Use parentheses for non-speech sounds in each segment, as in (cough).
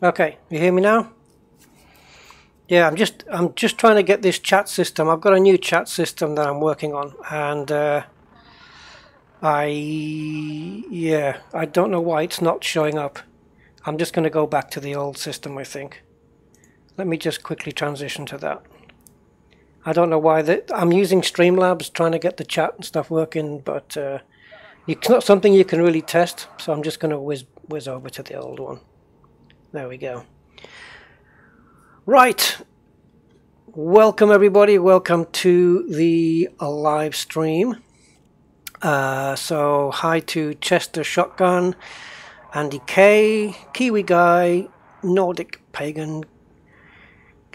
Okay, you hear me now? Yeah, I'm just I'm just trying to get this chat system. I've got a new chat system that I'm working on, and uh, I yeah I don't know why it's not showing up. I'm just going to go back to the old system. I think. Let me just quickly transition to that. I don't know why that I'm using Streamlabs trying to get the chat and stuff working, but uh, it's not something you can really test. So I'm just going to whiz whiz over to the old one. There we go. Right. Welcome everybody. Welcome to the live stream. Uh, so hi to Chester Shotgun, Andy K, Kiwi Guy, Nordic Pagan,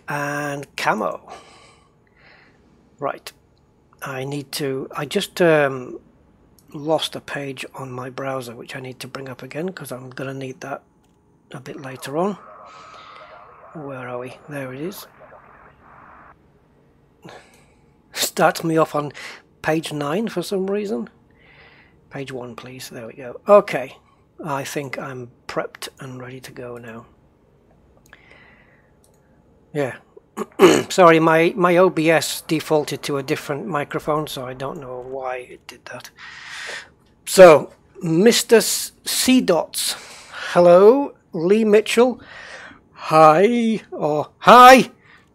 and Camo. Right. I need to. I just um, lost a page on my browser which I need to bring up again because I'm going to need that a bit later on. Where are we? There it is. Starts me off on page 9 for some reason. Page 1 please, there we go. Okay, I think I'm prepped and ready to go now. Yeah, (clears throat) sorry, my, my OBS defaulted to a different microphone, so I don't know why it did that. So, Mr. C. Dots, hello, Lee Mitchell, hi, or hi,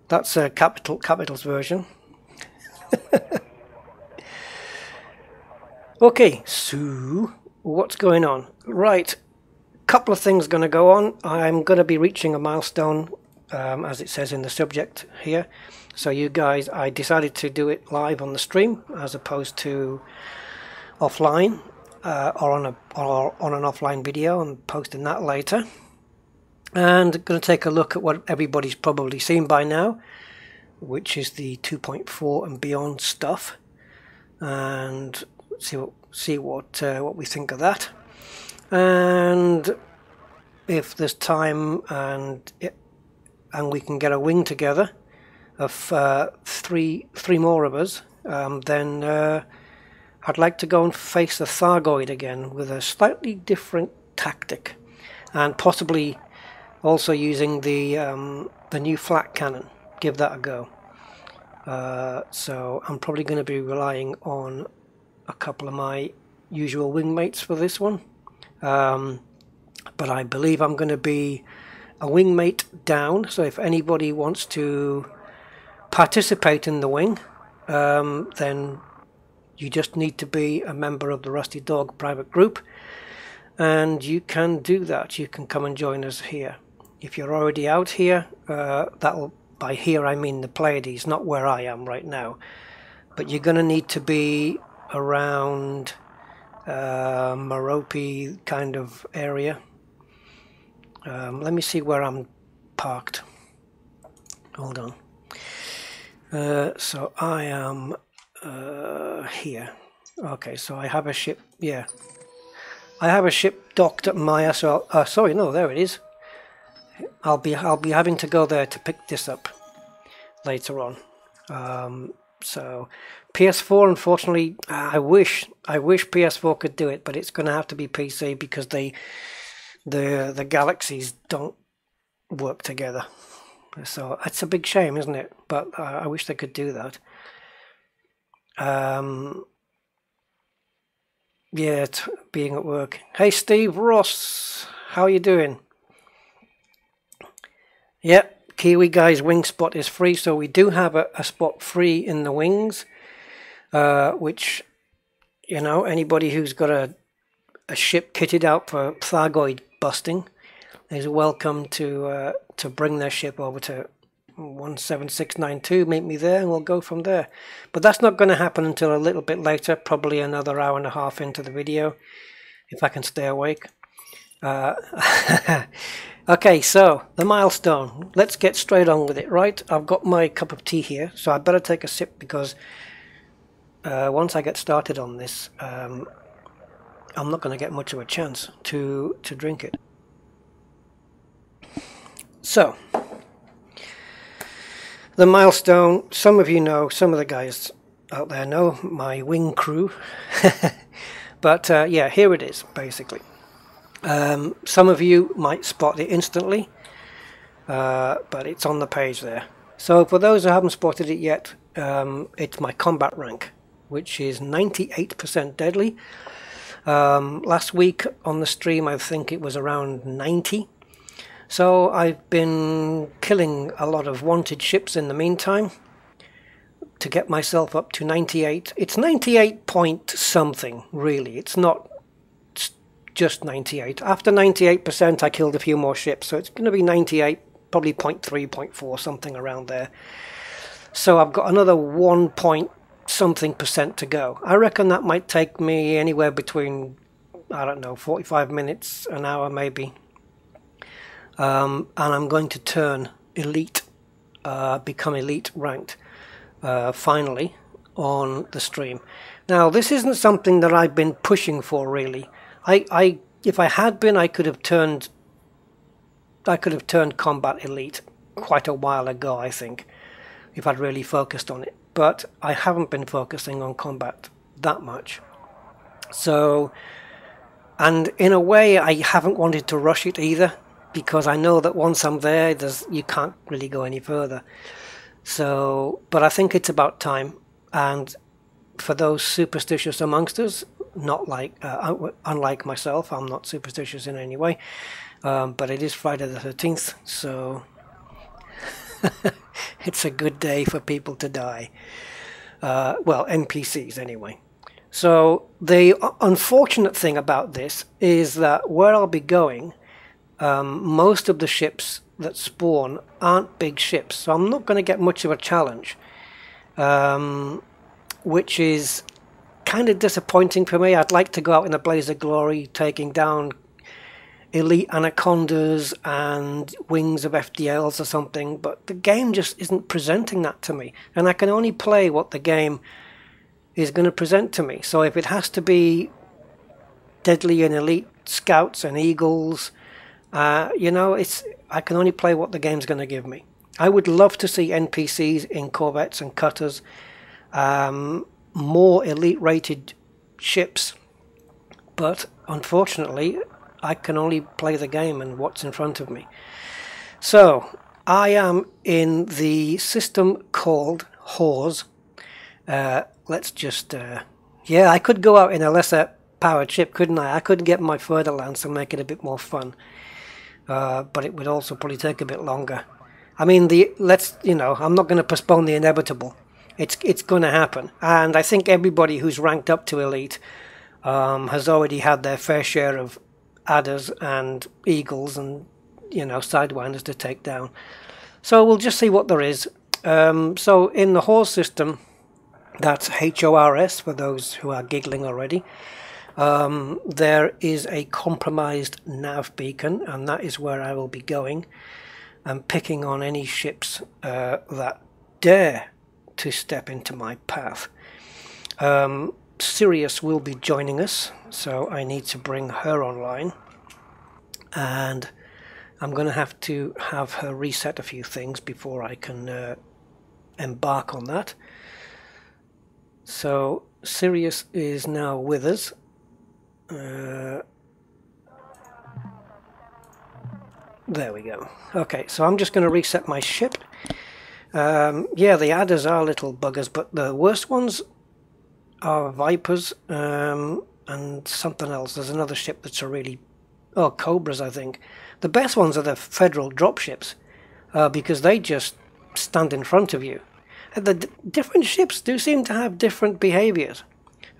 that's a capital capitals version. (laughs) okay, so what's going on? Right, couple of things going to go on. I'm going to be reaching a milestone, um, as it says in the subject here. So you guys, I decided to do it live on the stream as opposed to offline uh, or on a or on an offline video and posting that later. And going to take a look at what everybody's probably seen by now, which is the 2.4 and beyond stuff, and see what see what uh, what we think of that. And if there's time and it, and we can get a wing together of uh, three three more of us, um, then uh, I'd like to go and face the Thargoid again with a slightly different tactic, and possibly also using the um, the new flak cannon. Give that a go. Uh, so I'm probably going to be relying on a couple of my usual wingmates for this one. Um, but I believe I'm going to be a wingmate down. So if anybody wants to participate in the wing, um, then you just need to be a member of the Rusty Dog private group. And you can do that. You can come and join us here. If you're already out here, uh, that'll by here I mean the Pleiades, not where I am right now. But you're going to need to be around uh, Merope kind of area. Um, let me see where I'm parked. Hold on. Uh, so I am uh, here. Okay, so I have a ship. Yeah, I have a ship docked at Maia. So uh, sorry, no, there it is. I'll be I'll be having to go there to pick this up later on. Um, so PS4, unfortunately, I wish I wish PS4 could do it, but it's going to have to be PC because they the the galaxies don't work together. So it's a big shame, isn't it? But uh, I wish they could do that. Um, yeah, being at work. Hey, Steve Ross, how are you doing? Yep, Kiwi Guy's wing spot is free, so we do have a, a spot free in the wings, uh, which, you know, anybody who's got a, a ship kitted out for Thargoid busting is welcome to uh, to bring their ship over to 17692, meet me there, and we'll go from there. But that's not going to happen until a little bit later, probably another hour and a half into the video, if I can stay awake. Uh, (laughs) Okay, so the milestone. Let's get straight on with it, right? I've got my cup of tea here, so I better take a sip because uh, once I get started on this, um, I'm not going to get much of a chance to, to drink it. So, the milestone, some of you know, some of the guys out there know, my wing crew. (laughs) but uh, yeah, here it is, basically. Um, some of you might spot it instantly. uh, but it's on the page there. So for those who haven't spotted it yet, um, it's my combat rank, which is 98% deadly. Um, last week on the stream, I think it was around 90. So I've been killing a lot of wanted ships in the meantime to get myself up to 98. It's 98 point something, really. It's not just 98. After 98%, I killed a few more ships, so it's going to be 98 probably 0.3, 0.4, something around there. So I've got another 1 point something percent to go. I reckon that might take me anywhere between, I don't know, 45 minutes, an hour maybe. Um, and I'm going to turn elite, uh, become elite ranked, uh, finally, on the stream. Now, this isn't something that I've been pushing for really. I, I, if I had been, I could have turned I could have turned Combat Elite quite a while ago, I think, if I'd really focused on it. But I haven't been focusing on combat that much. So, and in a way, I haven't wanted to rush it either, because I know that once I'm there, there's you can't really go any further. So, but I think it's about time. And for those superstitious amongst us, not like uh, unlike myself, I'm not superstitious in any way. Um, but it is Friday the 13th, so (laughs) it's a good day for people to die. Uh, well, NPCs anyway. So the unfortunate thing about this is that where I'll be going, um, most of the ships that spawn aren't big ships, so I'm not going to get much of a challenge, um, which is kind of disappointing for me. I'd like to go out in a blaze of glory, taking down elite anacondas and wings of FDLs or something, but the game just isn't presenting that to me. And I can only play what the game is going to present to me. So if it has to be deadly and elite scouts and eagles, uh, you know, it's I can only play what the game's going to give me. I would love to see NPCs in corvettes and cutters, um, more elite rated ships, but unfortunately, I can only play the game and what's in front of me. So, I am in the system called Hors. Uh, let's just, uh, yeah, I could go out in a lesser powered ship, couldn't I? I could get my Fer-de-Lance and make it a bit more fun. Uh, but it would also probably take a bit longer. I mean, the let's you know, I'm not going to postpone the inevitable. It's it's going to happen, and I think everybody who's ranked up to elite um, has already had their fair share of adders and eagles and you know sidewinders to take down. So we'll just see what there is. Um, so in the Hors system, that's H-O-R-S for those who are giggling already. Um, there is a compromised nav beacon, and that is where I will be going and picking on any ships uh, that dare to step into my path. Um, Sirius will be joining us, so I need to bring her online. And I'm going to have to have her reset a few things before I can uh, embark on that. So Sirius is now with us. Uh, there we go. Okay, so I'm just going to reset my ship. Um, yeah, the adders are little buggers, but the worst ones are Vipers um, and something else. There's another ship that's a really... Oh, Cobras, I think. The best ones are the Federal dropships uh, because they just stand in front of you. The different ships do seem to have different behaviors.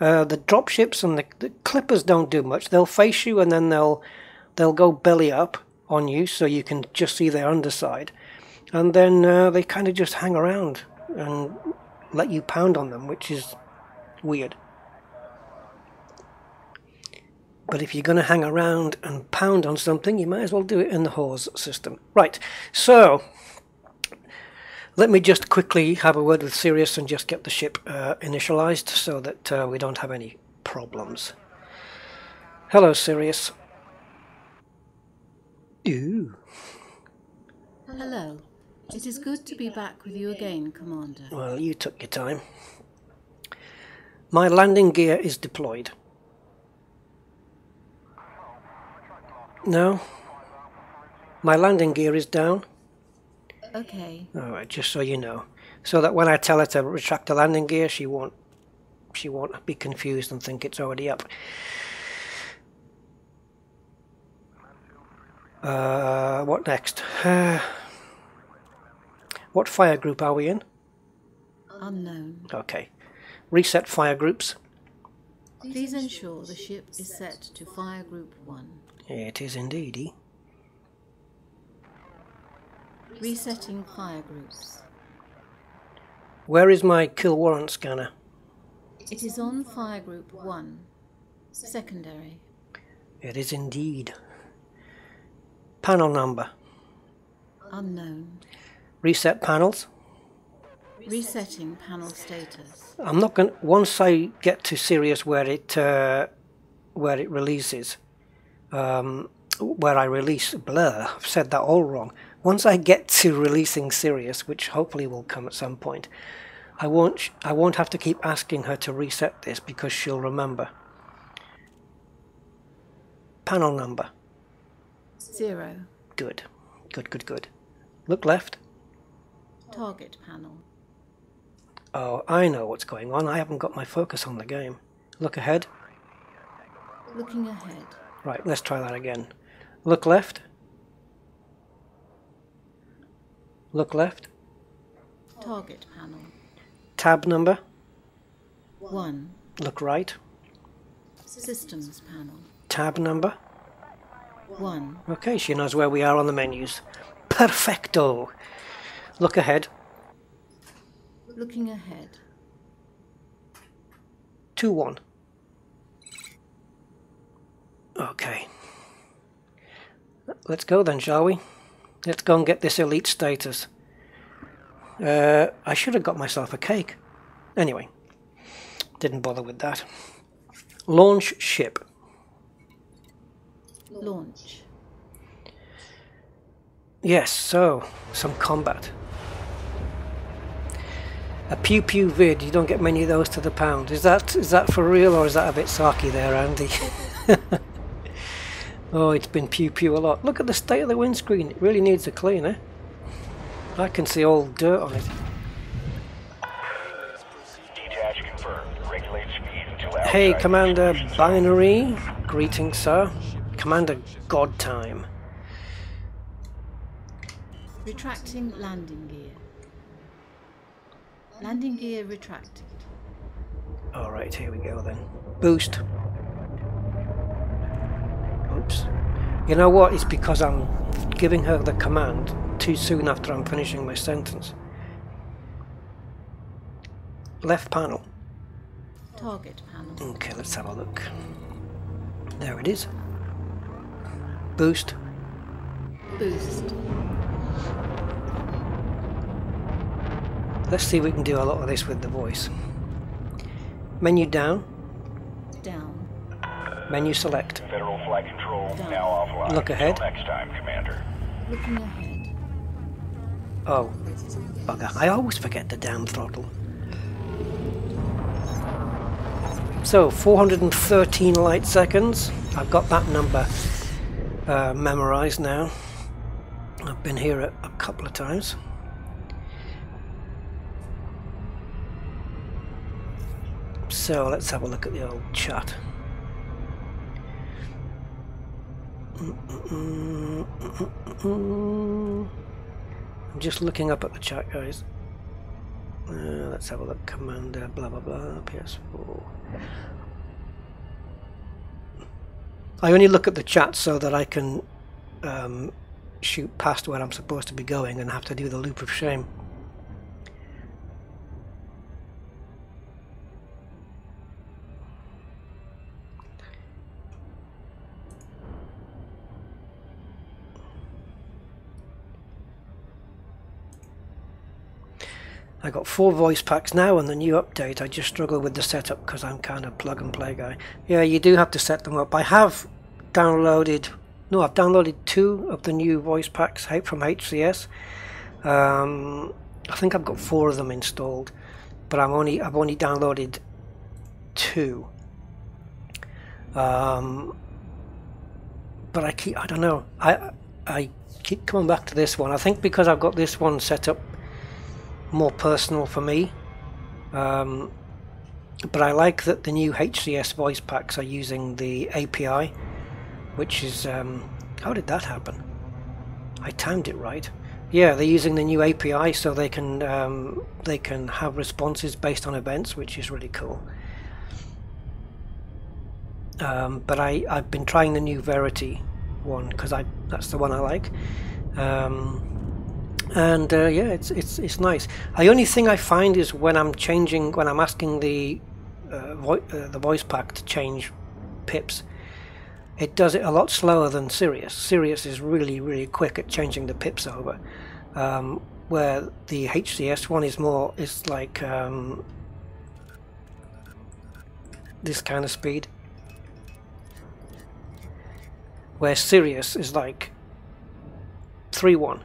Uh, the dropships and the, the, clippers don't do much. They'll face you and then they'll they'll go belly up on you so you can just see their underside, and then uh, they kind of just hang around and let you pound on them, which is weird. But if you're going to hang around and pound on something, you might as well do it in the Hors system. Right, so let me just quickly have a word with Sirius and just get the ship uh, initialized so that uh, we don't have any problems. Hello, Sirius. Ooh. Hello. It is good to be back with you again, Commander. Well, you took your time. My landing gear is deployed. No? My landing gear is down. Okay. All right, just so you know, so that when I tell her to retract the landing gear, she won't she won't be confused and think it's already up. Uh, what next? (sighs) Uh, what fire group are we in? Unknown. Okay. Reset fire groups. Please ensure the ship is set to Fire Group 1. It is indeed. Eh? Resetting fire groups. Where is my kill warrant scanner? It is on Fire Group 1. Secondary. It is indeed. Panel number. Unknown. Reset panels. Resetting panel status. I'm not going. to Once I get to Sirius, where it uh, where it releases, um, where I release blur. I've said that all wrong. Once I get to releasing Sirius, which hopefully will come at some point, I won't. I won't have to keep asking her to reset this because she'll remember. Panel number. Zero. Good. Good. Good. Good. Look left. Target panel. Oh, I know what's going on. I haven't got my focus on the game. Look ahead. Looking ahead. Right, let's try that again. Look left. Look left. Target panel. Tab number. 1. Look right. Systems panel. Tab number. 1. Okay, she knows where we are on the menus. Perfecto. Look ahead. Looking ahead. 2 1. Okay. Let's go then, shall we? Let's go and get this elite status. Uh, I should have got myself a cake. Anyway, didn't bother with that. Launch ship. Launch. Yes, so, some combat. A pew pew vid, you don't get many of those to the pound. Is that is that for real or is that a bit sarky there, Andy? (laughs) oh, it's been pew pew a lot. Look at the state of the windscreen, it really needs a cleaner. Eh? I can see all dirt on it. Hey, Commander Binary. Greetings, sir. Commander God Time. Retracting landing gear. Landing gear retracted. Alright, here we go then. Boost. Oops. You know what? It's because I'm giving her the command too soon after I'm finishing my sentence. Left panel. Target panel. Okay, let's have a look. There it is. Boost. Boost. Let's see if we can do a lot of this with the voice. Menu down. Down. Menu select. Federal flight control Down. now offline. Look ahead. Until next time, Commander. Looking ahead. Oh, bugger. I always forget the damn throttle. So, 413 light seconds. I've got that number uh, memorized now. I've been here a, a couple of times. So, let's have a look at the old chat. I'm just looking up at the chat, guys. Uh, let's have a look. Commander, blah blah blah. PS4. I only look at the chat so that I can um, shoot past where I'm supposed to be going and have to do the loop of shame. I got four voice packs now and the new update. I just struggle with the setup because I'm kind of plug and play guy. Yeah, you do have to set them up. I have downloaded, no, I've downloaded two of the new voice packs from HCS. Um, I think I've got four of them installed, but I'm only I've only downloaded two. Um, but I keep I don't know I I keep coming back to this one. I think because I've got this one set up more personal for me. Um, but I like that the new HCS voice packs are using the API, which is um, how did that happen? I timed it right. Yeah, they're using the new API so they can um, they can have responses based on events, which is really cool. Um, but I I've been trying the new Verity one because I that's the one I like. Um, and uh, yeah, it's it's it's nice. The only thing I find is when I'm changing, when I'm asking the uh, vo- uh, the voice pack to change pips, it does it a lot slower than Sirius. Sirius is really really quick at changing the pips over, um, where the HCS one is more is like um, this kind of speed, where Sirius is like three one.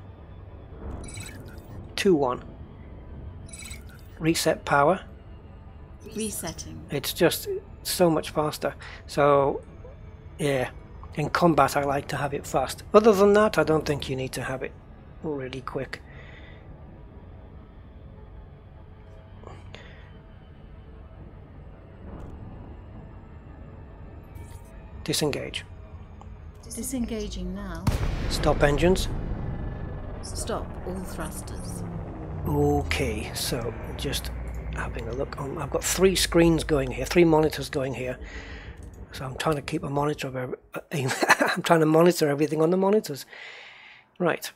2 1. Reset power. Resetting. It's just so much faster. So, yeah, in combat I like to have it fast. Other than that, I don't think you need to have it really quick. Disengage. Disengaging now. Stop engines. Stop all thrusters. Okay, so just having a look. Um, I've got three screens going here, three monitors going here. So I'm trying to keep a monitor of every, (laughs) I'm trying to monitor everything on the monitors. Right.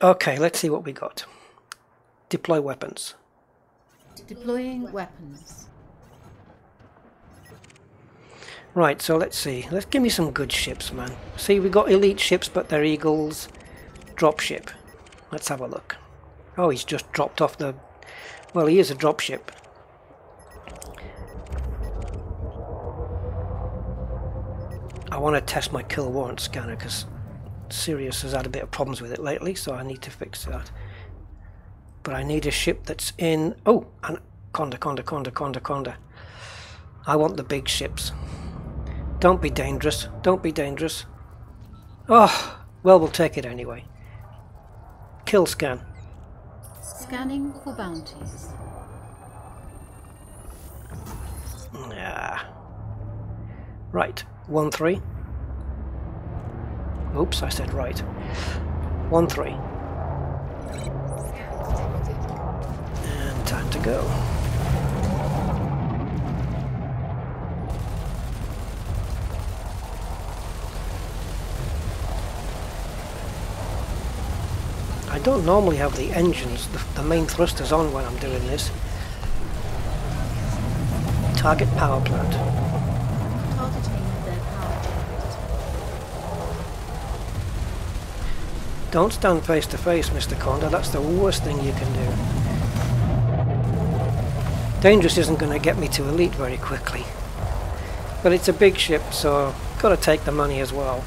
Okay, let's see what we got. Deploy weapons. Deploying weapons. Right, so let's see. Let's give me some good ships, man. See, we got elite ships, but they're eagles. Dropship. Let's have a look. Oh, he's just dropped off the... Well, he is a dropship. I want to test my kill warrant scanner because Sirius has had a bit of problems with it lately, so I need to fix that. But I need a ship that's in... Oh, and Conda, Conda, Conda, Conda, Conda. I want the big ships. Don't be dangerous. Don't be dangerous. Oh, well, we'll take it anyway. Kill scan. Scanning for bounties. Yeah. Right. 1 3. Oops, I said right. 1 3. And time to go. I don't normally have the engines, the, the main thrusters on when I'm doing this. Target power plant. Don't stand face to face, Mr. Conda. That's the worst thing you can do. Dangerous isn't going to get me to elite very quickly. But it's a big ship, so got to take the money as well.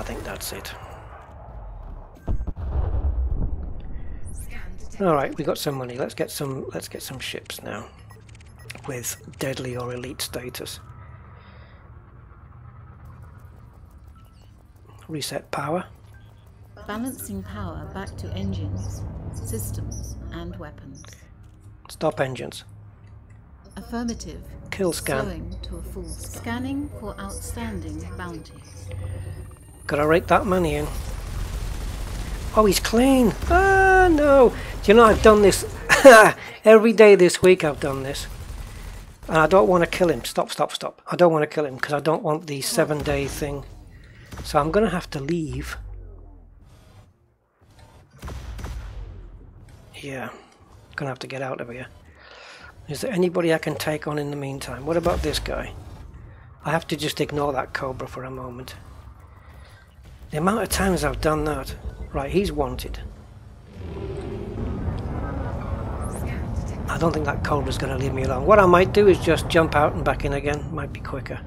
I think that's it. All right, we got some money. Let's get some. Let's get some ships now, with deadly or elite status. Reset power. Balancing power back to engines, systems, and weapons. Stop engines. Affirmative. Kill scan. Slowing to a full. Scanning for outstanding bounties. Gotta rake that money in. Oh, he's clean. Ah, no. Do you know I've done this (laughs) every day this week? I've done this, and I don't want to kill him. Stop, stop, stop. I don't want to kill him because I don't want the seven-day thing. So I'm gonna have to leave. Yeah, gonna have to get out of here. Is there anybody I can take on in the meantime? What about this guy? I have to just ignore that Cobra for a moment. The amount of times I've done that. Right, he's wanted. I don't think that cold is going to leave me alone. What I might do is just jump out and back in again. Might be quicker.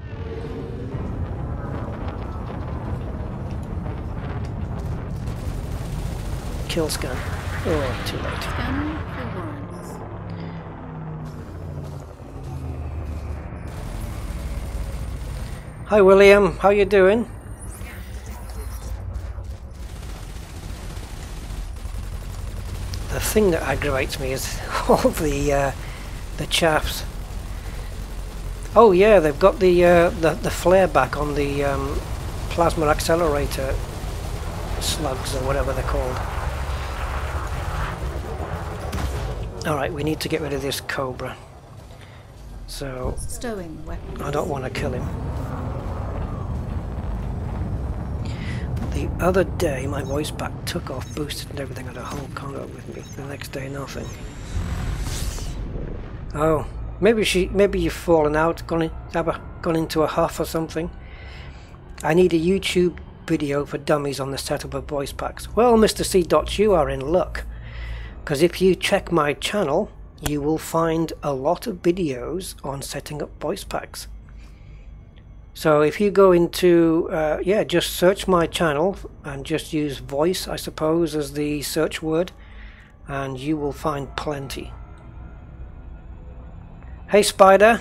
Kill scan. Oh, too late. Hi William, how you doing? The thing that aggravates me is (laughs) all the uh, the chaffs. Oh yeah, they've got the uh, the the flare back on the um, plasma accelerator slugs or whatever they're called. All right, we need to get rid of this cobra. So Stowing weapons. I don't want to kill him. The other day, my voice pack took off, boosted and everything, had a whole convo with me. The next day, nothing. Oh, maybe she, maybe you've fallen out, gone in, gone into a huff or something. I need a YouTube video for dummies on the setup of voice packs. Well, Mr. C. Dots, you are in luck. Because if you check my channel, you will find a lot of videos on setting up voice packs. So if you go into, uh, yeah, just search my channel and just use voice, I suppose, as the search word, and you will find plenty. Hey, Spider.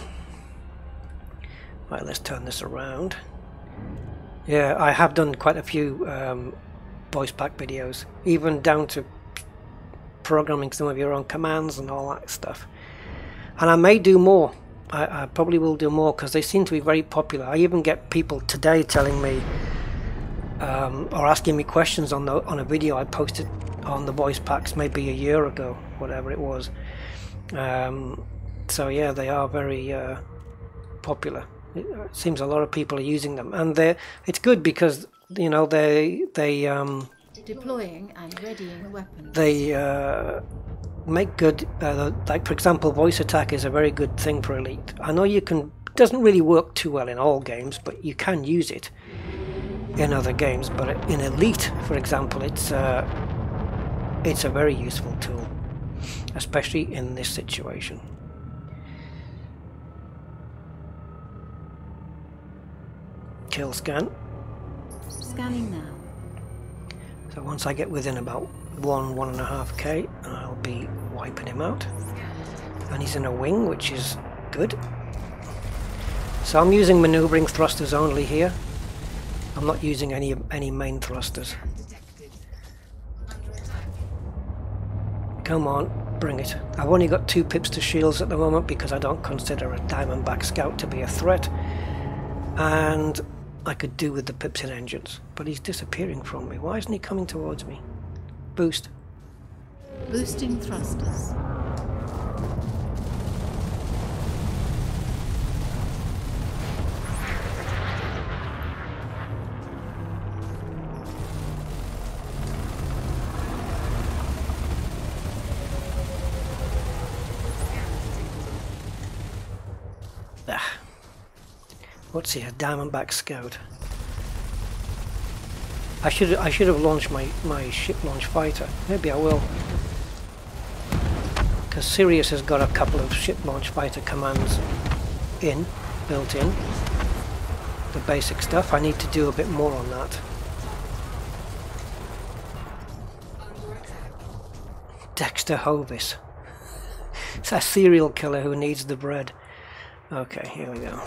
Right, let's turn this around. Yeah, I have done quite a few um, voice pack videos, even down to programming some of your own commands and all that stuff. And I may do more. I, I probably will do more because they seem to be very popular. I even get people today telling me um, or asking me questions on the on a video I posted on the voice packs maybe a year ago, whatever it was. Um, so yeah, they are very uh, popular. It seems a lot of people are using them, and they it's good because you know they they um, Deploying and readying weapons. they uh, make good. Uh, like for example, VoiceAttack is a very good thing for elite. I know you can. Doesn't really work too well in all games, but you can use it in other games. But in elite, for example, it's uh, it's a very useful tool, especially in this situation. Kill scan. Scanning now. So once I get within about one, one and a half K, I'll be wiping him out. And he's in a wing, which is good. So I'm using maneuvering thrusters only here. I'm not using any any main thrusters. Come on, bring it. I've only got two pips to shields at the moment because I don't consider a Diamondback Scout to be a threat. And I could do with the pips and engines. But he's disappearing from me. Why isn't he coming towards me? Boost. Boosting thrusters. Ah. What's he? A Diamondback Scout. I should I should have launched my my ship launch fighter. Maybe I will. Because Sirius has got a couple of ship launch fighter commands in, built in. The basic stuff. I need to do a bit more on that. Dexter Hovis. (laughs) It's a serial killer who needs the bread. Okay, here we go.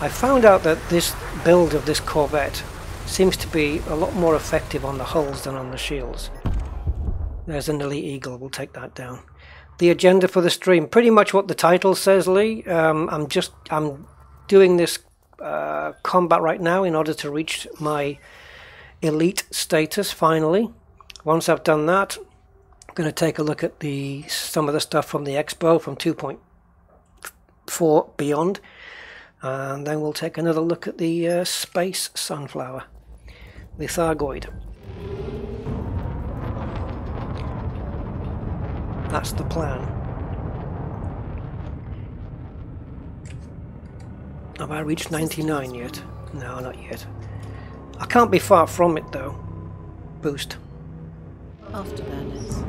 I found out that this build of this Corvette seems to be a lot more effective on the hulls than on the shields. There's an elite eagle, we'll take that down. The agenda for the stream, pretty much what the title says, Lee. Um, I'm just I'm doing this uh, combat right now in order to reach my elite status finally. Once I've done that, I'm going to take a look at the some of the stuff from the expo from 2.4 beyond and then we'll take another look at the uh, space sunflower, the Thargoid. That's the plan. Have I reached 99 yet? No, not yet. I can't be far from it though. Boost. Afterburners.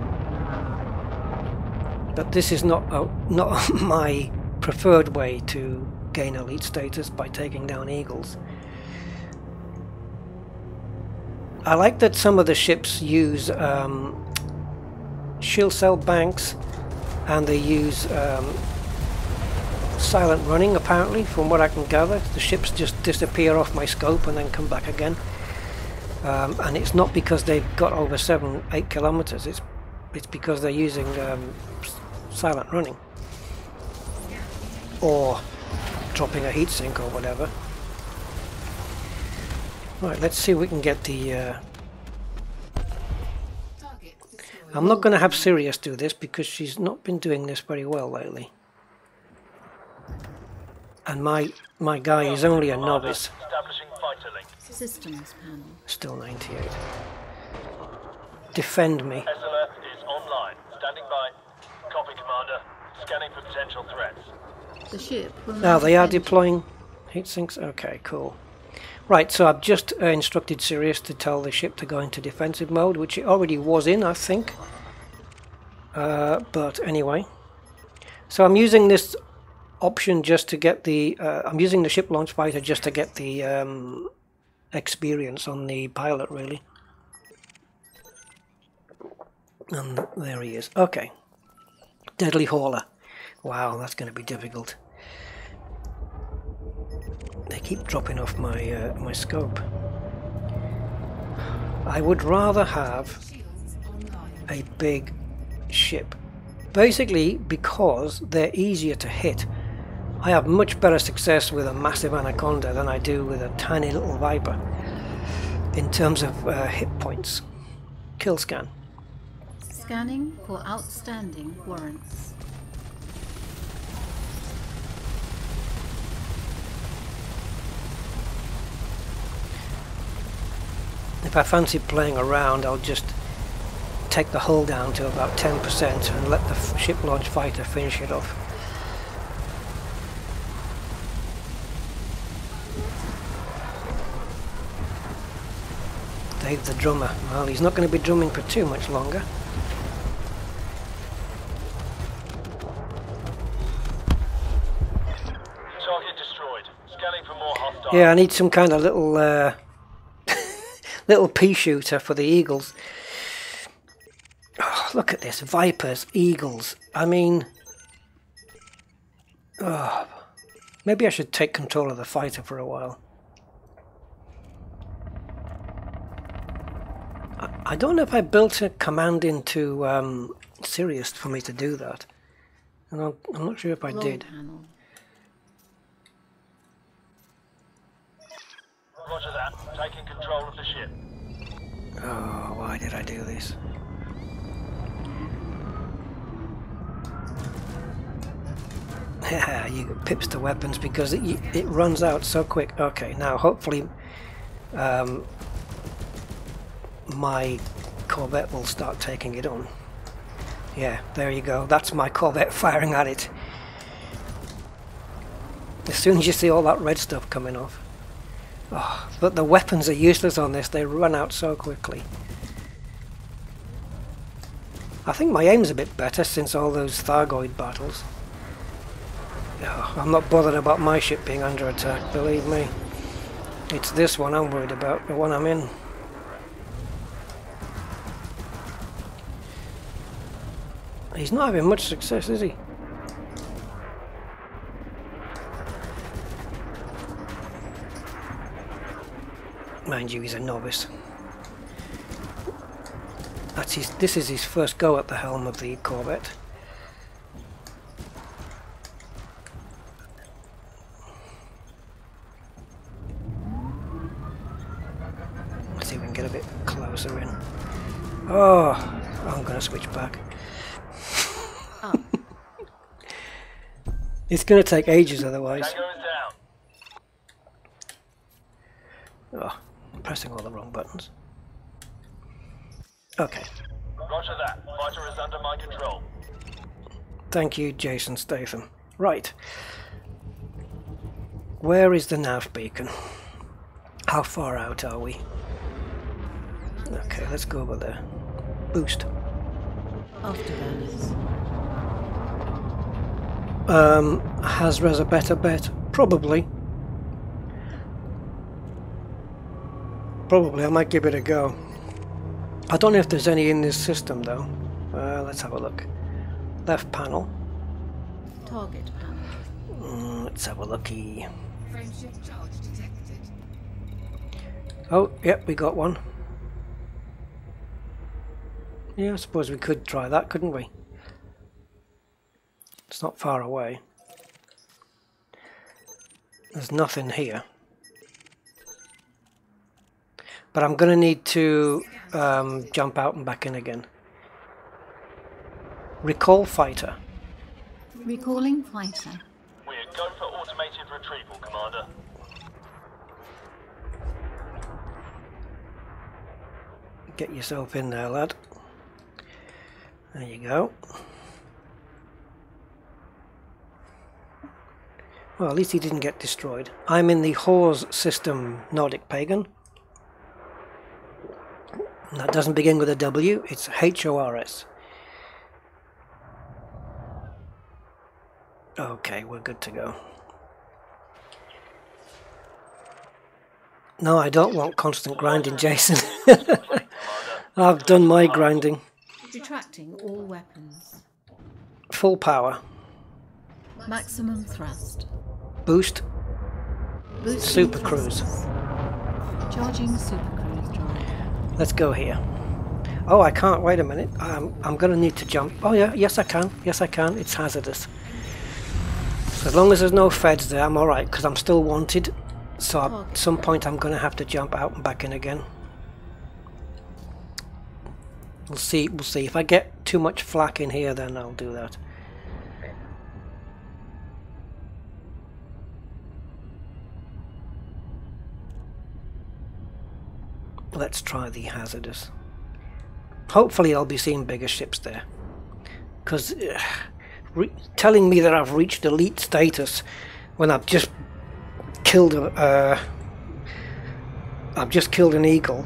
But this is not uh, not (laughs) my preferred way to gain elite status by taking down eagles. I like that some of the ships use um, shield cell banks and they use um, silent running apparently from what I can gather. The ships just disappear off my scope and then come back again. Um, and it's not because they've got over seven eight kilometers. It's it's because they're using um, silent running. Or dropping a heatsink or whatever right let's see if we can get the uh, I'm not going to have Sirius do this because she's not been doing this very well lately and my my guy is only a novice Establishing fighter link. Systems panel. still 98 defend me SLF is online. Standing by. Copy, Commander. Scanning for potential threats. The ship will now now they are deploying heat sinks okay cool right so I've just uh, instructed Sirius to tell the ship to go into defensive mode which it already was in I think. Uh, but anyway. So I'm using this option just to get the uh, I'm using the ship launch fighter just to get the um, experience on the pilot really. And there he is. Okay. Deadly hauler. Wow that's going to be difficult they keep dropping off my uh, my scope. I would rather have a big ship. Basically because they're easier to hit. I have much better success with a massive anaconda than I do with a tiny little viper in terms of uh, hit points. Kill scan. Scanning for outstanding warrants. If I fancy playing around I'll just take the hull down to about 10% and let the ship launch fighter finish it off Dave the drummer. Well, he's not going to be drumming for too much longer. Target destroyed. Scanning for more hostile. Yeah, I need some kind of little uh, little pea shooter for the eagles. Oh, look at this, vipers, eagles. I mean, oh, maybe I should take control of the fighter for a while. I, don't know if I built a command into um, Sirius for me to do that. And I'm, I'm not sure if I Roll did. panel. Roger that. Taking control of the ship. Oh, why did I do this? (laughs) You pips to weapons because it, it runs out so quick. Okay, now hopefully um, my Corvette will start taking it on. Yeah, there you go. That's my Corvette firing at it. As soon as you see all that red stuff coming off. Oh, but the weapons are useless on this, they run out so quickly. I think my aim's a bit better since all those Thargoid battles. Oh, I'm not bothered about my ship being under attack, believe me. It's this one I'm worried about, the one I'm in. He's not having much success, is he? Mind you, he's a novice. That's his, this is his first go at the helm of the Corvette. Let's see if we can get a bit closer in. Oh, I'm going to switch back. Oh. Up. (laughs) It's going to take ages otherwise. Tango is down. Oh, I'm pressing all the wrong buttons. Okay. Roger that. Fighter is under my control. Thank you, Jason Statham. Right. Where is the nav beacon? How far out are we? Okay, let's go over there. Boost. Afterburners. Um, Haz Rez a better bet? Probably. Probably, I might give it a go. I don't know if there's any in this system though. Uh, let's have a look. Left panel. Target panel. Mm, let's have a looky. Frameshift charge detected. Oh, yep, we got one. Yeah, I suppose we could try that, couldn't we? It's not far away. There's nothing here. But I'm going to need to um, jump out and back in again. Recall fighter. Recalling fighter. We're go for automated retrieval, Commander. Get yourself in there, lad. There you go. Well, at least he didn't get destroyed. I'm in the Hors system Nordic Pagan. That doesn't begin with a W, it's H Okay, we're good to go. No, I don't want constant grinding, Jason. (laughs) I've done my grinding. Retracting all weapons. Full power. Maximum thrust. Boost. Boosting Super Cruise. Charging Super Cruise drive. Let's go here. Oh, I can't. Wait a minute. Um, I'm going to need to jump. Oh, yeah. Yes, I can. Yes, I can. It's hazardous. As long as there's no feds there, I'm alright, because I'm still wanted. So at oh. some point I'm going to have to jump out and back in again. We'll see. We'll see. If I get too much flack in here, then I'll do that. Let's try the hazardous. Hopefully I'll be seeing bigger ships there. Because re- telling me that I've reached elite status when I've just killed a... Uh, I've just killed an eagle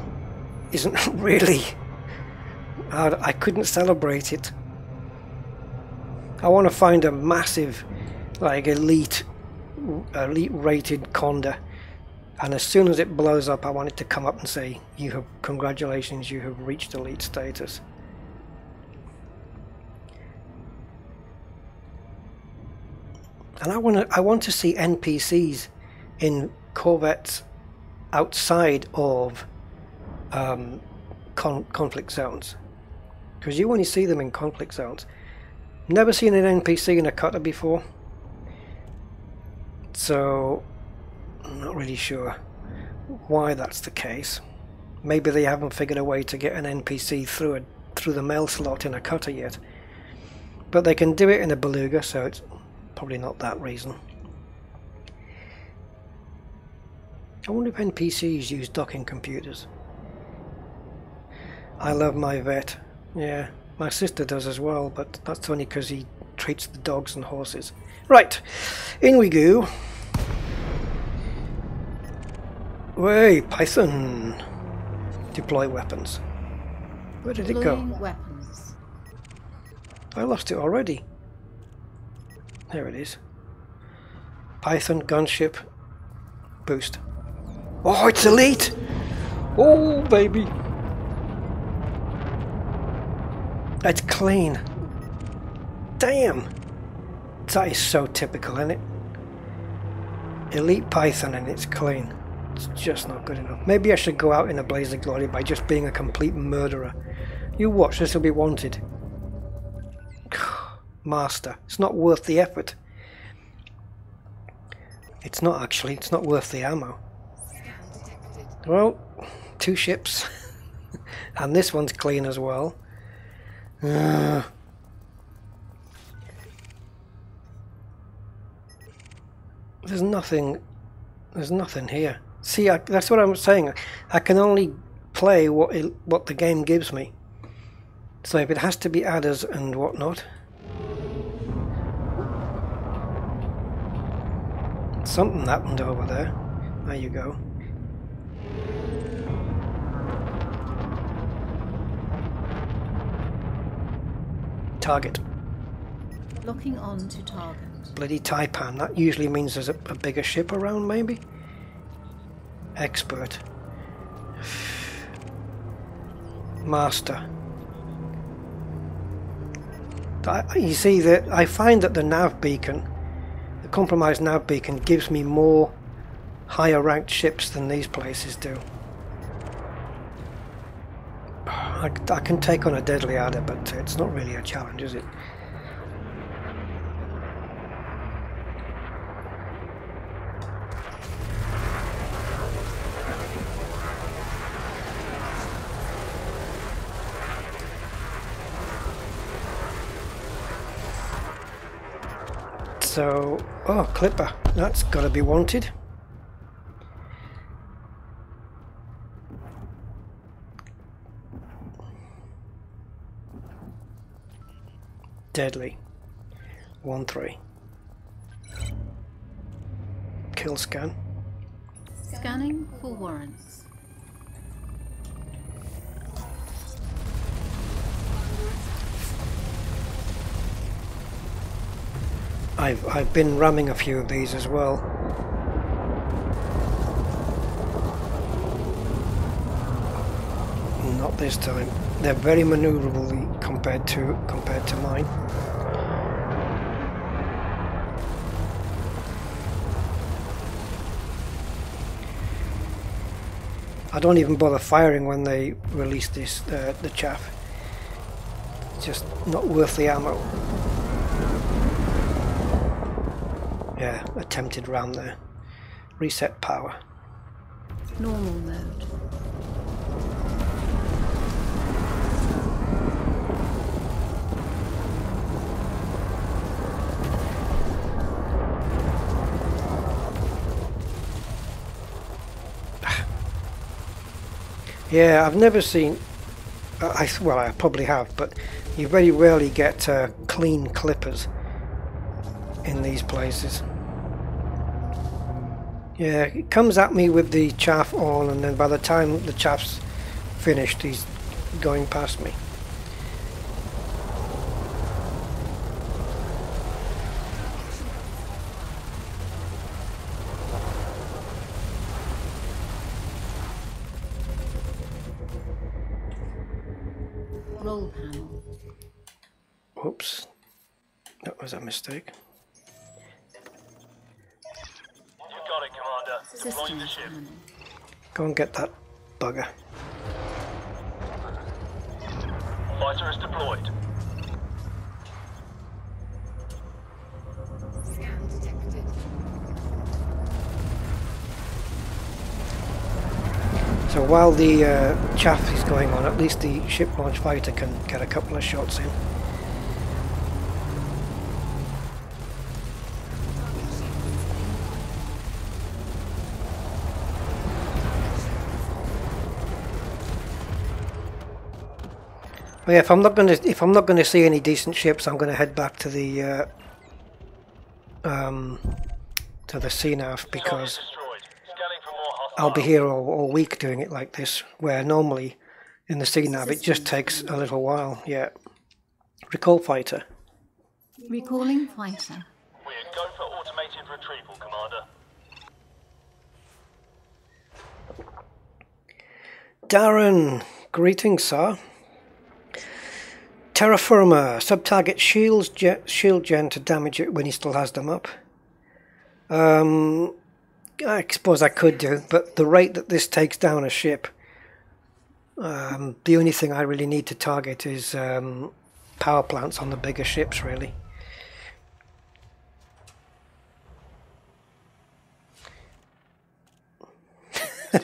isn't (laughs) really... I, I couldn't celebrate it. I want to find a massive, like elite, elite rated Conda and as soon as it blows up I want it to come up and say you have congratulations you have reached elite status and I want to I want to see NPCs in corvettes outside of um, con- conflict zones because you only see them in conflict zones never seen an NPC in a cutter before so I'm not really sure why that's the case. Maybe they haven't figured a way to get an NPC through a through the mail slot in a cutter yet. But they can do it in a beluga, so it's probably not that reason. I wonder if NPCs use docking computers. I love my vet. Yeah, my sister does as well, but that's only because he treats the dogs and horses. Right, in we go. Way, Python! Deploy weapons. Where did it go? Weapons. I lost it already. There it is. Python gunship boost. Oh, it's elite! Oh, baby! That's clean. Damn! That is so typical, isn't it? Elite Python and it's clean. It's just not good enough. Maybe I should go out in a blaze of glory by just being a complete murderer. You watch, this will be wanted. (sighs) Master, it's not worth the effort. It's not actually, it's not worth the ammo. Well, two ships. (laughs) and this one's clean as well. Ugh. There's nothing. There's nothing here. See, I, that's what I'm saying. I can only play what it, what the game gives me. So if it has to be adders and whatnot, something happened over there. There you go. Target. Locking on to target. Bloody Taipan. That usually means there's a, a bigger ship around, maybe? Expert. Master. I, you see that I find that the nav beacon, compromised nav beacon, gives me more higher ranked ships than these places do. I, I can take on a deadly adder, but it's not really a challenge, is it? So, oh, Clipper, that's got to be wanted. Deadly. 1 3. Kill scan. Scanning for warrants. I've, I've been ramming a few of these as well. Not this time. They're very maneuverable compared to compared to mine. I don't even bother firing when they release this uh, the chaff. It's just not worth the ammo. Yeah, attempted round there. Reset power. Normal mode. (sighs) Yeah, I've never seen. Uh, I well, I probably have, but you very rarely get uh, clean clippers in these places. Yeah, he comes at me with the chaff on, and then by the time the chaff's finished, he's going past me. Go and get that bugger. Fighter is deployed. Scan detected. So while the uh, chaff is going on, at least the ship launch fighter can get a couple of shots in. But yeah, if I'm not going to if I'm not going to see any decent ships, I'm going to head back to the uh, um, to the CNAV because Destroyed. Scanning for more hostile. I'll be here all, all week doing it like this, where normally in the CNAV it just takes a little while. Yeah. Recall fighter. Recalling fighter. We're go for automated retrieval, Commander. Darren, greetings, sir. Terra firma, sub-target shields, shield gen to damage it when he still has them up. Um, I suppose I could do, but the rate that this takes down a ship, um, the only thing I really need to target is um, power plants on the bigger ships, really. (laughs)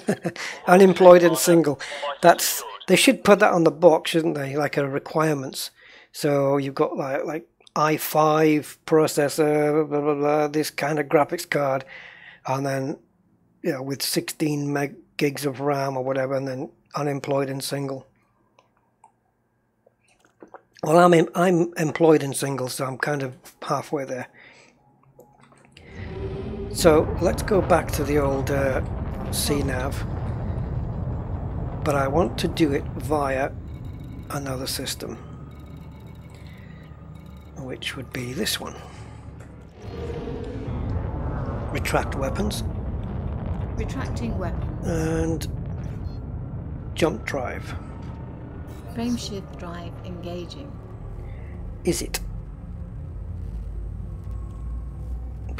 Unemployed and single. That's they should put that on the box, shouldn't they? Like a requirements. So you've got like like i5 processor, blah blah blah, this kind of graphics card, and then you know with 16 meg gigs of RAM or whatever, and then unemployed and single. Well, I'm em- I'm employed and single, so I'm kind of halfway there. So let's go back to the old uh, CNAV, but I want to do it via another system which would be this one. Retract weapons. Retracting weapons. And jump drive. Frameshift drive engaging. Is it?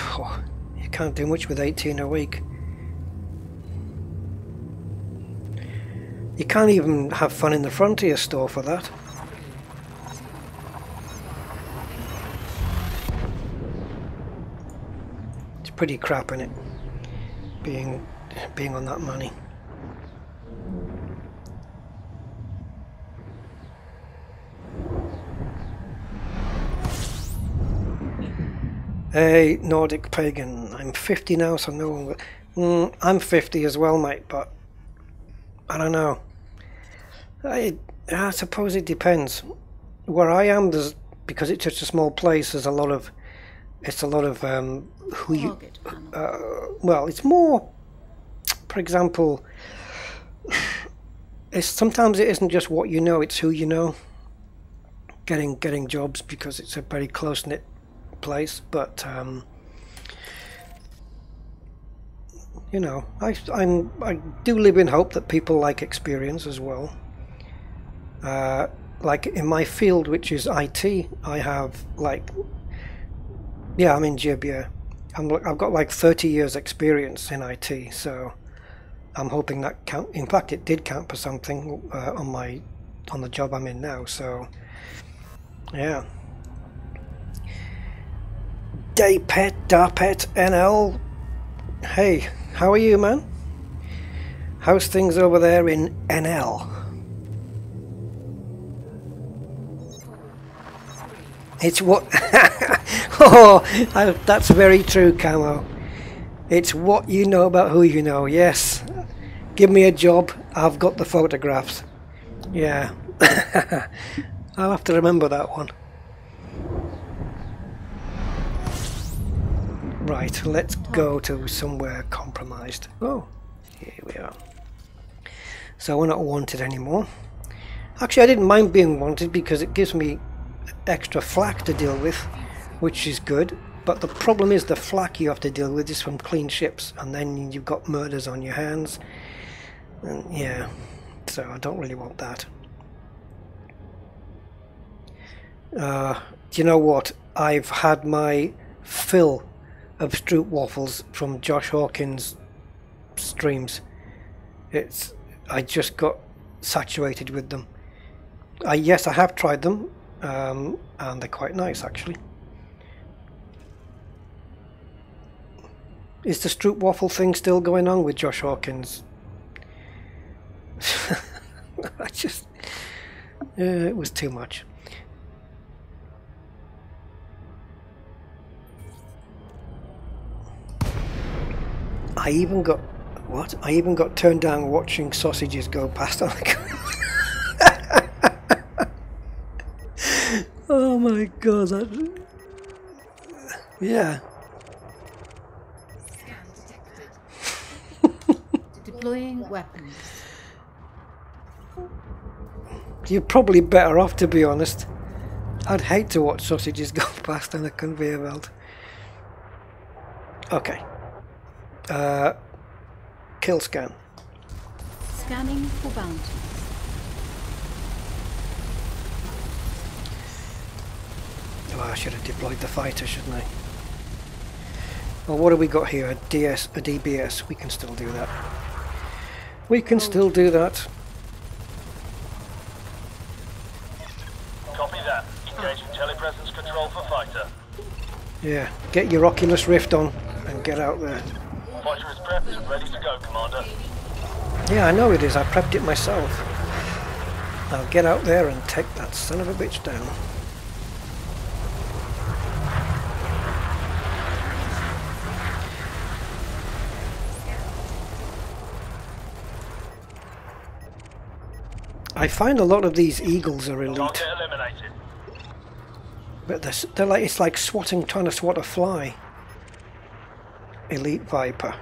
Oh, you can't do much with 18 a week. You can't even have fun in the Frontier store for that. It's pretty crap in it, being being on that money. Hey, Nordic pagan. I'm 50 now, so no one. Mm, I'm 50 as well, mate. But I don't know. I, I suppose it depends. Where I am, there's because it's such a small place. There's a lot of. It's a lot of um, who you. Uh, well, it's more. For example, (sighs) it's sometimes it isn't just what you know; it's who you know. Getting getting jobs because it's a very close knit place, but um, you know, I I'm I do live in hope that people like experience as well. Uh, like in my field, which is IT, I have like yeah, I'm in Gib, yeah. I'm, I've got like 30 years experience in IT, so I'm hoping that count. In fact, it did count for something uh, on my on the job I'm in now. So yeah. Daypet, Darpet, NL. Hey, how are you, man? How's things over there in NL? It's what. (laughs) oh, that's very true, Camo. It's what you know about who you know. Yes. Give me a job. I've got the photographs. Yeah. (laughs) I'll have to remember that one. Right, let's go to somewhere compromised. Oh, here we are. So we're not wanted anymore. Actually, I didn't mind being wanted because it gives me extra flak to deal with, which is good. But the problem is the flak you have to deal with is from clean ships, and then you've got murders on your hands. And yeah, so I don't really want that. Uh, do you know what? I've had my fill of Stroop waffles from Josh Hawkins streams. It's I just got saturated with them. I yes, I have tried them, um, and they're quite nice actually. Is the Stroop waffle thing still going on with Josh Hawkins? (laughs) I just, uh, it was too much. I even got what? I even got turned down watching sausages go past on the (laughs) Oh my god, that Yeah. Scan (laughs) detected. Deploying weapons. You're probably better off to be honest. I'd hate to watch sausages (laughs) go past on a conveyor belt. Okay. Uh, kill scan. Scanning for bounties. Oh, I should have deployed the fighter, shouldn't I? Well, what have we got here? A DS, a DBS. We can still do that. We can oh, still do that. Copy that. Engaging telepresence control for fighter. Yeah. Get your Oculus Rift on and get out there. Fighter is prepped and ready to go, Commander. Yeah, I know it is. I prepped it myself. I'll get out there and take that son of a bitch down. I find a lot of these eagles are elite, but they're, they're like it's like swatting, trying to swat a fly. Elite Viper.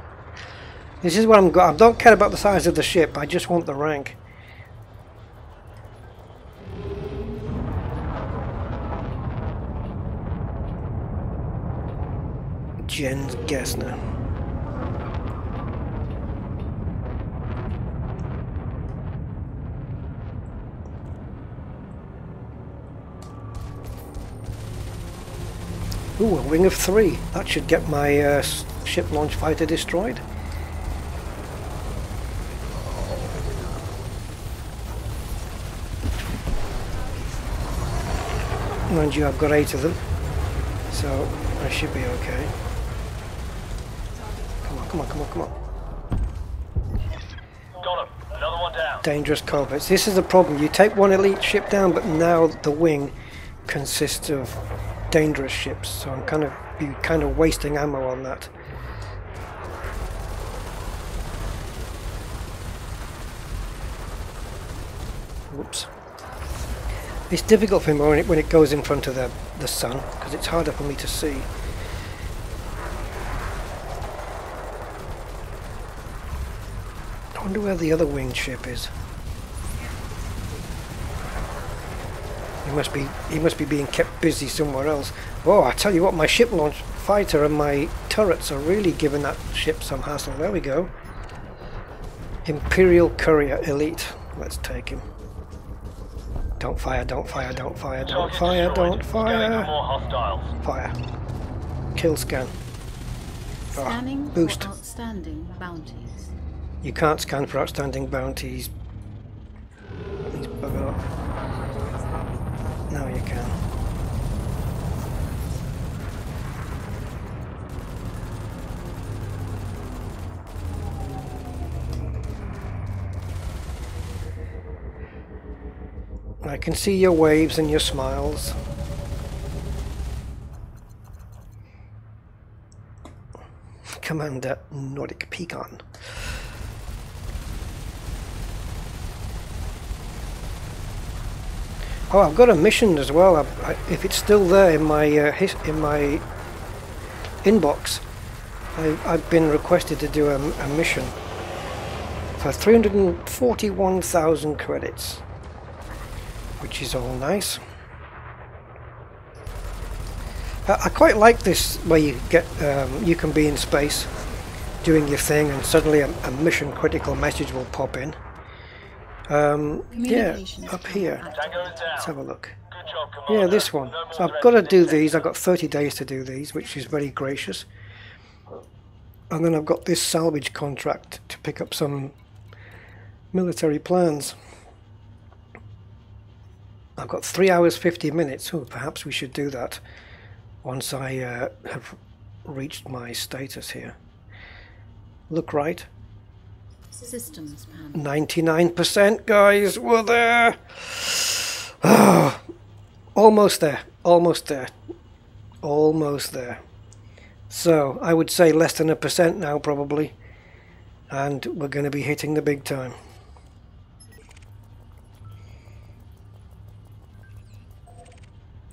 This is what I'm got. I don't care about the size of the ship. I just want the rank. Jens Gessner. Ooh, a wing of three. That should get my uh, ship launch fighter destroyed. Mind you, I've got eight of them, so I should be okay. Come on, come on, come on, come on. Another one down. dangerous culprits. This is the problem. You take one elite ship down, but now the wing consists of dangerous ships. So I'm kind of you kind of wasting ammo on that. Whoops. It's difficult for me when it, when it goes in front of the, the sun because it's harder for me to see. I wonder where the other winged ship is. He must be he must be being kept busy somewhere else. Oh, I tell you what, my ship launch fighter and my turrets are really giving that ship some hassle. There we go. Imperial Courier Elite. Let's take him. Don't fire, don't fire, don't fire, don't Target fire, destroyed. don't fire. more hostiles. Fire. Kill scan. Scanning boost. for outstanding bounties. You can't scan for outstanding bounties. He's bugger up. Now you can. I can see your waves and your smiles. Commander Nordic Pecan. Oh, I've got a mission as well. I, if it's still there in my uh, his, in my inbox, I, I've been requested to do a, a mission for 341,000 credits, which is all nice. I, I quite like this where you get um, you can be in space doing your thing, and suddenly a, a mission critical message will pop in. Um, yeah, up here. active. Tango is Let's have a look. Job, Yeah, this one. No So I've got to do these. I've got 30 days to do these, which is very gracious. And then I've got this salvage contract to pick up some military plans. I've got 3 hours 50 minutes. Oh, perhaps we should do that once I uh, have reached my status here. Look right. Systems panel. 99% guys, we're there. Ah, (sighs) almost there, almost there, almost there. So I would say less than a percent now probably. And we're going to be hitting the big time.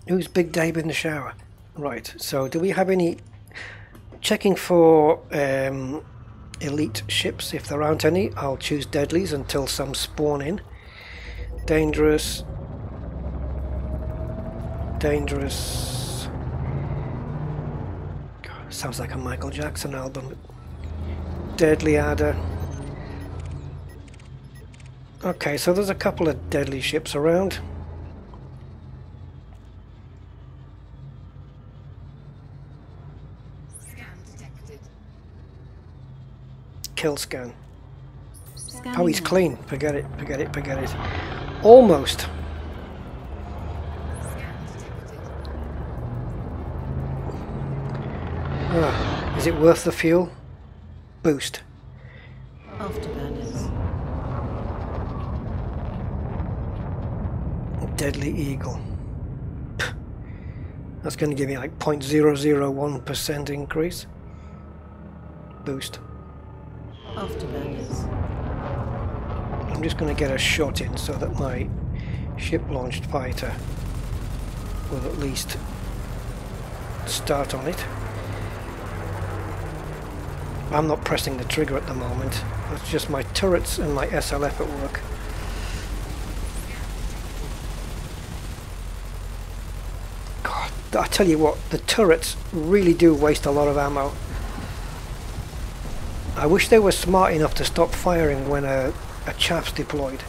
Who's Big Dave in the shower? Right, so do we have any checking for um, elite ships? If there aren't any, I'll choose deadlies until some spawn in. Dangerous. Dangerous. God, sounds like a Michael Jackson album. Deadly Adder. Okay, so there's a couple of deadly ships around. Scan detected. Kill scan. Scanning Oh, he's now. clean. Forget it, forget it, forget it. Almost. Ah, is it worth the fuel? Boost. Afterburners. Deadly Eagle. That's going to give me like 0.001% increase. Boost. Afterburners. I'm just going to get a shot in so that my ship launched fighter will at least start on it. I'm not pressing the trigger at the moment. That's just my turrets and my SLF at work. God, I tell you what, the turrets really do waste a lot of ammo. I wish they were smart enough to stop firing when a, a chaff's deployed.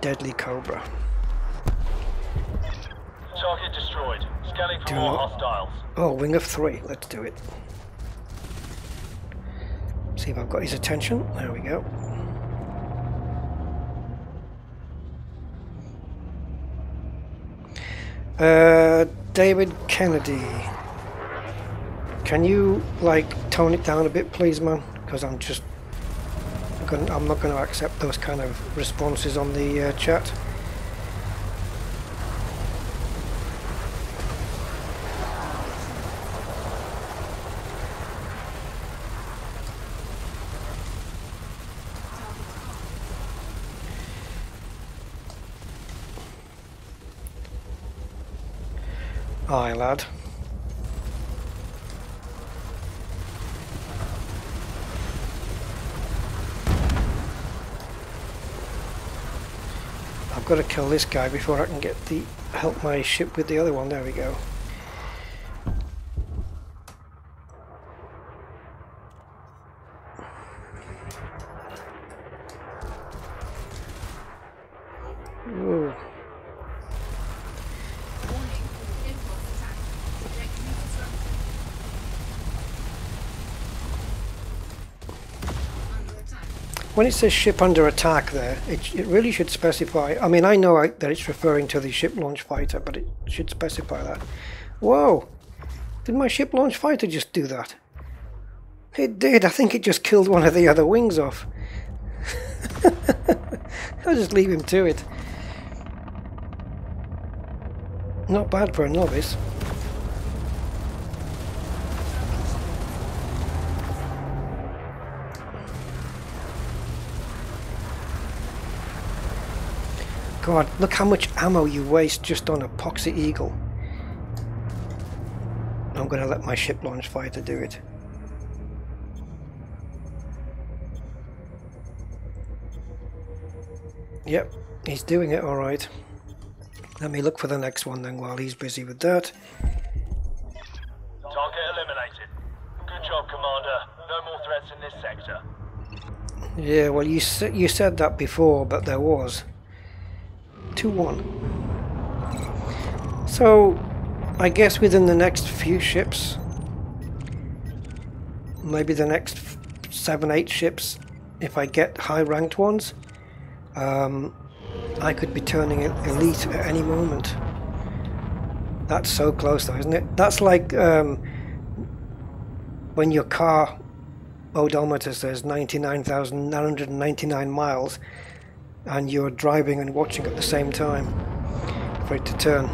Deadly Cobra. Target destroyed. Scanning for Do more hostiles. Oh, wing of three. Let's do it. See if I've got his attention. There we go. Uh, David Kennedy. Can you like tone it down a bit, please, man? Because I'm just, I'm not going to accept those kind of responses on the uh, chat. Aye, lad. I've got to kill this guy before I can get the help my ship with the other one. There we go. Ooh. Warning. Impulse attack. Objective disrupted. Under attack. When it says ship under attack there, it, it really should specify. I mean, I know I, that it's referring to the ship launch fighter, but it should specify that. Whoa! Did my ship launch fighter just do that? It did. I think it just killed one of the other wings off. (laughs) I'll just leave him to it. Not bad for a novice. God, look how much ammo you waste just on a Poxy Eagle. I'm going to let my ship launch fighter do it. Yep, he's doing it alright. Let me look for the next one then while he's busy with that. Target eliminated. Good job, Commander. No more threats in this sector. Yeah, well you, you said that before, but there was. 2-1. So, I guess within the next few ships, maybe the next 7, 8 ships, if I get high ranked ones, um, I could be turning elite at any moment. That's so close though, isn't it? That's like um, when your car odometer says 99,999 miles and you're driving and watching at the same time for it to turn.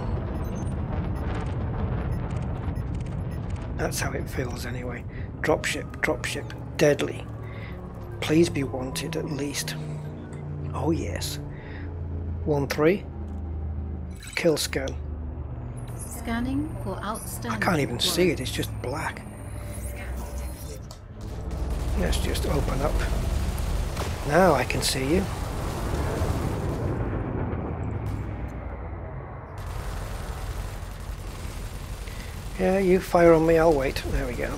That's how it feels anyway. Dropship, dropship, deadly. Please be wanted at least. Oh yes. 1 3. Kill scan. Scanning for outstanding. I can't even see it, it's just black. Let's just open up. Now I can see you. Yeah, you fire on me, I'll wait. There we go.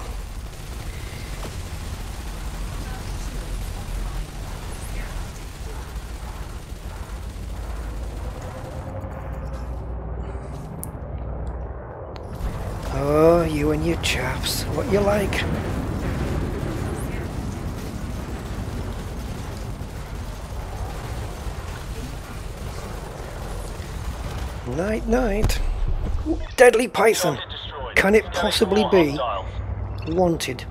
Oh, you and your chaps. What you like? Night, night. Deadly python. Can it possibly be? Wanted.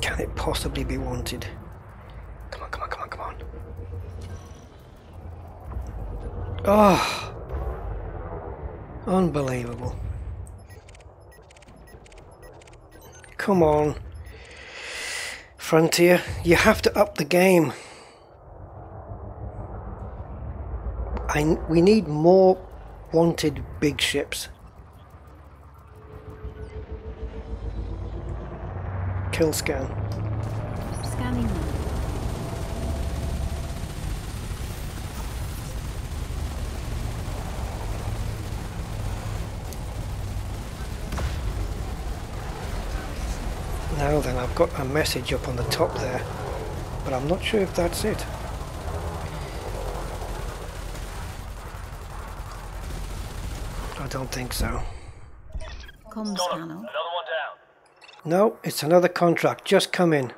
Can it possibly be wanted? Come on, come on, come on, come on. Oh. Unbelievable. Come on. Frontier, you have to up the game. I, we need more wanted big ships. Kill scan. Scanning now. Now then, I've got a message up on the top there, but I'm not sure if that's it. Don't think so. Comms Got panel. Another one down. No, it's another contract. Just come in.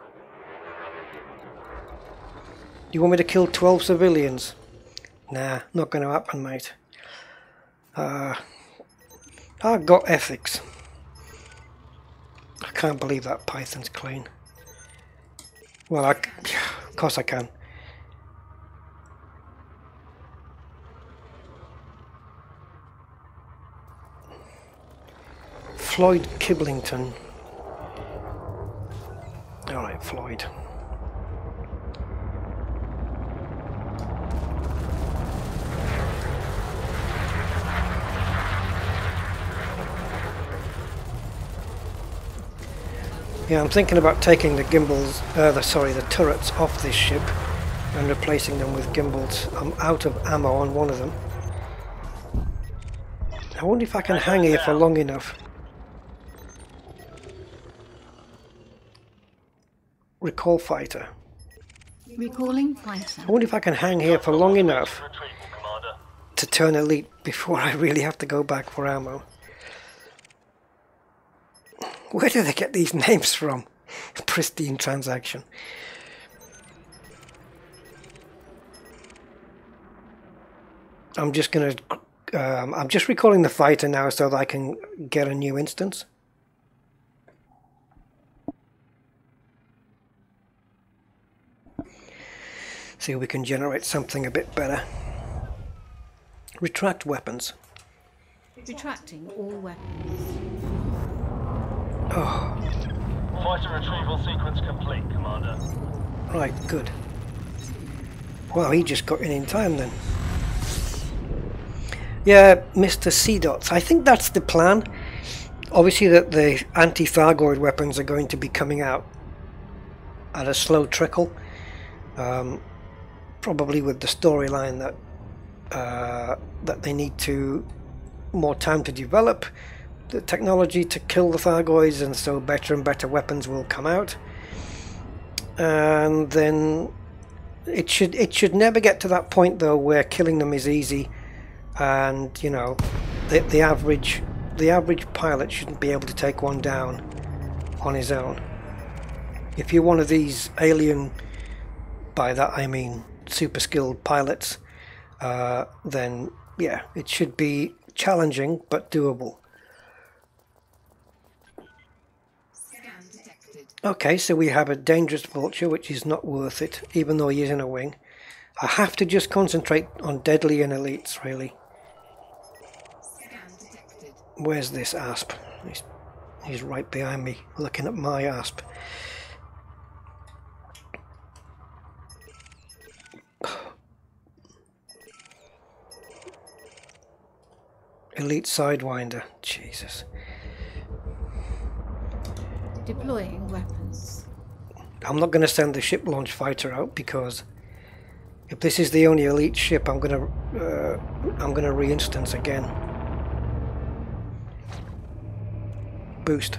You want me to kill 12 civilians? Nah, not going to happen, mate. Uh, I've got ethics. I can't believe that Python's clean. Well, I, c- (sighs) of course I can. Floyd Kiblington. Alright, Floyd. Yeah, I'm thinking about taking the gimbals, uh, the sorry, the turrets off this ship and replacing them with gimbals. I'm out of ammo on one of them. I wonder if I can hang here for long enough. Recall fighter. Recalling fighter. I wonder if I can hang here for long enough to turn elite before I really have to go back for ammo. Where do they get these (laughs) names from? Pristine transaction. I'm just gonna. Um, I'm just recalling the fighter now so that I can get a new instance. See if we can generate something a bit better. Retract weapons. Retracting all weapons. Oh. Fighter retrieval sequence complete, Commander. Right, good. Well, he just got in in time then. Yeah, Mr. C dots. I think that's the plan. Obviously, that the anti-Thargoid weapons are going to be coming out at a slow trickle. Um, probably with the storyline that uh, that they need to more time to develop the technology to kill the Thargoids, and so better and better weapons will come out. And then it should it should never get to that point though where killing them is easy, and you know the the average the average pilot shouldn't be able to take one down on his own. If you're one of these alien, by that I mean super skilled pilots, uh, then yeah, it should be challenging but doable. Okay, so we have a dangerous vulture, which is not worth it, even though he is in a wing. I have to just concentrate on deadly and elites, really. Where's this asp? He's, he's right behind me, looking at my asp. Elite Sidewinder. Jesus. Deploying weapons. I'm not going to send the ship launch fighter out because if this is the only elite ship, I'm going to uh, I'm going to re-instance again. Boost.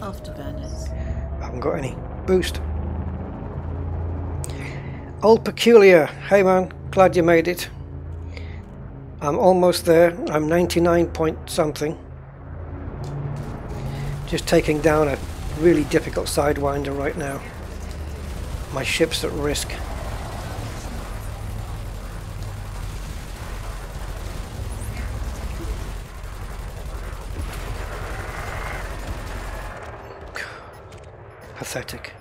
Afterburners. I haven't got any. Boost. Old Peculiar. Hey man, glad you made it. I'm almost there. I'm 99 point something. Just taking down a really difficult sidewinder right now. My ship's at risk. Pathetic.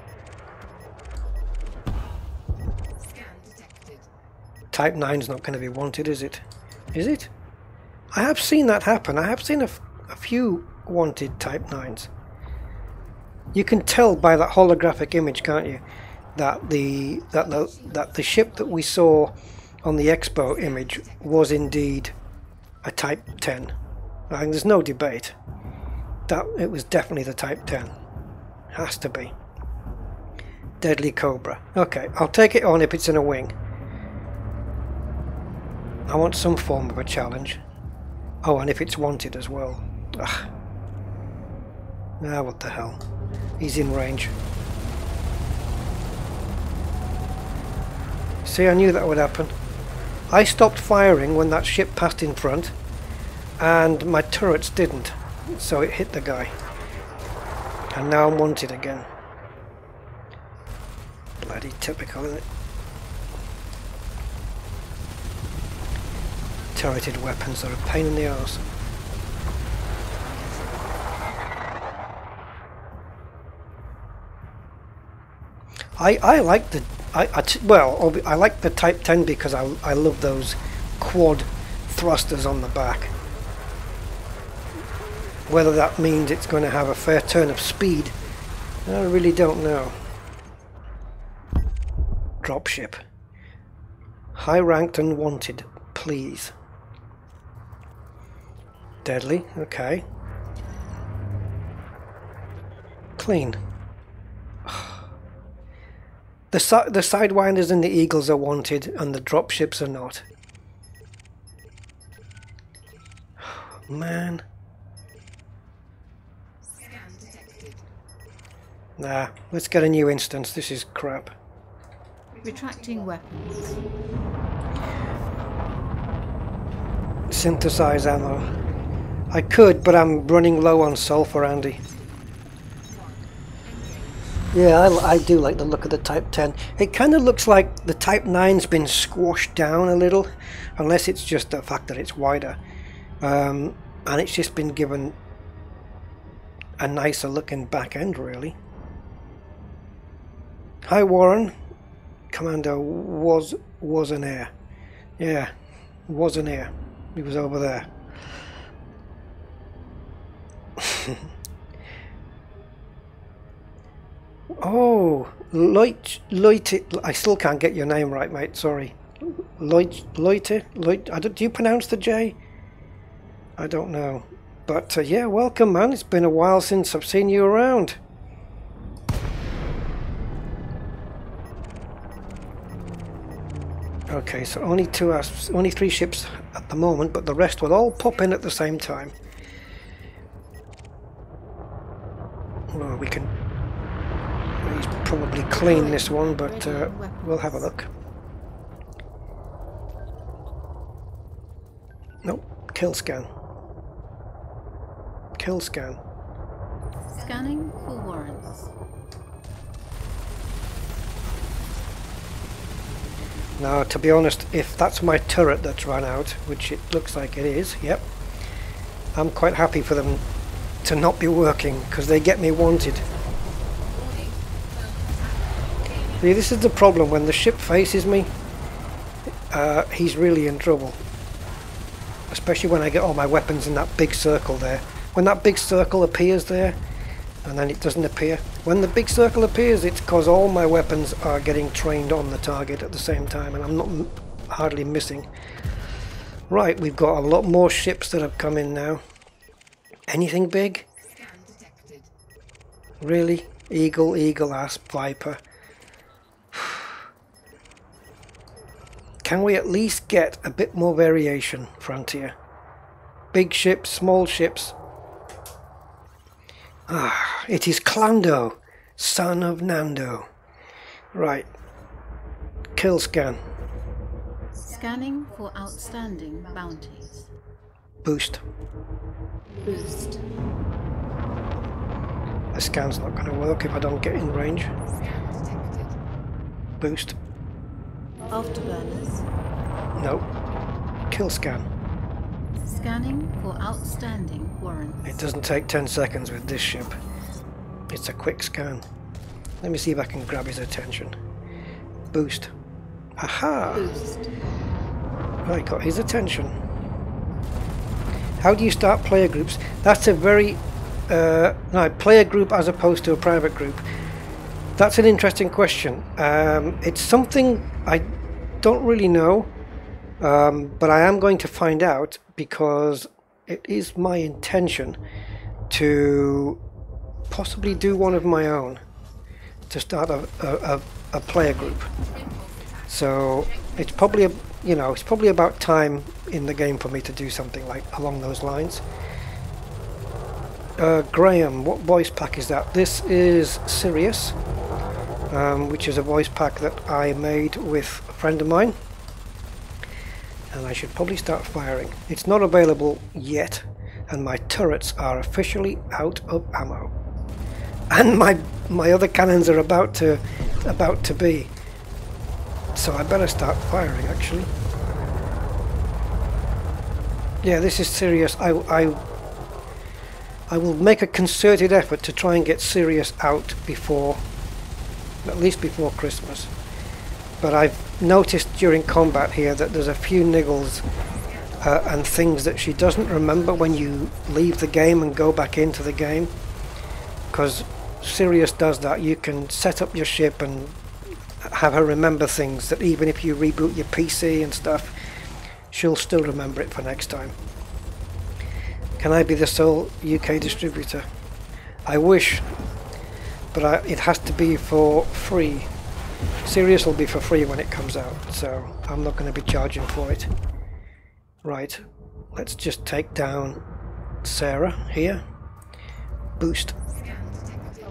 Type 9's not going to be wanted, is it? Is it? I have seen that happen. I have seen a, few wanted Type 9s. You can tell by that holographic image, can't you? That the that the that the ship that we saw on the expo image was indeed a Type 10. I think there's no debate. That it was definitely the Type 10. Has to be. Deadly Cobra. Okay, I'll take it on if it's in a wing. I want some form of a challenge. Oh, and if it's wanted as well. Ugh. Ah, what the hell. He's in range. See, I knew that would happen. I stopped firing when that ship passed in front, and my turrets didn't. So it hit the guy. And now I'm wanted again. Bloody typical, isn't it? Turreted weapons are a pain in the arse. I, I like the I, well I like the Type 10 because I, I love those quad thrusters on the back. Whether that means it's going to have a fair turn of speed, I really don't know. Dropship. High ranked and wanted, please. Deadly, okay. Clean. (sighs) The, si- the Sidewinders and the Eagles are wanted, and the dropships are not. (sighs) Man. Nah, let's get a new instance. This is crap. Retracting weapons. Synthesize ammo. I could, but I'm running low on sulfur, Andy. Yeah, I, I do like the look of the Type 10. It kind of looks like the Type 9's been squashed down a little, unless it's just the fact that it's wider. Um, and it's just been given a nicer looking back end, really. Hi, Warren. Commander was was an air. Yeah, was an air. He was over there. (coughs) oh, Loit, Loite. I still can't get your name right, mate. Sorry. Loit, Loite, Loit. I don't, do you pronounce the J? I don't know. But uh, yeah, welcome, man. It's been a while since I've seen you around. Okay, so only two, only three ships at the moment, but the rest will all pop in at the same time. Well, we can. He's probably clean this one, but uh, we'll have a look. Nope, kill scan. Kill scan. Scanning for warrants. Now, to be honest, if that's my turret that's run out, which it looks like it is, yep, I'm quite happy for them to not be working because they get me wanted. See, this is the problem when the ship faces me. Uh, he's really in trouble, especially when I get all my weapons in that big circle there. When that big circle appears there, and then it doesn't appear. When the big circle appears, it's because all my weapons are getting trained on the target at the same time, and I'm not hardly missing. Right, we've got a lot more ships that have come in now. Anything big? Really? Eagle, Eagle, Asp, Viper. (sighs) Can we at least get a bit more variation, Frontier? Big ships, small ships. Ah, it is Clando, son of Nando. Right. Kill scan. Scanning for outstanding bounties. Boost. Boost. The scan's not going to work if I don't get in range. Boost. Afterburners. No. Kill scan. Scanning for outstanding warrants. It doesn't take 10 seconds with this ship. It's a quick scan. Let me see if I can grab his attention. Boost. Aha! Boost. I got his attention. How do you start player groups? That's a very... Uh, no, player group as opposed to a private group. That's an interesting question. Um, it's something I don't really know, um, but I am going to find out because it is my intention to possibly do one of my own to start a, a, a, a player group. So it's probably a, you know it's probably about time in the game for me to do something like along those lines. Uh, Graham, what voice pack is that? This is Sirius, um, which is a voice pack that I made with a friend of mine. and I should probably start firing. It's not available yet, and my turrets are officially out of ammo. And my my other cannons are about to about to be. So I better start firing actually. Yeah, this is serious. I, I, I will make a concerted effort to try and get Sirius out before, at least before Christmas. But I've noticed during combat here that there's a few niggles uh, and things that she doesn't remember when you leave the game and go back into the game. Because Sirius does that. You can set up your ship and have her remember things that even if you reboot your PC and stuff, she'll still remember it for next time. Can I be the sole UK distributor? I wish, but I, it has to be for free. Sirius will be for free when it comes out, so I'm not going to be charging for it. Right, let's just take down Sarah here. Boost.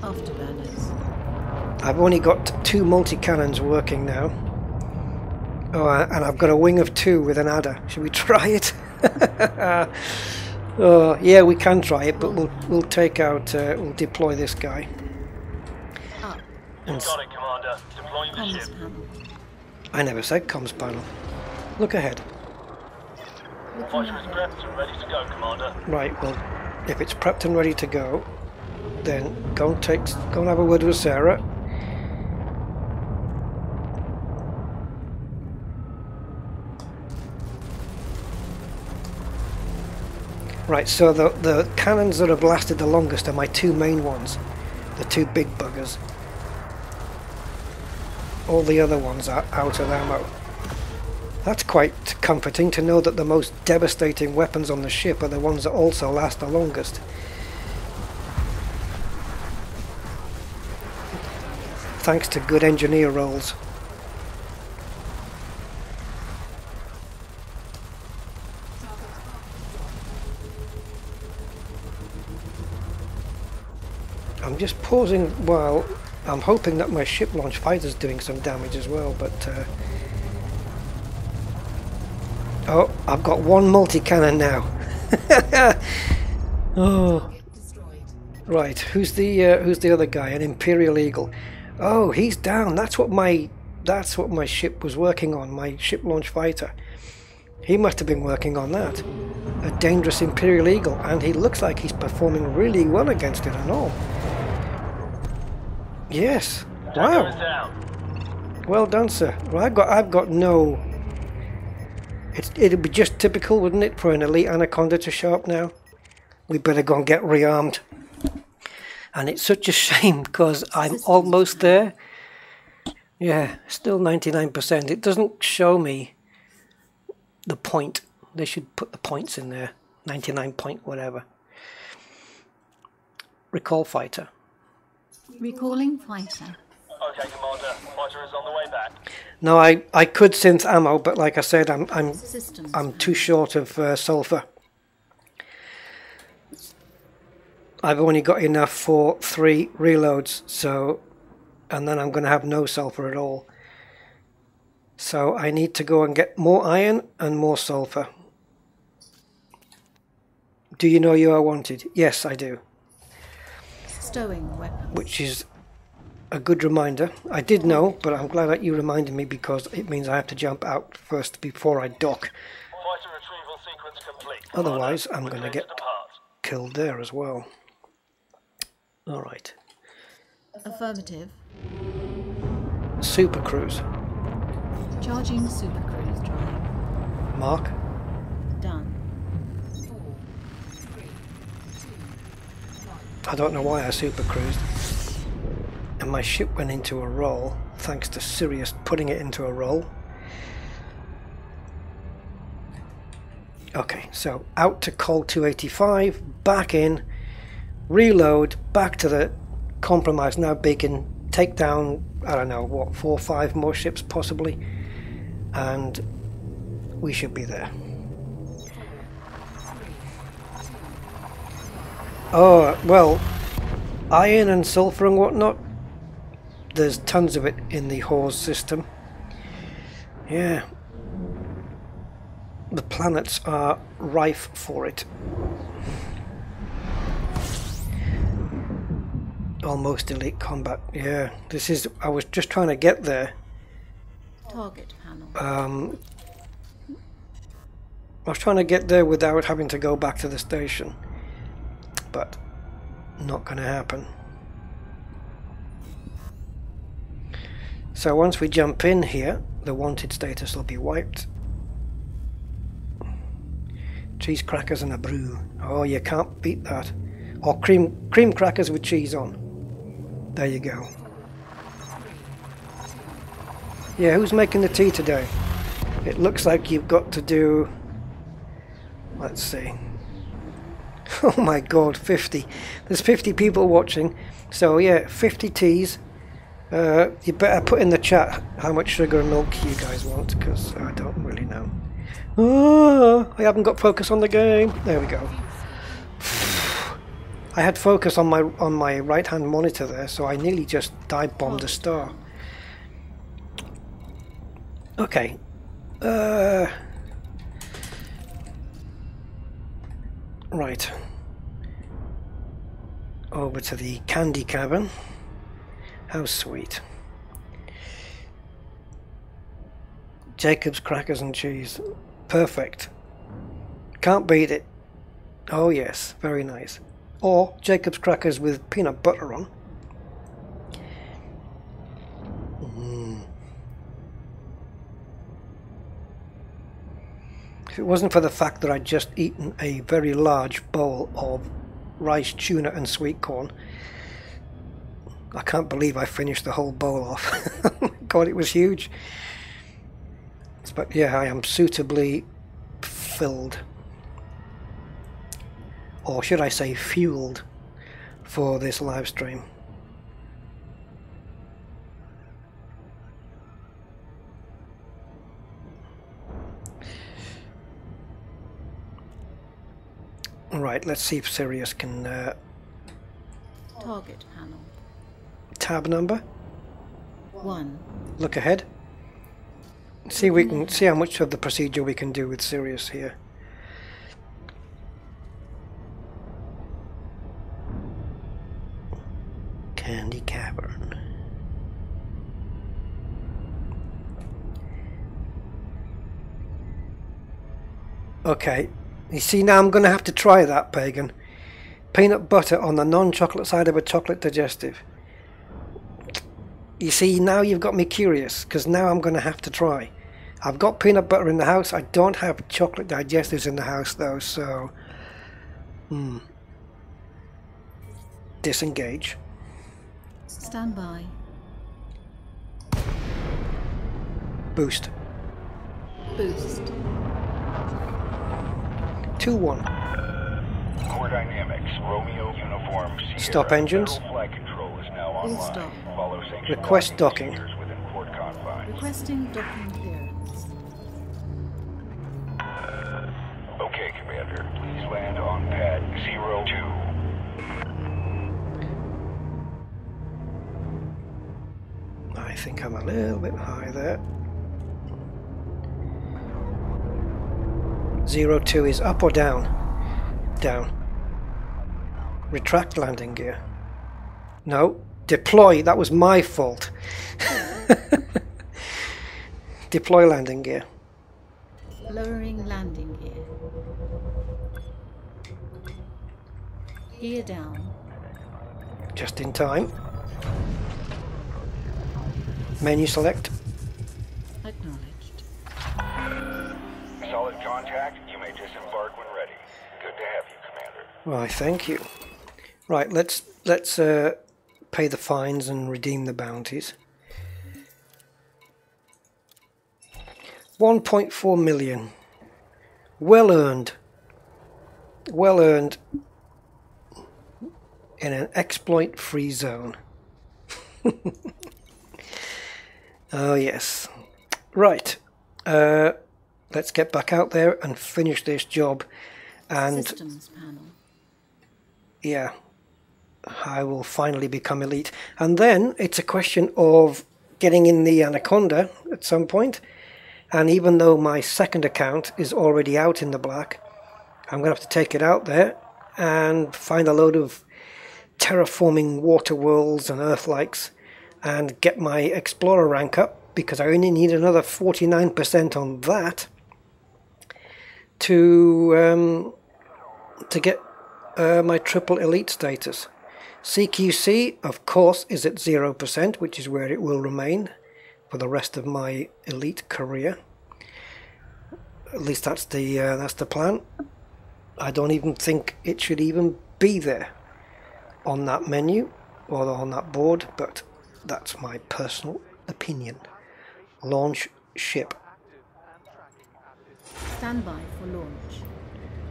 Afterburners. I've only got two multi-cannons working now. Oh, and I've got a wing of two with an adder. Should we (laughs) try it? (laughs) oh, yeah, we can try it, but we'll we'll take out, uh, we'll deploy this guy. Up. And s- Got it, Commander. Deploying the Comms ship. panel. I never said comms panel. Look ahead. Fighter is prepped and ready to go, Commander. Right, well, if it's prepped and ready to go, then go and take, go and have a word with Sarah. Right, so the the cannons that have lasted the longest are my two main ones, the two big buggers. All the other ones are out of ammo. That's quite comforting to know that the most devastating weapons on the ship are the ones that also last the longest. Thanks to good engineer rolls. I'm just pausing while I'm hoping that my ship launch fighter's doing some damage as well, but uh, Oh, I've got one multi-cannon now. (laughs) oh, right. Who's the uh, who's the other guy? An Imperial Eagle. Oh, he's down. That's what my that's what my ship was working on. My ship launch fighter. He must have been working on that. A dangerous Imperial Eagle, and he looks like he's performing really well against it and all. Yes. Wow. Well done, sir. Well, I've got I've got no. It's, it'd be just typical, wouldn't it, for an elite anaconda to show up now? We better go and get rearmed. And it's such a shame because I'm almost there. Yeah, still 99%. It doesn't show me the point. They should put the points in there. 99 point whatever. Recall fighter. Recalling fighter. Okay, Commander. Fighter is on the way back. No, I, I could synth ammo, but like I said, I'm I'm Systems. I'm too short of uh, sulfur. I've only got enough for three reloads, so and then I'm going to have no sulfur at all. So I need to go and get more iron and more sulfur. Do you know you are wanted? Yes, I do. Stowing weapons. Which is a good reminder. I did know, but I'm glad that you reminded me because it means I have to jump out first before I dock. Fighter retrieval sequence complete. Commander. Otherwise, I'm going to get killed there as well. All right. Affirmative. Super Cruise. Charging Super Cruise drive. Mark. Done. Four, three, two, one. I don't know why I super cruised. And my ship went into a roll, thanks to Sirius putting it into a roll. Okay, so out to Col 285, back in, reload, back to the compromise now beacon, take down, I don't know, what, four or five more ships possibly, and we should be there. Oh, well, iron and sulfur and whatnot, there's tons of it in the Hors system. Yeah. the planets are rife for it. Almost elite combat. Yeah, this is. I was just trying to get there. Target panel. Um, I was trying to get there without having to go back to the station, but not going to happen. So once we jump in here, the wanted status will be wiped. Cheese crackers and a brew. Oh, you can't beat that. Or cream cream crackers with cheese on. There you go. Yeah, who's making the tea today? It looks like you've got to do. Let's see. (laughs) Oh my god, 50. There's 50 people watching. So, yeah, 50 teas. Uh, you better put in the chat how much sugar and milk you guys want, because I don't really know. Ah, I haven't got focus on the game. There we go. (sighs) I had focus on my on my right hand monitor there, so I nearly just dive bombed a star. Okay. Uh, right. Over to the candy cabin. How sweet. Jacob's crackers and cheese. Perfect. Can't beat it. Oh yes, very nice. Or Jacob's crackers with peanut butter on. If it wasn't for the fact that I'd just eaten a very large bowl of rice, tuna and sweet corn, I can't believe I finished the whole bowl off. (laughs) Oh God, it was huge. But yeah, I am suitably filled. Or should I say fueled for this live stream. Right, let's see if Sirius can uh, Target panel. tab number. 1. Look ahead. See we can see how much of the procedure we can do with Sirius here. Candy Cavern. Okay, you see now I'm going to have to try that, Pagan. Peanut butter on the non-chocolate side of a chocolate digestive. You see, now you've got me curious, because now I'm going to have to try. I've got peanut butter in the house. I don't have chocolate digestives in the house, though, so... Hmm. Disengage. Stand by. Boost. Boost. 2-1. Core Dynamics, Romeo Uniform Sierra. Stop engines. Federal flight control is now Full online. stop. Request docking. procedures within port confines. Requesting docking clearance. Okay, Commander. Please land on pad zero two. I think I'm a little bit high there. Zero two is up or down? Down. Retract landing gear. No. Deploy. That was my fault. (laughs) Deploy landing gear. Lowering landing gear. Gear down. Just in time. Menu select. Acknowledged. Solid contact. You may disembark when ready. Good to have you, Commander. Right, thank you. Right, let's let's uh, pay the fines and redeem the bounties. 1.4 million. Well earned. Well earned in an exploit free zone. (laughs) oh, yes. Right. Uh, let's get back out there and finish this job. And Systems panel. yeah, I will finally become elite. And then it's a question of getting in the Anaconda at some point. And even though my second account is already out in the black, I'm going to have to take it out there and find a load of terraforming water worlds and earth likes and get my explorer rank up because I only need another 49% on that to um, to get uh, my triple elite status. CQC, of course, is at 0%, which is where it will remain for the rest of my elite career. At least that's the uh, that's the plan. I don't even think it should even be there on that menu or on that board, but that's my personal opinion. Launch ship. Stand by for launch.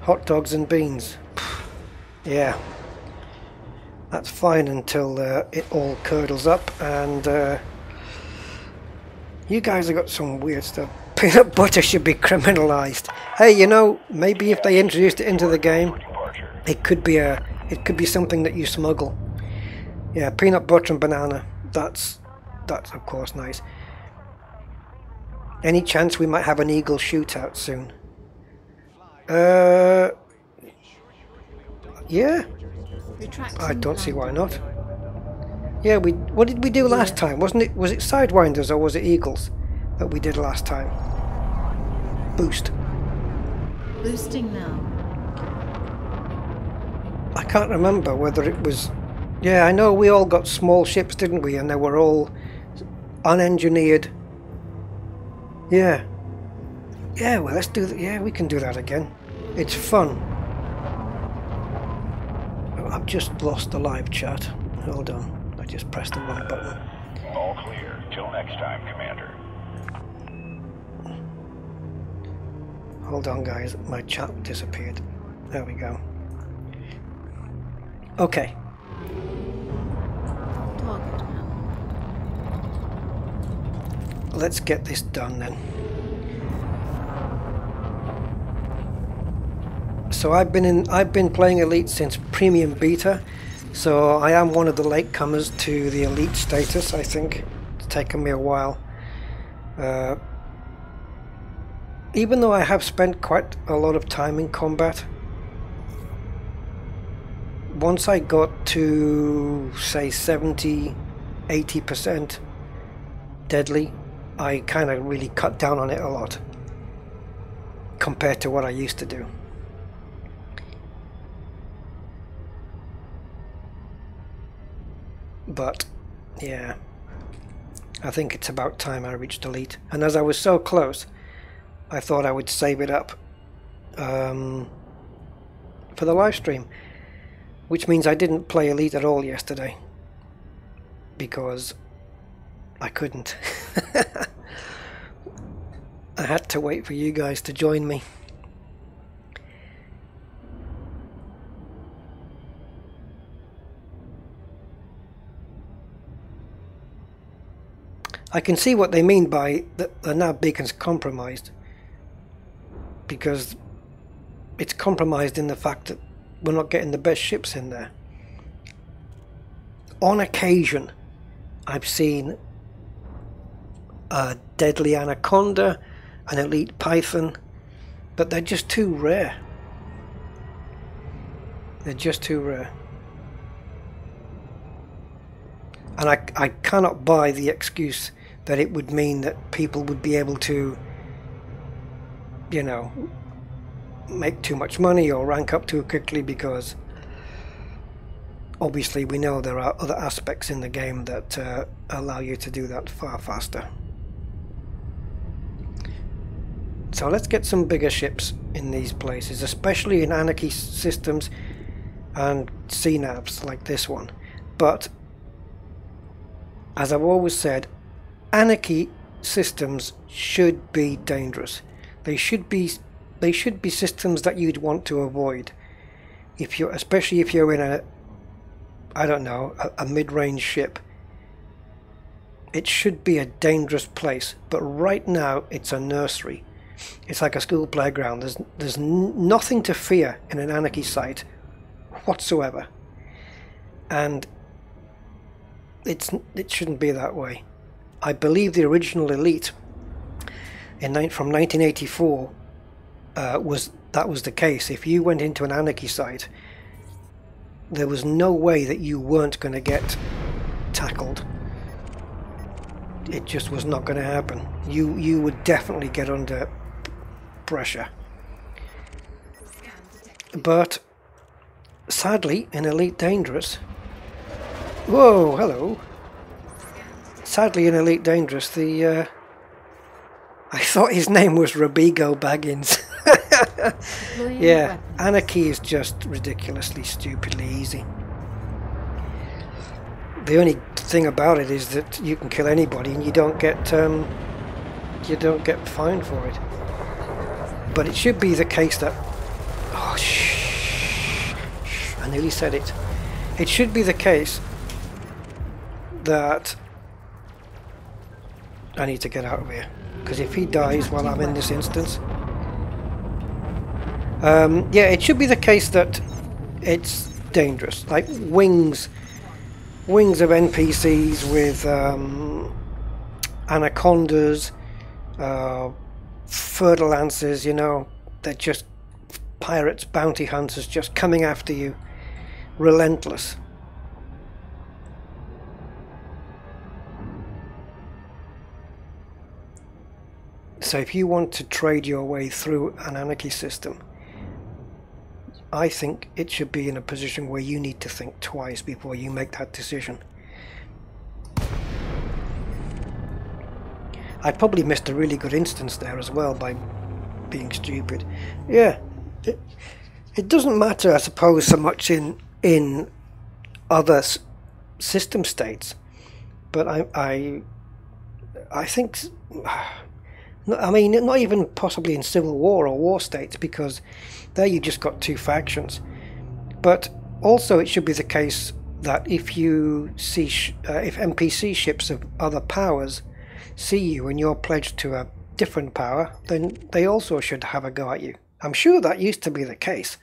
Hot dogs and beans. (sighs) yeah. That's fine until uh, it all curdles up and uh, you guys have got some weird stuff. (laughs) Peanut butter should be criminalized. Hey, you know, maybe if they introduced it into the game, it could be a it could be something that you smuggle. Yeah, peanut butter and banana. That's that's of course nice. Any chance we might have an eagle shootout soon? Uh yeah, I don't see why not. Yeah, we what did we do last time? Wasn't it was it sidewinders or was it eagles that we did last time? Boost. Boosting now. I can't remember whether it was. Yeah, I know we all got small ships, didn't we? And they were all unengineered. Yeah. Yeah, well, let's do that. Yeah, we can do that again. It's fun. Oh, I've just lost the live chat. Hold on. I just pressed the wrong button. All clear. Till next time, Commander. Hold on, guys. My chat disappeared. There we go. Okay. Target let's get this done then. So I've been in I've been playing Elite since premium beta, so I am one of the latecomers to the Elite status. I think it's taken me a while. Uh, even though I have spent quite a lot of time in combat, once I got to say 70 80% deadly I kind of really cut down on it a lot compared to what I used to do. But yeah, I think it's about time I reached elite. And as I was so close, I thought I would save it up um, for the live stream, which means I didn't play elite at all yesterday because I couldn't. (laughs) I had to wait for you guys to join me. I can see what they mean by the, the nav beacon's compromised because it's compromised in the fact that we're not getting the best ships in there. On occasion, I've seen a deadly anaconda, an elite python, but they're just too rare. They're just too rare. And I, I cannot buy the excuse that it would mean that people would be able to, you know, make too much money or rank up too quickly because obviously we know there are other aspects in the game that uh, allow you to do that far faster. So let's get some bigger ships in these places, especially in Anarchy systems and CNAVs like this one. But as I've always said, Anarchy systems should be dangerous. They should be they should be systems that you'd want to avoid. If you especially if you're in a I don't know, a, a mid-range ship. It should be a dangerous place, but right now it's a nursery. It's like a school playground. There's there's nothing to fear in an anarchy site whatsoever. And it's it shouldn't be that way. I believe the original elite in from 1984 uh, was that was the case. If you went into an anarchy site, there was no way that you weren't going to get tackled. It just was not going to happen. You you would definitely get under pressure. But sadly, in Elite Dangerous, whoa, hello. Sadly, in Elite Dangerous, the uh, (laughs) I thought his name was Robigo Baggins. (laughs) Yeah. Anarchy is just ridiculously, stupidly easy. The only thing about it is that you can kill anybody and you don't get um, you don't get fined for it. But it should be the case that oh shh, I nearly said it. It should be the case that I need to get out of here because if he dies while I'm in this instance. Um, yeah, it should be the case that it's dangerous. Like wings, wings of NPCs with um, anacondas, uh, Fer-de-Lances. You know, they're just pirates, bounty hunters, just coming after you, relentless. So if you want to trade your way through an anarchy system, I think it should be in a position where you need to think twice before you make that decision. I probably missed a really good instance there as well by being stupid. Yeah, it, it doesn't matter, I suppose, so much in in other system states, but I I I think. (sighs) I mean, not even possibly in civil war or war states, because there you just got two factions. But also, it should be the case that if you see, uh, if NPC ships of other powers see you and you're pledged to a different power, then they also should have a go at you. I'm sure that used to be the case.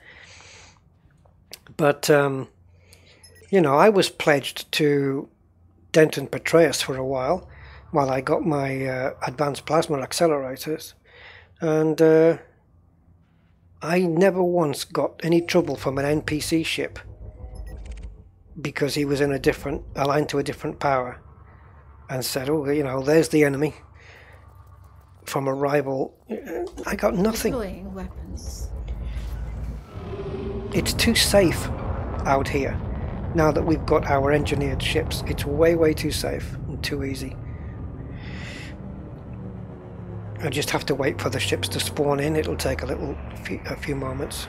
But, um, you know, I was pledged to Denton Patreus for a while while I got my uh, advanced plasma accelerators. And uh, I never once got any trouble from an NPC ship because he was in a different, aligned to a different power and said, oh, you know, there's the enemy from a rival. I got nothing. Deploying weapons. It's too safe out here. Now that we've got our engineered ships, it's way, way too safe and too easy. I just have to wait for the ships to spawn in. It'll take a little, few, a few moments.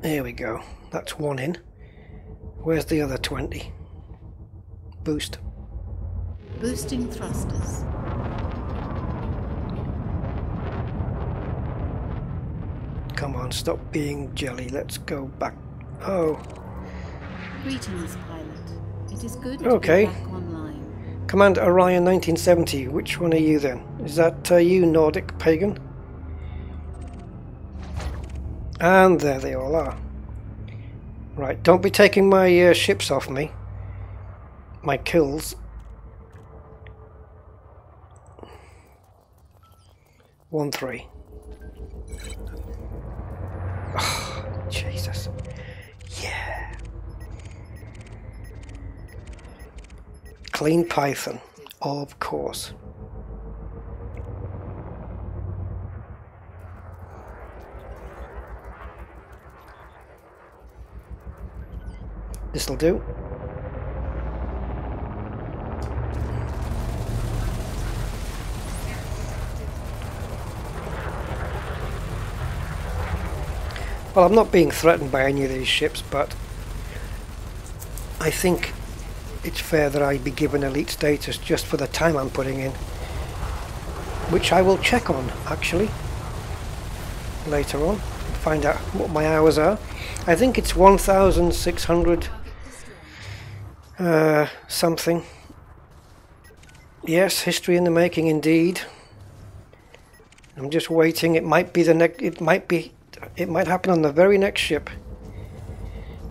There we go. That's one in. Where's the other 20? Boost. Boosting thrusters. Come on, stop being jelly. Let's go back. Oh, Greetings, pilot. It is good Okay. to be back online. Commander Orion 1970. Which one are you then? Is that uh, you, Nordic pagan? And there they all are. Right, don't be taking my uh, ships off me. My kills. One three. Oh, (sighs) Jesus. Yeah. Clean Python, of course. This'll do. Well, I'm not being threatened by any of these ships, but I think it's fair that I be given elite status just for the time I'm putting in. Which I will check on, actually, later on. Find out what my hours are. I think it's 1,600 uh, something. Yes, history in the making indeed. I'm just waiting. It might be the next. It might be. It might happen on the very next ship.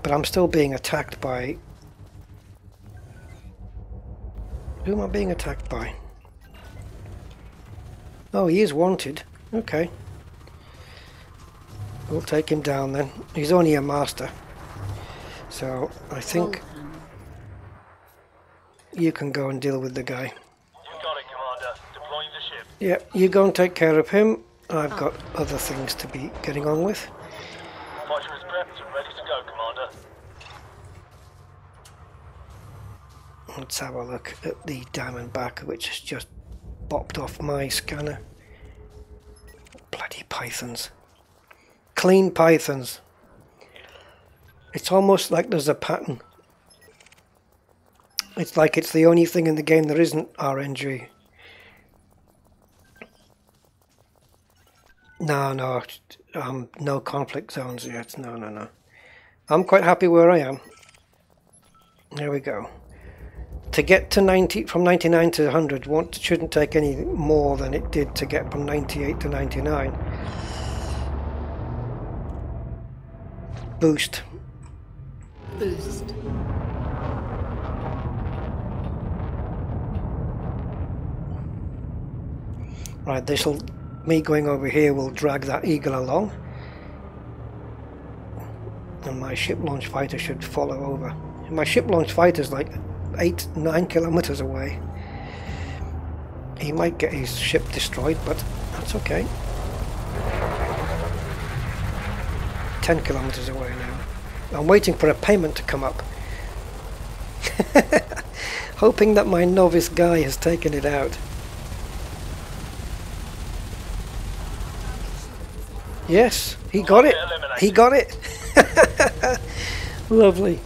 But I'm still being attacked by... Who am I being attacked by? Oh, he is wanted. Okay. We'll take him down then. He's only a master. So, I think. You can go and deal with the guy. You got it, Commander. Deploying the ship. Yeah, you go and take care of him. I've got other things to be getting on with. Fighter is prepped and ready to go, Commander. Let's have a look at the Diamondback, which has just bopped off my scanner. Bloody pythons. Clean pythons. It's almost like there's a pattern. It's like it's the only thing in the game that isn't RNG. No, no, um, no conflict zones yet. No, no, no. I'm quite happy where I am. There we go to get to 90 from 99 to 100 won't, shouldn't take any more than it did to get from 98 to 99 boost Boost. Right this'll me going over here will drag that eagle along. And my ship launch fighter should follow over. My ship launch fighter's like eight nine kilometers away. He might get his ship destroyed but that's okay. 10 kilometers away now. I'm waiting for a payment to come up. (laughs) Hoping that my novice guy has taken it out Yes, he got it. He got it. (laughs) Lovely.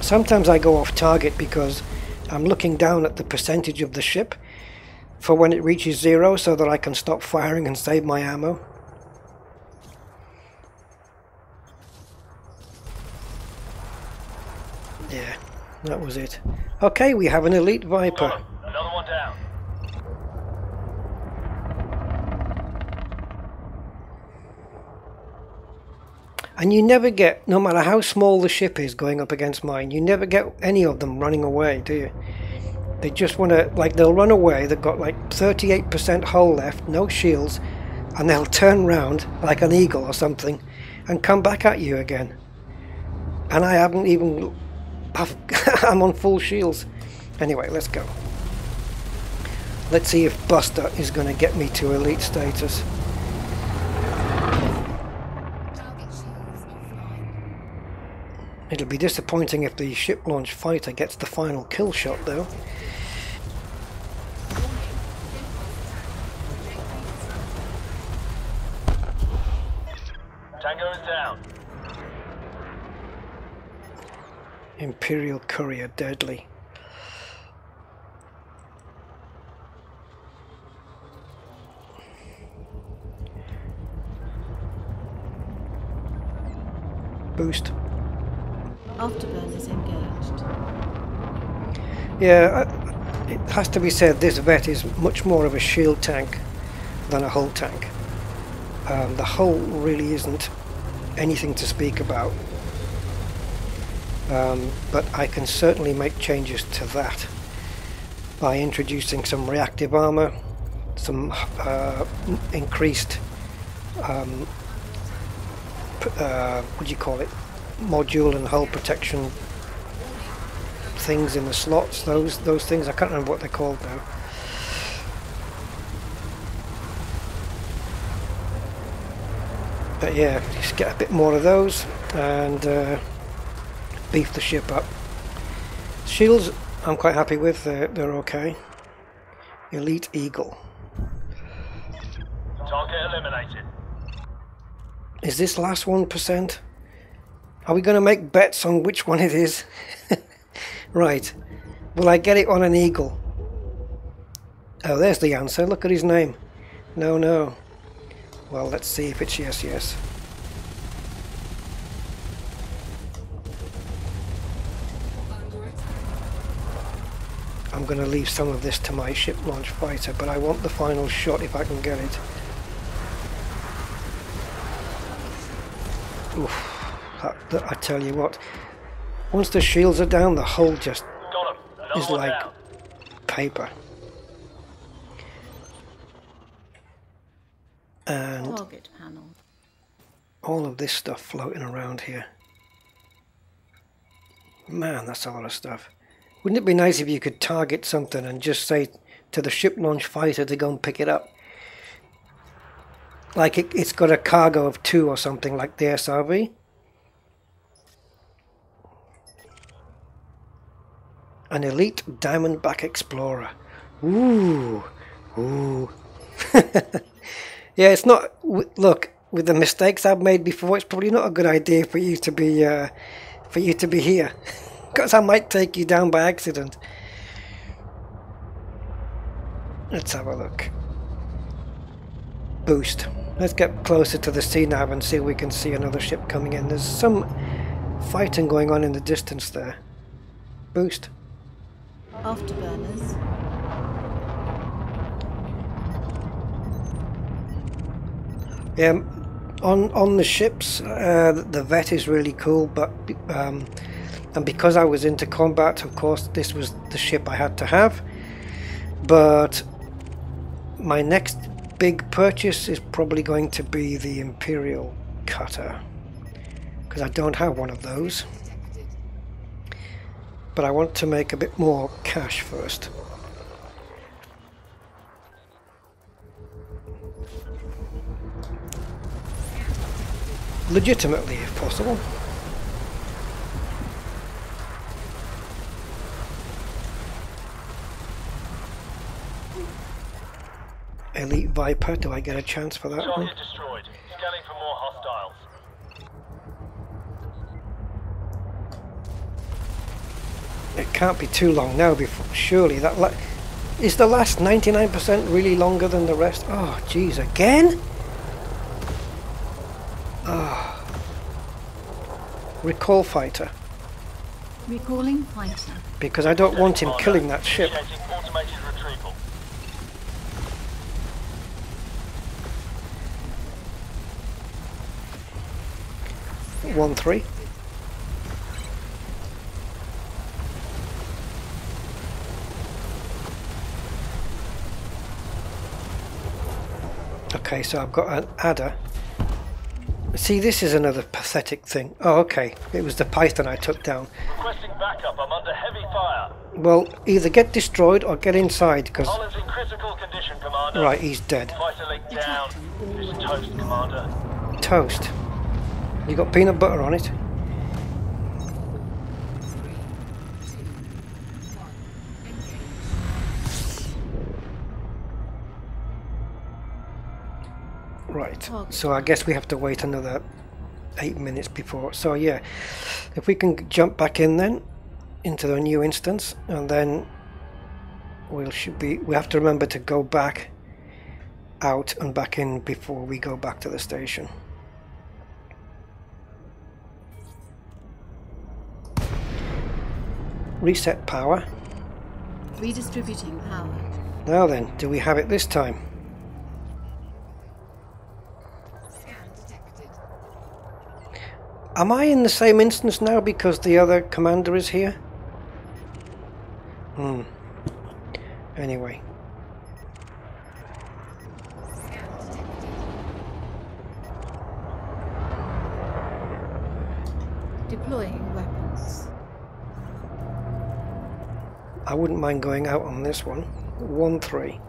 Sometimes I go off target because I'm looking down at the percentage of the ship for when it reaches zero so that I can stop firing and save my ammo. Yeah, that was it. Okay, we have an elite Viper. Another one down. And you never get, no matter how small the ship is going up against mine, you never get any of them running away, do you? They just want to, like, they'll run away. They've got like 38% hull left, no shields, and they'll turn round like an eagle or something and come back at you again. And I haven't even, I've, (laughs) I'm on full shields. Anyway, let's go. Let's see if Buster is going to get me to elite status. Target shields offline. It'll be disappointing if the ship launch fighter gets the final kill shot, though. Tango is down. Imperial Courier deadly. Boost. Afterburn is engaged. Yeah, it has to be said this Vette is much more of a shield tank than a hull tank. Um, the hull really isn't anything to speak about. Um, but I can certainly make changes to that by introducing some reactive armor, some uh, increased, um, uh, what do you call it, module and hull protection things in the slots. Those those things I can't remember what they're called now. But yeah, just get a bit more of those and uh, beef the ship up. Shields, I'm quite happy with. They're, they're okay. Elite Eagle. Target eliminated. Is this last one percent? Are we going to make bets on which one it is? (laughs) right. Will I get it on an eagle? Oh, there's the answer. Look at his name. No, no. Well, let's see if it's yes, yes. I'm going to leave some of this to my ship launch fighter, but I want the final shot if I can get it. Oof that, that- I tell you what, once the shields are down, the hull just Got him. Another is like down. paper. And Target panel. all of this stuff floating around here. Man, that's a lot of stuff. Wouldn't it be nice if you could target something and just say to the ship launch fighter to go and pick it up? Like it, it's got a cargo of two or something like the SRV. An elite diamondback explorer. Ooh, ooh. (laughs) yeah, it's not. Look, with the mistakes I've made before, it's probably not a good idea for you to be, uh, for you to be here, (laughs) because I might take you down by accident. Let's have a look. Boost. Let's get closer to the sea nav and see if we can see another ship coming in. There's some fighting going on in the distance there. Boost. Afterburners. Yeah, on on the ships, uh, the Vette is really cool, but um, and because I was into combat, of course, this was the ship I had to have. But my next big purchase is probably going to be the Imperial Cutter, because I don't have one of those. But I want to make a bit more cash first. Legitimately, if possible. Elite Viper, do I get a chance for that one? Target destroyed. Scanning for more hostiles. It can't be too long now before surely that la- is the last 99% really longer than the rest? Oh jeez, again? Ah. Recall fighter. Recalling fighter. Because I don't want him killing that ship. Initiating automated retrieval. One three. Okay, so I've got an adder. See, this is another pathetic thing. Oh, okay. It was the python I took down. Requesting backup. I'm under heavy fire. Well, either get destroyed or get inside, because... Holland's in critical condition, Commander. Right, he's dead. Fighter down. It's toast, Commander. Toast. You got peanut butter on it? Right. So I guess we have to wait another eight minutes before. So yeah, if we can jump back in then into the new instance, and then we'll should be. We have to remember to go back out and back in before we go back to the station. Reset power. Redistributing power. Now then, do we have it this time? Am I in the same instance now because the other commander is here? Hmm. Anyway, Deploying weapons. I wouldn't mind going out on this one. 1 3.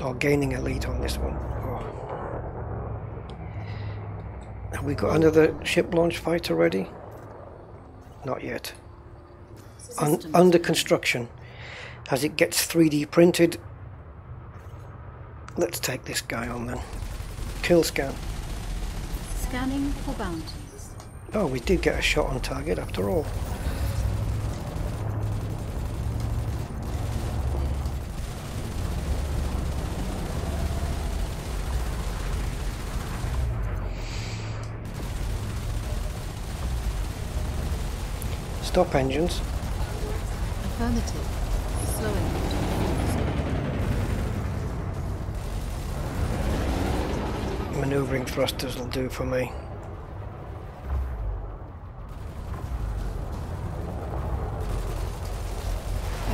Or gaining a lead on this one. Oh. Have we got another ship launch fighter ready? Not yet. Un- under construction. As it gets 3D printed, let's take this guy on then. Kill scan. Scanning for bounties. Oh, we did get a shot on target after all. Stop engines. Affirmative. slowing them to full speed. Maneuvering thrusters will do for me.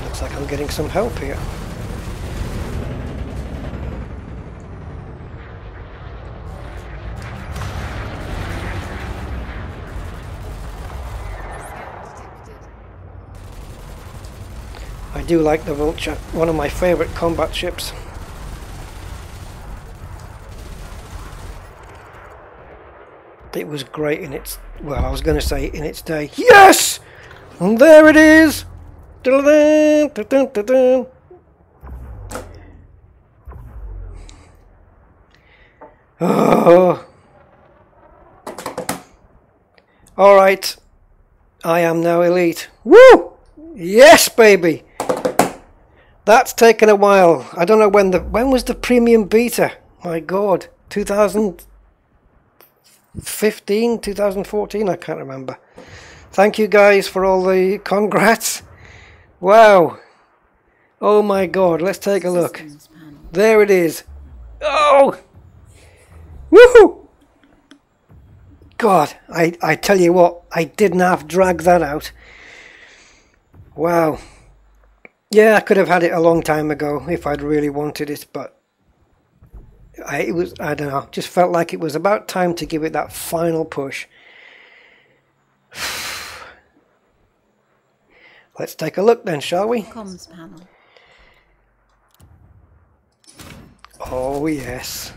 Looks like I'm getting some help here. Do like the Vulture, one of my favourite combat ships. It was great in its, well, I was going to say in its day. Yes! And there it is! Oh. Alright. I am now elite. Woo! Yes, baby! That's taken a while. I don't know when the when was the premium beta? My god. 2015, 2014, I can't remember. Thank you guys for all the congrats. Wow. Oh my god, let's take a look. There it is. Oh! Woohoo! God, I, I tell you what, I didn't half drag that out. Wow. Yeah, I could have had it a long time ago if I'd really wanted it, but I it was I don't know, just felt like it was about time to give it that final push. (sighs) Let's take a look then, shall we? Comms panel. Oh yes.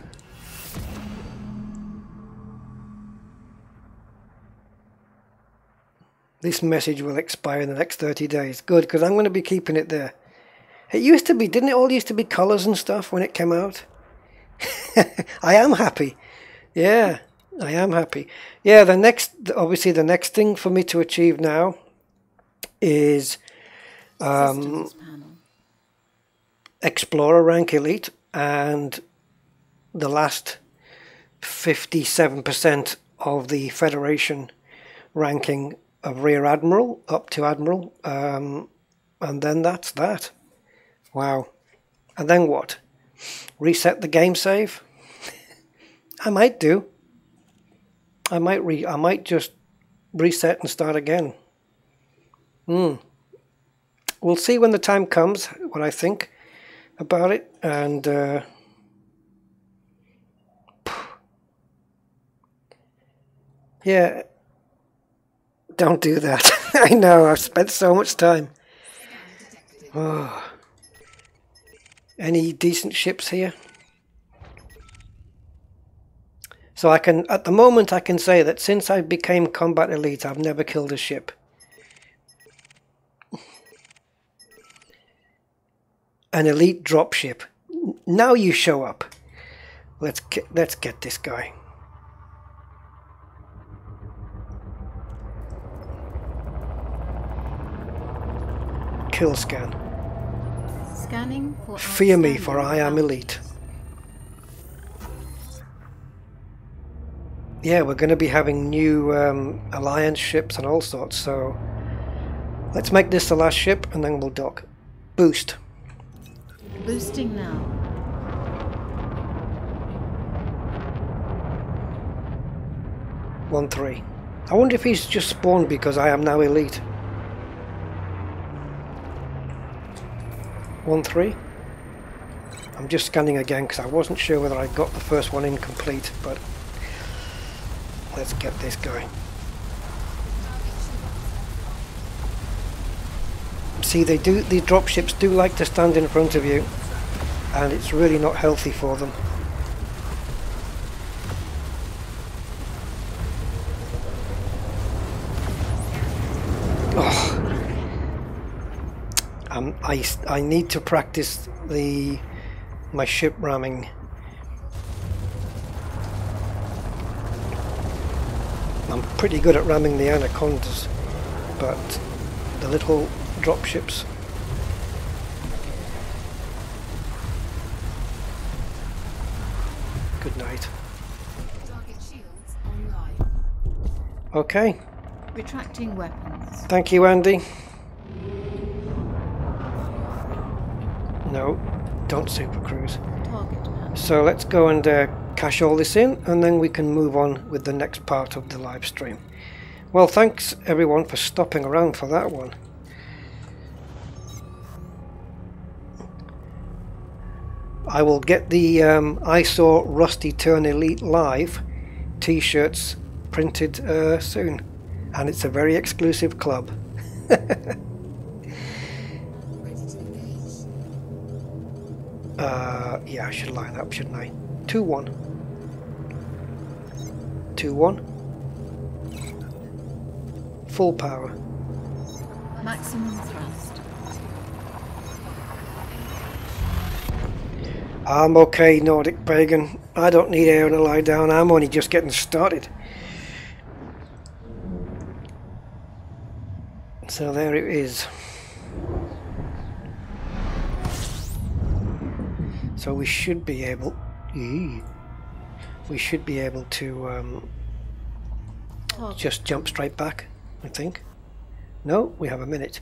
This message will expire in the next 30 days. Good, because I'm going to be keeping it there. It used to be, didn't it all used to be colours and stuff when it came out? (laughs) I am happy. Yeah, I am happy. Yeah, the next, obviously the next thing for me to achieve now is Um, Explorer rank elite and the last 57% of the Federation ranking of Rear Admiral up to Admiral. Um, and then that's that. Wow. And then what? Reset the game save? (laughs) I might do. I might re I might just reset and start again. Hmm. We'll see when the time comes what I think about it and uh, (sighs) yeah don't do that (laughs) I know I've spent so much time oh. any decent ships here so I can at the moment I can say that since I became combat elite I've never killed a ship an elite dropship. Now you show up. Let's let's get this guy. Kill scan. Scanning for Fear me, for I am elite. Yeah, we're going to be having new um, alliance ships and all sorts. So let's make this the last ship, and then we'll dock. Boost. Boosting now. One three. I wonder if he's just spawned because I am now elite. One three. I'm just scanning again because I wasn't sure whether I got the first one incomplete, but let's get this going. See, they do. These dropships do like to stand in front of you, and it's really not healthy for them. Um, I, I need to practice the my ship ramming. I'm pretty good at ramming the anacondas, but the little drop ships. Good night. Target shields online. Okay, Retracting weapons. thank you, Andy. No, don't super cruise. So let's go and uh, cash all this in and then we can move on with the next part of the live stream. Well, thanks everyone for stopping around for that one. I will get the um, I saw Rusty Turn Elite live t-shirts printed uh, soon and it's a very exclusive club. (laughs) Uh, yeah, I should line up, shouldn't I? 2 1. 2 1. Full power. Maximum thrust. I'm okay, Nordic Pagan. I don't need air to lie down. I'm only just getting started. So there it is. So we should be able. Eee. We should be able to um, Target. just jump straight back, I think. No, we have a minute.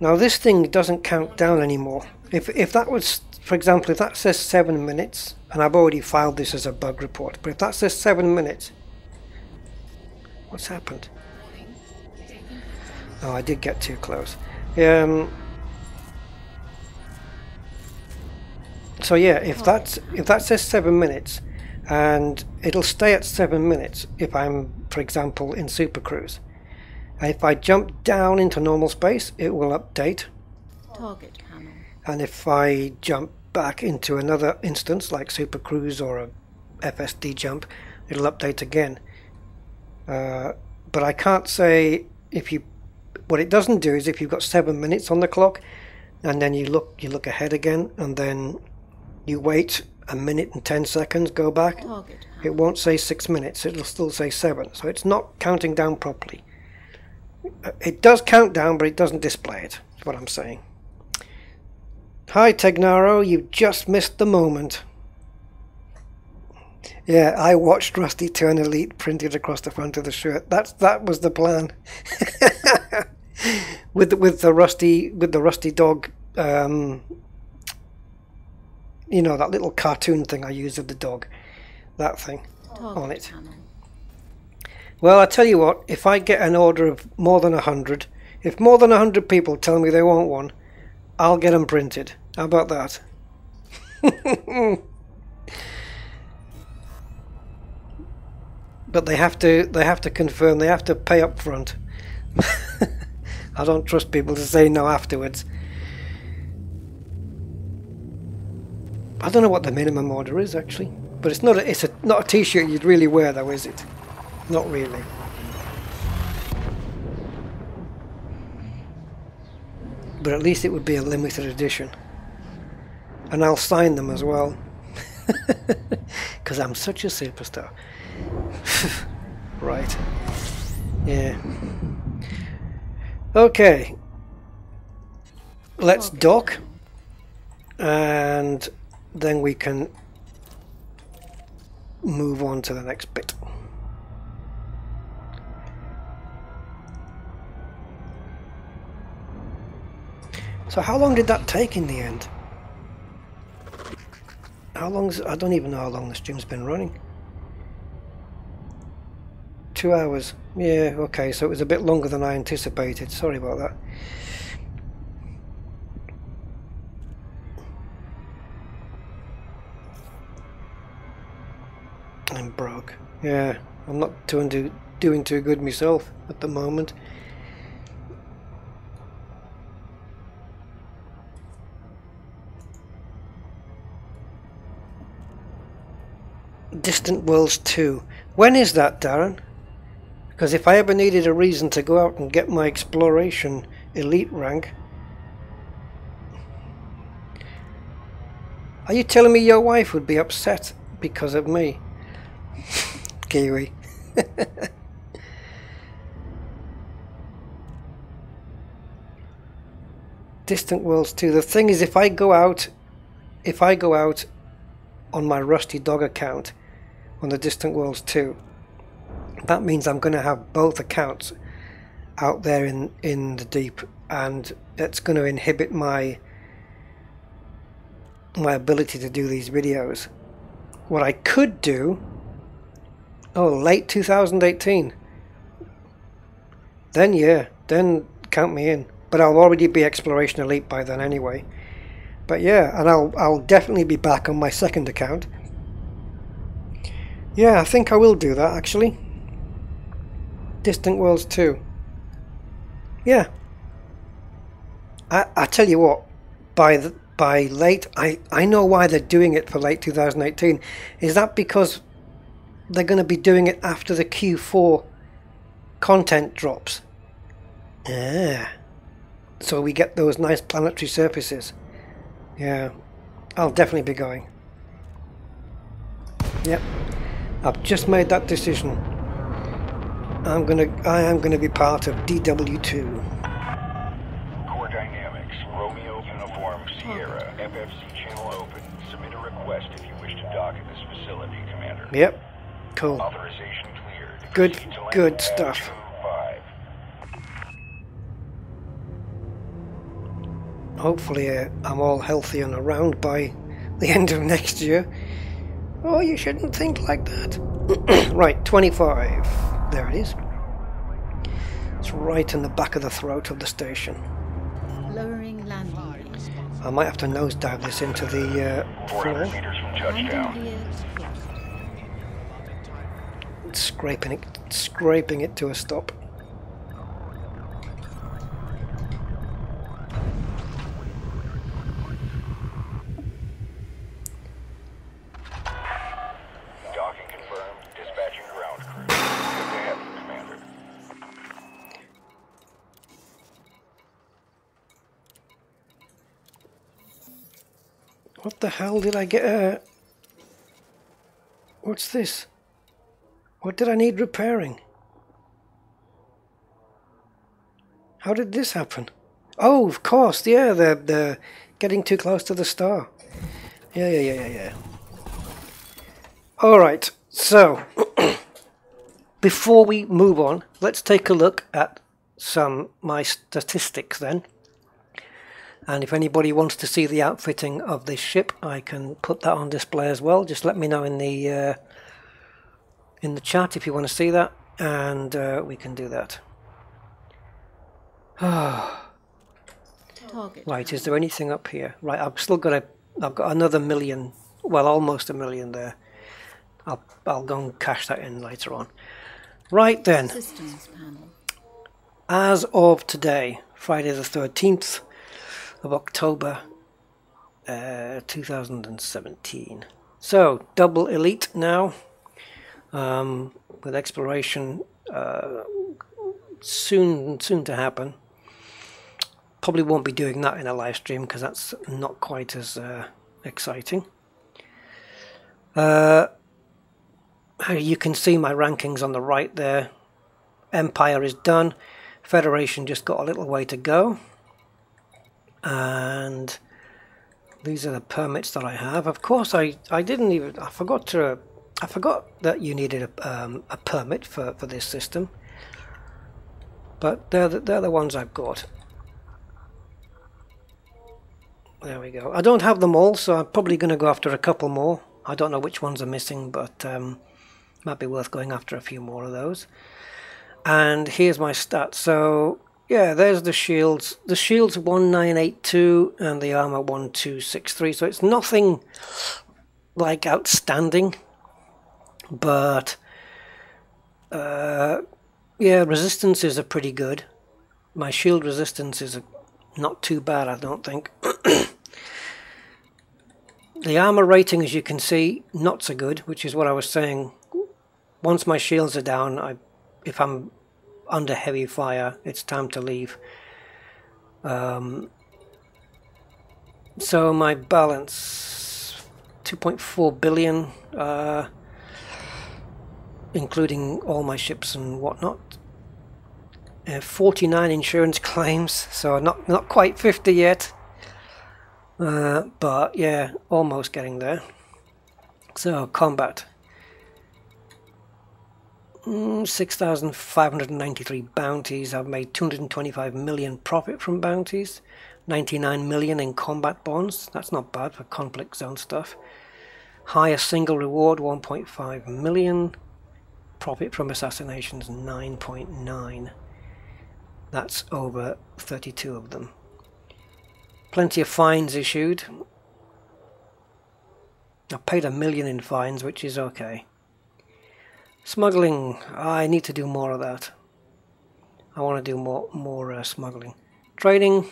Now this thing doesn't count down anymore. If if that was, for example, if that says seven minutes, and I've already filed this as a bug report, but if that says seven minutes, what's happened? Oh, I did get too close. Um, so yeah, if that's if that says seven minutes, and it'll stay at seven minutes if I'm, for example, in Super Cruise. If I jump down into normal space, it will update. Target panel. And if I jump back into another instance like Super Cruise or a FSD jump, it'll update again. Uh, but I can't say if you. What it doesn't do is if you've got seven minutes on the clock, and then you look you look ahead again, and then you wait a minute and ten seconds, go back. Panel. It won't say six minutes, it'll still say seven. So it's not counting down properly. Uh, It does count down, but it doesn't display it, is what I'm saying. Hi, Tegnaro, you've just missed the moment. Yeah, I watched Rusty Turn Elite printed across the front of the shirt. That's that was the plan. (laughs) with the, with the rusty with the rusty dog um, you know that little cartoon thing I use of the dog. That thing. Target on it. panel. Well, I tell you what, if I get an order of more than a hundred, if more than a hundred people tell me they want one, I'll get them printed. How about that? (laughs) but they have to they have to confirm, they have to pay up front. (laughs) I don't trust people to say no afterwards. I don't know what the minimum order is actually, but it's not a, it's a not a t-shirt you'd really wear though, is it? Not really. But at least it would be a limited edition. And I'll sign them as well. (laughs) Because I'm such a superstar. (laughs) right. Yeah. Okay. Let's dock. And then we can move on to the next bit. So how long did that take in the end? How long's I don't even know how long the stream's been running. Two hours. Yeah, okay, so it was a bit longer than I anticipated. Sorry about that. I'm broke. Yeah, I'm not doing too, doing too good myself at the moment. Distant Worlds 2. When is that, Darren? Because if I ever needed a reason to go out and get my exploration elite rank. Are you telling me your wife would be upset because of me? Kiwi. Distant Worlds 2. The thing is, if I go out, if I go out on my Rusty Dog account on the Distant Worlds 2, that means I'm going to have both accounts out there in, in the deep, and it's going to inhibit my my ability to do these videos. What I could do, oh, late 2018. Then yeah, then count me in. But I'll already be Exploration Elite by then anyway. But yeah, and I'll I'll definitely be back on my second account. Yeah, I think I will do that actually. Distant Worlds 2. Yeah. I I tell you what, by the by late I, I know why they're doing it for late 2018. Is that because they're going to be doing it after the Q4 content drops? Yeah. So we get those nice planetary surfaces. Yeah. I'll definitely be going. Yep. I've just made that decision. I'm gonna I am gonna be part of DW2. Core Dynamics, Romeo Uniform Sierra, FFC channel open. Submit a request if you wish to dock at this facility, Commander. Yep. Cool. Authorization cleared. Good- good stuff. Hopefully uh, I'm all healthy and around by (laughs) the end of next year. Oh, you shouldn't think like that. (clears throat) right, 25. There it is. It's right in the back of the throat of the station. Lowering landing. I might have to nosedive this into the uh, 400 floor. Scraping it, scraping it to a stop. Docking confirmed. Dispatching ground crew. Good to Commander. What the hell did I get? Uh, what's this? What did I need repairing? How did this happen? Oh, of course, yeah, the the getting too close to the star. Yeah, yeah, yeah, yeah, yeah. All right, so (clears throat) before we move on, let's take a look at some my statistics then. And if anybody wants to see the outfitting of this ship, I can put that on display as well. Just let me know in the uh, in the chat if you want to see that, and uh, we can do that. (sighs) Right, is there anything up here? Right, I've still got a, I've got another million, well, almost a million there. I'll, I'll go and cash that in later on. Right then, as of today, Friday the 13th of October uh, 2017. So, double elite now, um, with exploration uh, soon soon to happen. Probably won't be doing that in a live stream because that's not quite as uh, exciting. Uh, you can see my rankings on the right there. Empire is done. Federation just got a little way to go. And these are the permits that I have. Of course, I, I didn't even I forgot to I forgot that you needed a, um, a permit for, for this system. But they're the, they're the ones I've got. There we go. I don't have them all, so I'm probably going to go after a couple more. I don't know which ones are missing, but um, might be worth going after a few more of those. And here's my stats. So yeah, there's the shields. The shields 1982 and the armor 1263. So it's nothing like outstanding, but uh, yeah, resistances are pretty good. My shield resistance is not too bad, I don't think. (clears throat) the armor rating, as you can see, not so good, which is what I was saying. Once my shields are down, I, if I'm under heavy fire, it's time to leave. Um, so my balance, 2.4 billion, uh, including all my ships and whatnot. Uh, 49 insurance claims, so not not quite 50 yet. Uh, but yeah, almost getting there. So combat. Mm, 6,593 bounties. I've made 225 million profit from bounties. 99 million in combat bonds. That's not bad for conflict zone stuff. Highest single reward 1.5 million. Profit from assassinations 9.9. That's over 32 of them. Plenty of fines issued. I paid a million in fines, which is okay. Smuggling. I need to do more of that. I want to do more more uh, smuggling. Trading.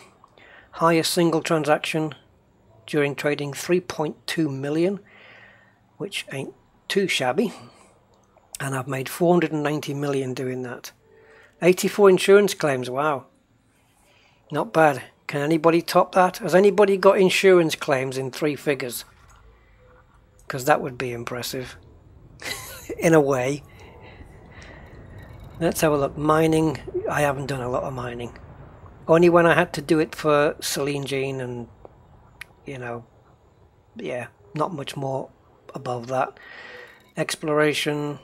Highest single transaction during trading 3.2 million, which ain't too shabby. And I've made 490 million doing that. 84 insurance claims, wow. Not bad. Can anybody top that? Has anybody got insurance claims in three figures? Because that would be impressive. (laughs) in a way. Let's have a look. Mining. I haven't done a lot of mining. Only when I had to do it for Selene Jean and, you know, yeah, not much more above that. Exploration.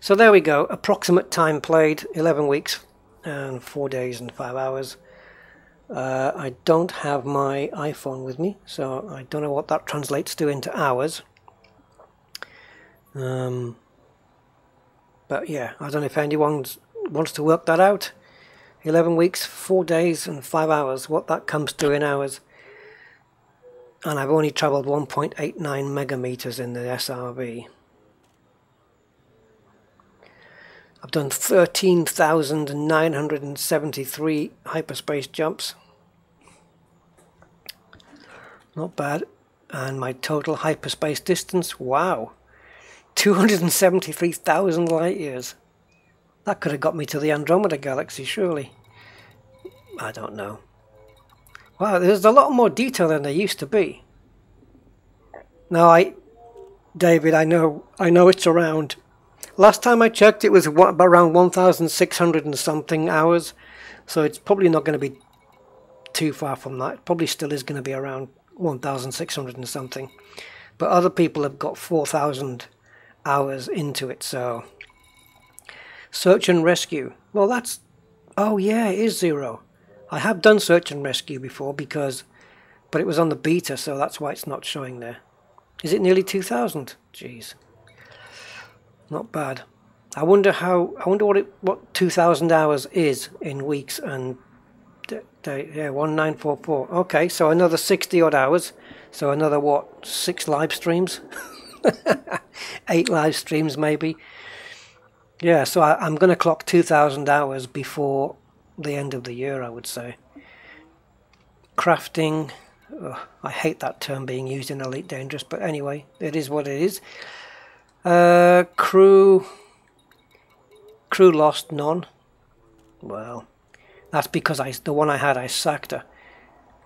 So there we go. Approximate time played 11 weeks and 4 days and 5 hours. Uh, I don't have my iPhone with me, so I don't know what that translates to into hours. Um, but yeah, I don't know if anyone wants to work that out. 11 weeks, 4 days and 5 hours, what that comes to in hours. And I've only travelled 1.89 megameters in the SRV. I've done 13,973 hyperspace jumps. Not bad. And my total hyperspace distance, wow, 273,000 light years. That could have got me to the Andromeda Galaxy, surely. I don't know. Wow, there's a lot more detail than there used to be. Now, I, David, I know, I know it's around. Last time I checked, it was around 1,600 and something hours, so it's probably not going to be too far from that. It probably still is going to be around 1,600 and something. But other people have got 4,000 hours into it, so Search and rescue. Well, that's... Oh, yeah, it is zero. I have done search and rescue before because... But it was on the beta, so that's why it's not showing there. Is it nearly 2,000? Jeez. Not bad. I wonder how... I wonder what it, what 2,000 hours is in weeks and... Day, yeah, 1944. Okay, so another 60 odd hours. So another, what, six live streams? (laughs) Eight live streams, maybe. Yeah, so I, am going to clock 2,000 hours before the end of the year, I would say. Crafting, ugh, I hate that term being used in Elite Dangerous, but anyway, it is what it is. Uh, crew, crew lost none. Well, that's because I the one I had I sacked her,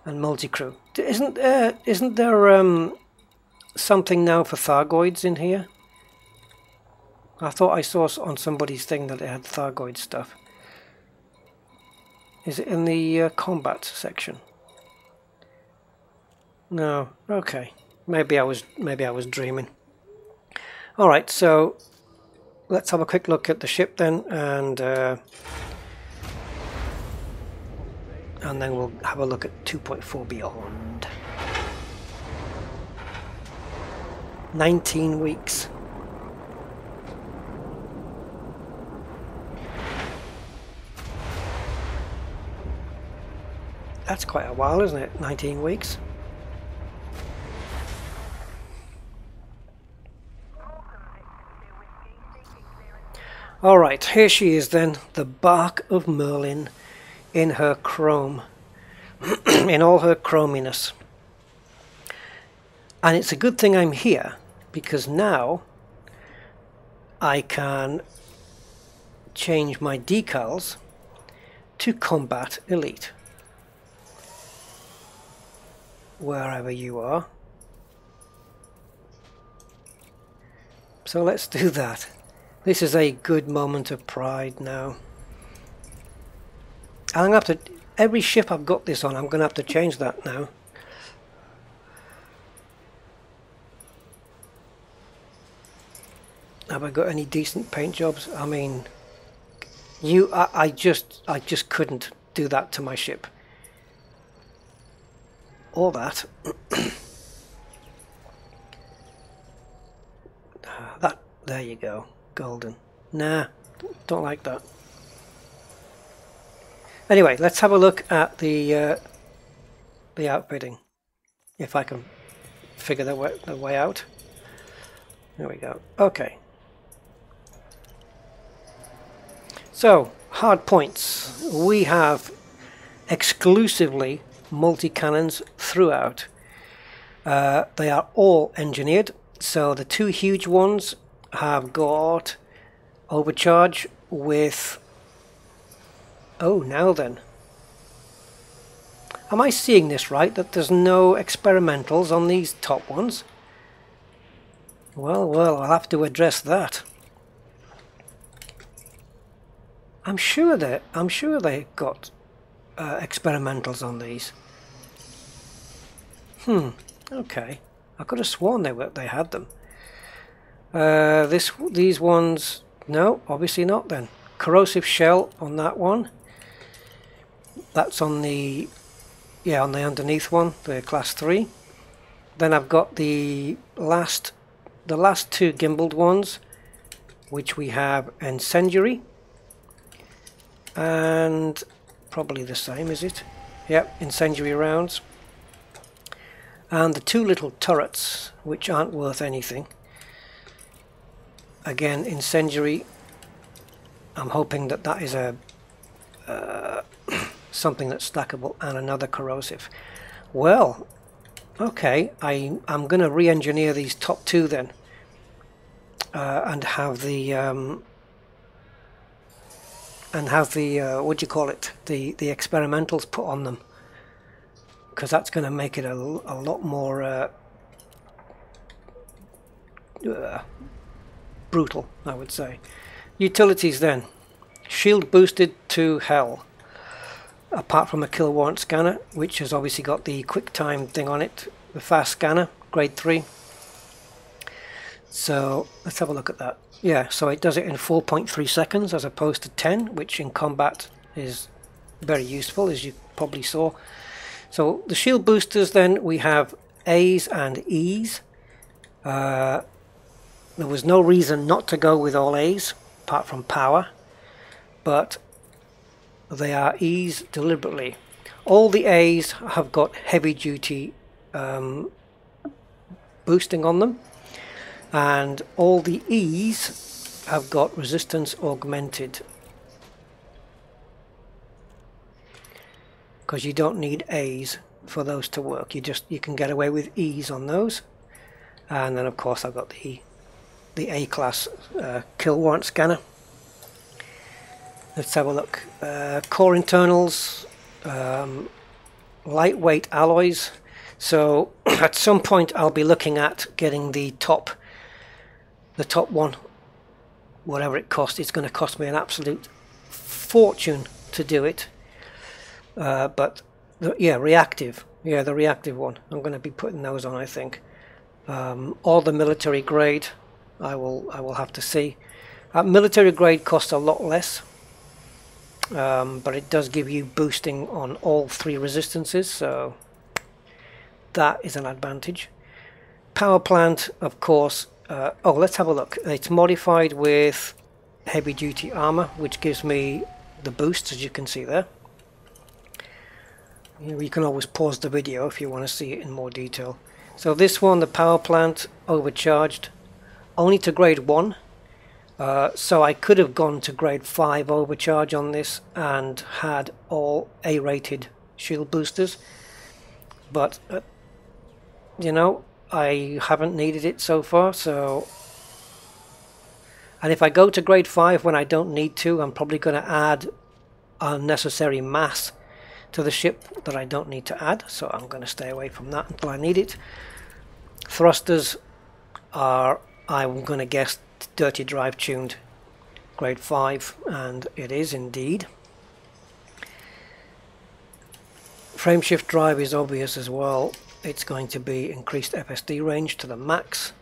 and multi-crew. Isn't uh, isn't there um, something now for Thargoids in here? I thought I saw on somebody's thing that it had Thargoid stuff. Is it in the uh, combat section? No. Okay. Maybe I was maybe I was dreaming. All right. So let's have a quick look at the ship then, and uh, and then we'll have a look at 2.4 Beyond. 19 weeks. That's quite a while, isn't it? 19 weeks. Alright, here she is then, the bark of Merlin in her chrome, (clears throat) in all her chrominess. And it's a good thing I'm here, because now I can change my decals to Combat Elite wherever you are. So let's do that. This is a good moment of pride now. I'm going to have to, every ship I've got this on, I'm going to have to change that now. Have I got any decent paint jobs? I mean, you, I, I just, I just couldn't do that to my ship. all that. (coughs) That, there you go, golden. Nah, don't like that. Anyway, let's have a look at the uh, the outfitting, if I can figure the way, the way out. There we go. Okay. So, hard points. We have exclusively multi-cannons throughout. Uh, they are all engineered. So the two huge ones have got overcharge with... Oh, now then. Am I seeing this right, that there's no experimentals on these top ones? Well, well, I'll have to address that. I'm sure that I'm sure they got uh, experimentals on these. Hmm. Okay. I could have sworn they were they had them. Uh, this these ones no, obviously not. Then corrosive shell on that one. That's on the yeah on the underneath one, the class three. Then I've got the last the last two gimbaled ones, which we have incendiary and probably the same is it yep incendiary rounds and the two little turrets which aren't worth anything again incendiary I'm hoping that that is a uh, (clears throat) something that's stackable and another corrosive. Well okay I, I'm gonna re-engineer these top two then uh, and have the um, and have the uh, what do you call it? The the experimentals put on them. Because that's going to make it a, a lot more uh, uh, brutal I would say. Utilities then. Shield boosted to hell apart from a kill warrant scanner which has obviously got the quick time thing on it. The fast scanner grade 3 so let's have a look at that. Yeah, so it does it in 4.3 seconds as opposed to 10, which in combat is very useful, as you probably saw. So the shield boosters then, we have A's and E's. Uh, there was no reason not to go with all A's, apart from power, but they are E's deliberately. All the A's have got heavy duty um, boosting on them and all the E's have got resistance augmented. Because you don't need A's for those to work. You just you can get away with E's on those. And then of course I've got the the A class uh, kill warrant scanner let's have a look uh, core internals um, lightweight alloys so (clears throat) at some point I'll be looking at getting the top the top one, whatever it costs, it's going to cost me an absolute fortune to do it. Uh, but the, yeah, reactive, yeah, the reactive one. I'm going to be putting those on, I think. Um, all the military grade, I will, I will have to see. Uh, military grade costs a lot less, um, but it does give you boosting on all three resistances, so that is an advantage. Power plant, of course, uh, oh, let's have a look. It's modified with heavy duty armor, which gives me the boost, as you can see there. You can always pause the video if you want to see it in more detail. So this one, the power plant, overcharged, only to grade 1. Uh, so I could have gone to grade 5 overcharge on this and had all A-rated shield boosters. But, uh, you know, I haven't needed it so far, so... And if I go to grade 5 when I don't need to, I'm probably going to add unnecessary mass to the ship that I don't need to add, so I'm going to stay away from that until I need it. Thrusters are, I'm going to guess, dirty drive tuned grade 5, and it is indeed. Frameshift drive is obvious as well. It's going to be increased FSD range to the max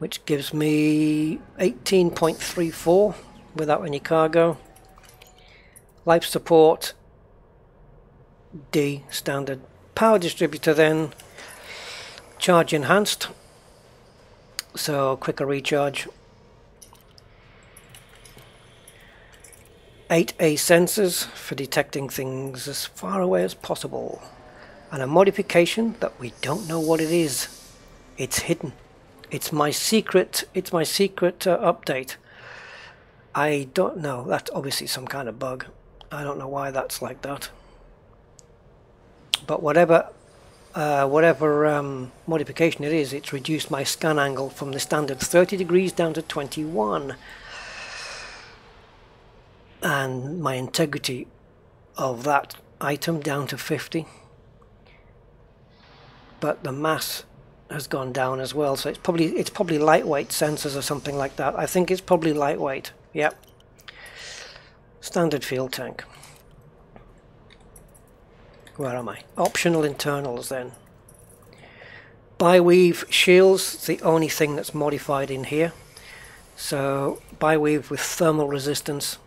which gives me 18.34 without any cargo. Life support D standard power distributor then, charge enhanced, so quicker recharge. 8A sensors for detecting things as far away as possible. And a modification that we don't know what it is. It's hidden. It's my secret, it's my secret uh, update. I don't know. That's obviously some kind of bug. I don't know why that's like that. But whatever uh, whatever um, modification it is, it's reduced my scan angle from the standard 30 degrees down to 21 and my integrity of that item down to 50 but the mass has gone down as well so it's probably it's probably lightweight sensors or something like that. I think it's probably lightweight yep. Standard fuel tank where am I? Optional internals then. Bi-weave shields the only thing that's modified in here. So bi-weave with thermal resistance.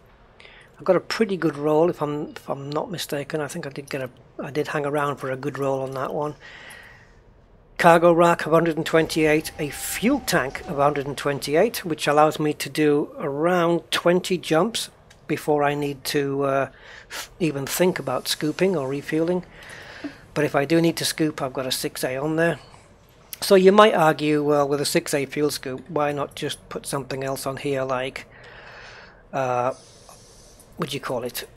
I've got a pretty good roll if I'm if I'm not mistaken. I think I did get a I did hang around for a good roll on that one. Cargo rack of 128, a fuel tank of 128, which allows me to do around 20 jumps before I need to uh, even think about scooping or refueling. But if I do need to scoop, I've got a 6A on there. So you might argue, well, with a 6A fuel scoop, why not just put something else on here like uh, do you call it?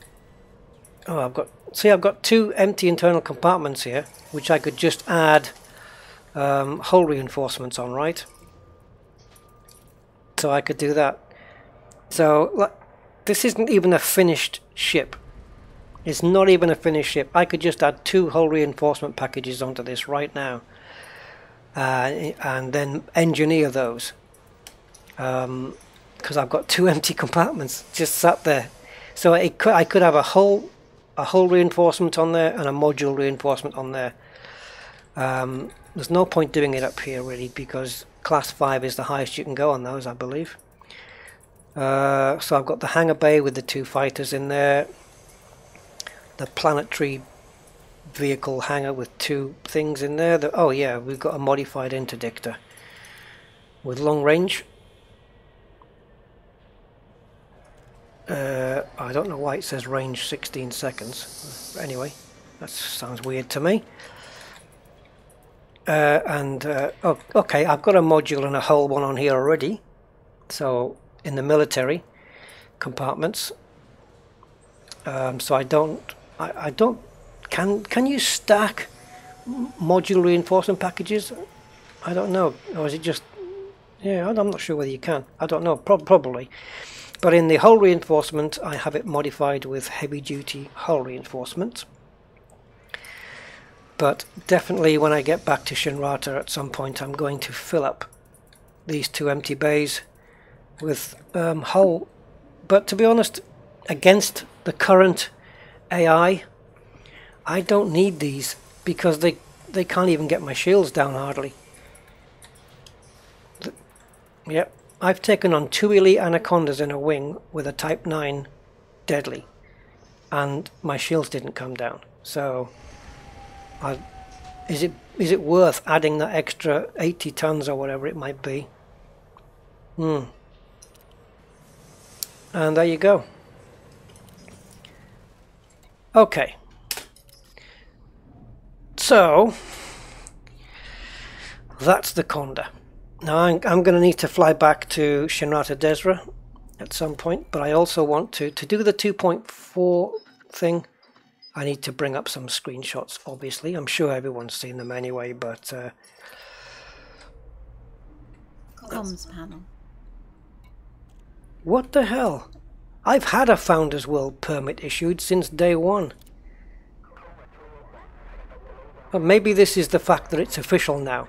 Oh, I've got, see I've got two empty internal compartments here, which I could just add um, hull reinforcements on, right? So I could do that. So, this isn't even a finished ship. It's not even a finished ship. I could just add two hull reinforcement packages onto this right now. Uh, and then engineer those. Because um, I've got two (laughs) empty compartments just sat there so it could, I could have a hull, a hull reinforcement on there and a module reinforcement on there. Um, there's no point doing it up here really because class 5 is the highest you can go on those I believe. Uh, so I've got the hangar bay with the two fighters in there. The planetary vehicle hangar with two things in there. The, oh yeah, we've got a modified interdictor with long range Uh, I don't know why it says range 16 seconds. Anyway, that sounds weird to me. Uh, and uh, oh, okay, I've got a module and a whole one on here already. So in the military compartments. Um, so I don't, I, I don't. Can can you stack module reinforcement packages? I don't know, or is it just? Yeah, I'm not sure whether you can. I don't know. Pro probably. But in the hull reinforcement, I have it modified with heavy duty hull reinforcement. But definitely when I get back to Shinrarta at some point, I'm going to fill up these two empty bays with um, hull. But to be honest, against the current AI, I don't need these because they they can't even get my shields down hardly. Yep, I've taken on two elite anacondas in a wing with a Type 9 deadly, and my shields didn't come down. So, I, is it is it worth adding that extra 80 tons or whatever it might be? Hmm. And there you go. Okay. So, that's the Conda. Now I'm, I'm going to need to fly back to Shinrarta Dezhra at some point, but I also want to, to do the 2.4 thing, I need to bring up some screenshots, obviously. I'm sure everyone's seen them anyway, but... Uh, Comms panel. What the hell? I've had a Founders World permit issued since day one. Well, maybe this is the fact that it's official now.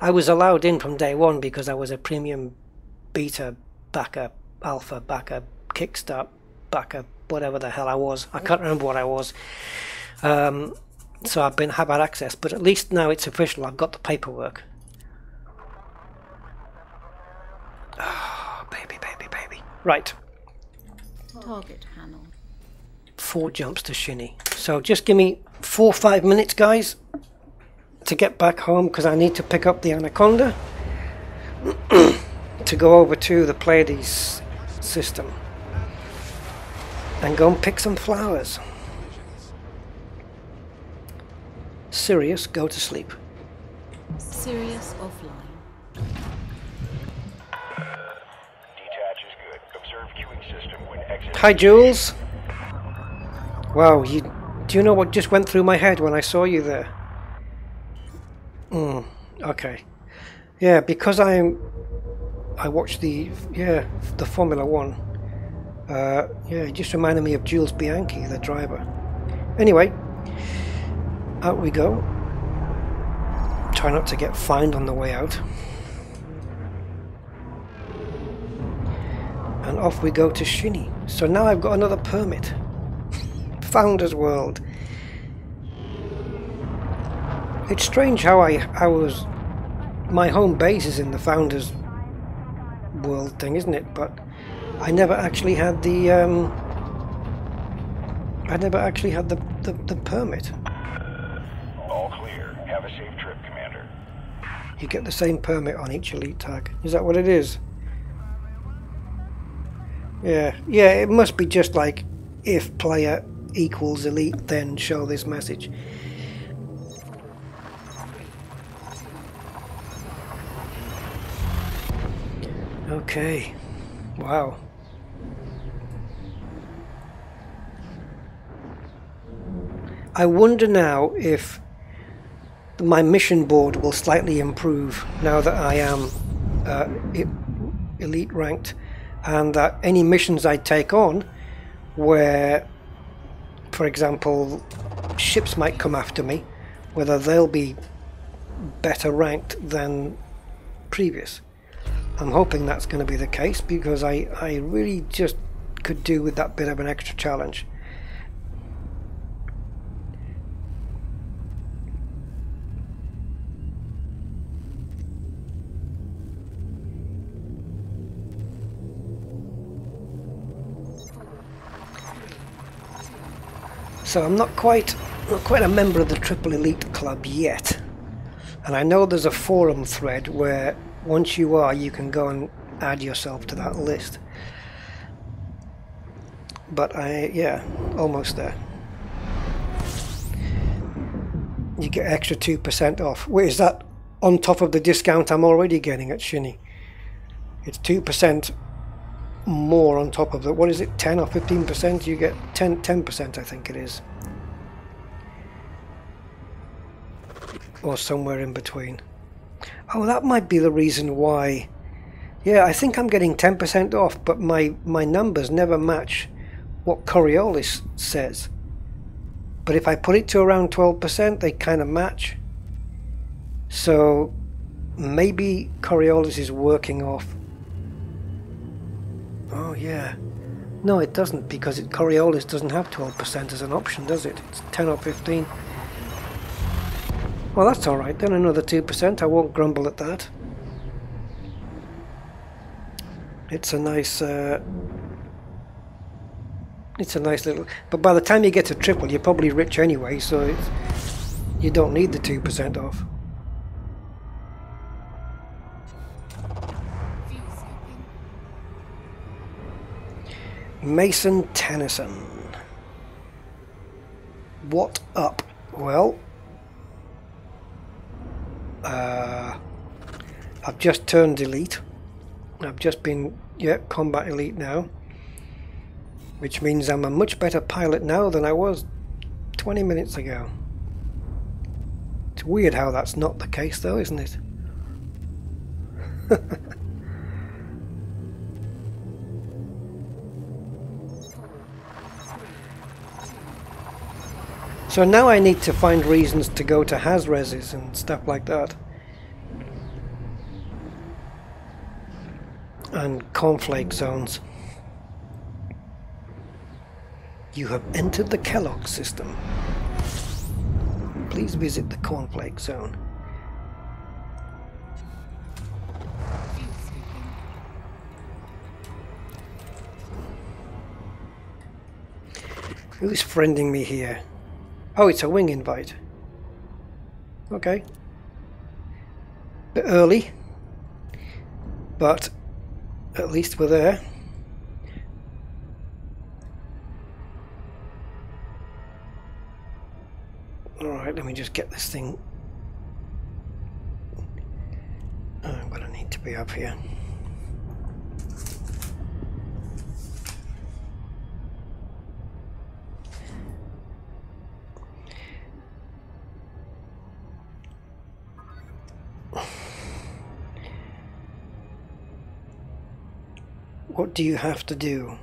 I was allowed in from day one because I was a premium beta backer, alpha backer, kickstart backer, whatever the hell I was. I can't remember what I was. Um, so I've been have had access, but at least now it's official. I've got the paperwork. (sighs) Oh, baby, baby. Right. Target panel. Four jumps to Shinny. So just give me four, five minutes, guys, to get back home because I need to pick up the Anaconda (clears throat) to go over to the Pleiades system and go and pick some flowers. Sirius, go to sleep. Sirius offline. Hi, Jules. Wow, you do you know what just went through my head when I saw you there? Hmm. Okay. Yeah, because I'm. I watched the yeah the Formula One. Uh, yeah, it just reminded me of Jules Bianchi, the driver. Anyway, out we go. Try not to get fined on the way out. And off we go to Shinny. So now I've got another permit. Founders World. It's strange how I I was my home base is in the Founders World thing, isn't it? But I never actually had the um, I never actually had the, the, the permit. All clear. Have a safe trip, Commander. You get the same permit on each elite tag. Is that what it is? Yeah, yeah, it must be just like if player equals elite, then show this message. Okay, wow. I wonder now if my mission board will slightly improve now that I am uh, elite ranked, and that any missions I take on, where, for example, ships might come after me, whether they'll be better ranked than previous. I'm hoping that's going to be the case because I, I really just could do with that bit of an extra challenge. So I'm not quite not quite a member of the Triple Elite Club yet. And I know there's a forum thread where once you are you can go and add yourself to that list. But I yeah, almost there. You get extra two percent off. Wait, is that on top of the discount I'm already getting at Shinny? It's two percent more on top of that. What is it, 10 or 15%? You get 10, 10% I think it is. Or somewhere in between. Oh, that might be the reason why. Yeah, I think I'm getting 10% off, but my, my numbers never match what Coriolis says. But if I put it to around 12%, they kind of match. So maybe Coriolis is working off Oh yeah. No, it doesn't because it, Coriolis doesn't have 12% as an option, does it? It's 10 or 15. Well, that's all right. Then another 2%. I won't grumble at that. It's a nice. Uh, it's a nice little. But by the time you get to triple, you're probably rich anyway, so you don't need the 2% off. Mason Tennyson. What up? Well, uh, I've just turned elite. I've just been, yeah, combat elite now. Which means I'm a much better pilot now than I was 20 minutes ago. It's weird how that's not the case though, isn't it? (laughs) So now I need to find reasons to go to Haz Rezes and stuff like that. And cornflake zones. You have entered the Kellogg system. Please visit the cornflake zone. Who's friending me here? Oh, it's a wing invite. Okay. Bit early, but at least we're there. Alright, let me just get this thing. Oh, I'm going to need to be up here. What do you have to do?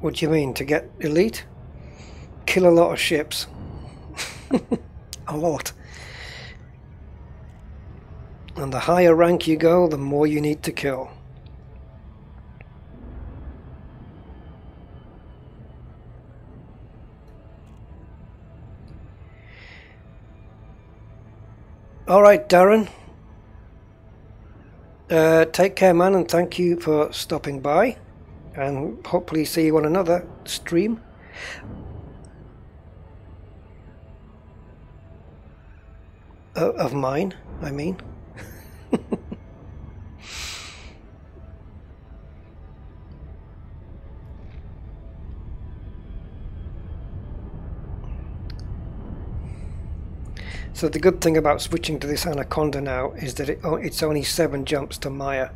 What do you mean? To get elite? Kill a lot of ships. (laughs) a lot. And the higher rank you go, the more you need to kill. Alright, Darren. Uh, take care, man, and thank you for stopping by. And hopefully, see you on another stream. Uh, of mine, I mean. (laughs) So the good thing about switching to this Anaconda now is that it, it's only seven jumps to Maia.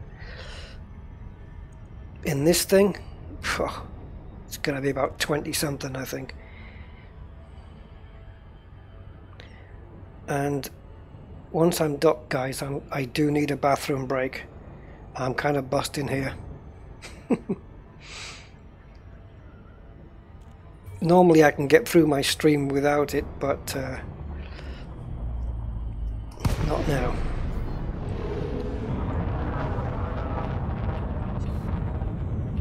In this thing, it's going to be about 20 something I think. And once I'm docked guys, I'm, I do need a bathroom break. I'm kind of busting here. (laughs) Normally I can get through my stream without it, but uh, not now.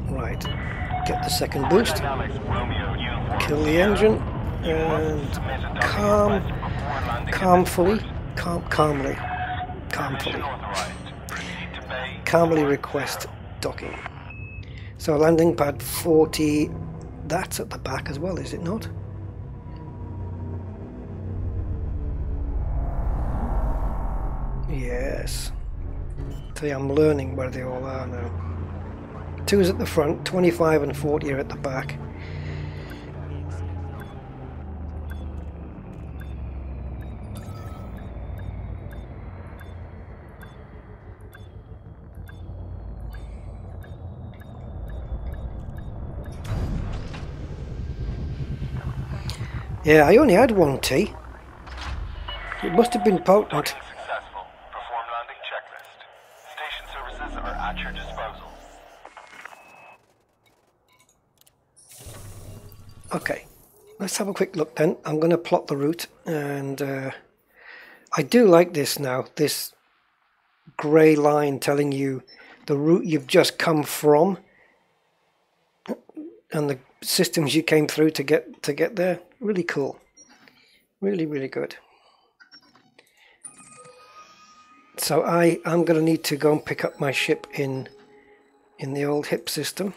Right. Get the second boost. Kill the engine. And calm. Calmfully. Calm, calmly. Calmfully. Calmly request docking. So landing pad 40. That's at the back as well, is it not? Yes. See, I'm learning where they all are now. Two's at the front, 25 and 40 are at the back. Yeah, I only had one T. It must have been potent. Successful. Perform landing checklist. Station services are at your disposal. Okay, let's have a quick look then. I'm going to plot the route and uh, I do like this now, this grey line telling you the route you've just come from and the systems you came through to get to get there. Really cool. Really, really good. So I am going to need to go and pick up my ship in in the old hip system.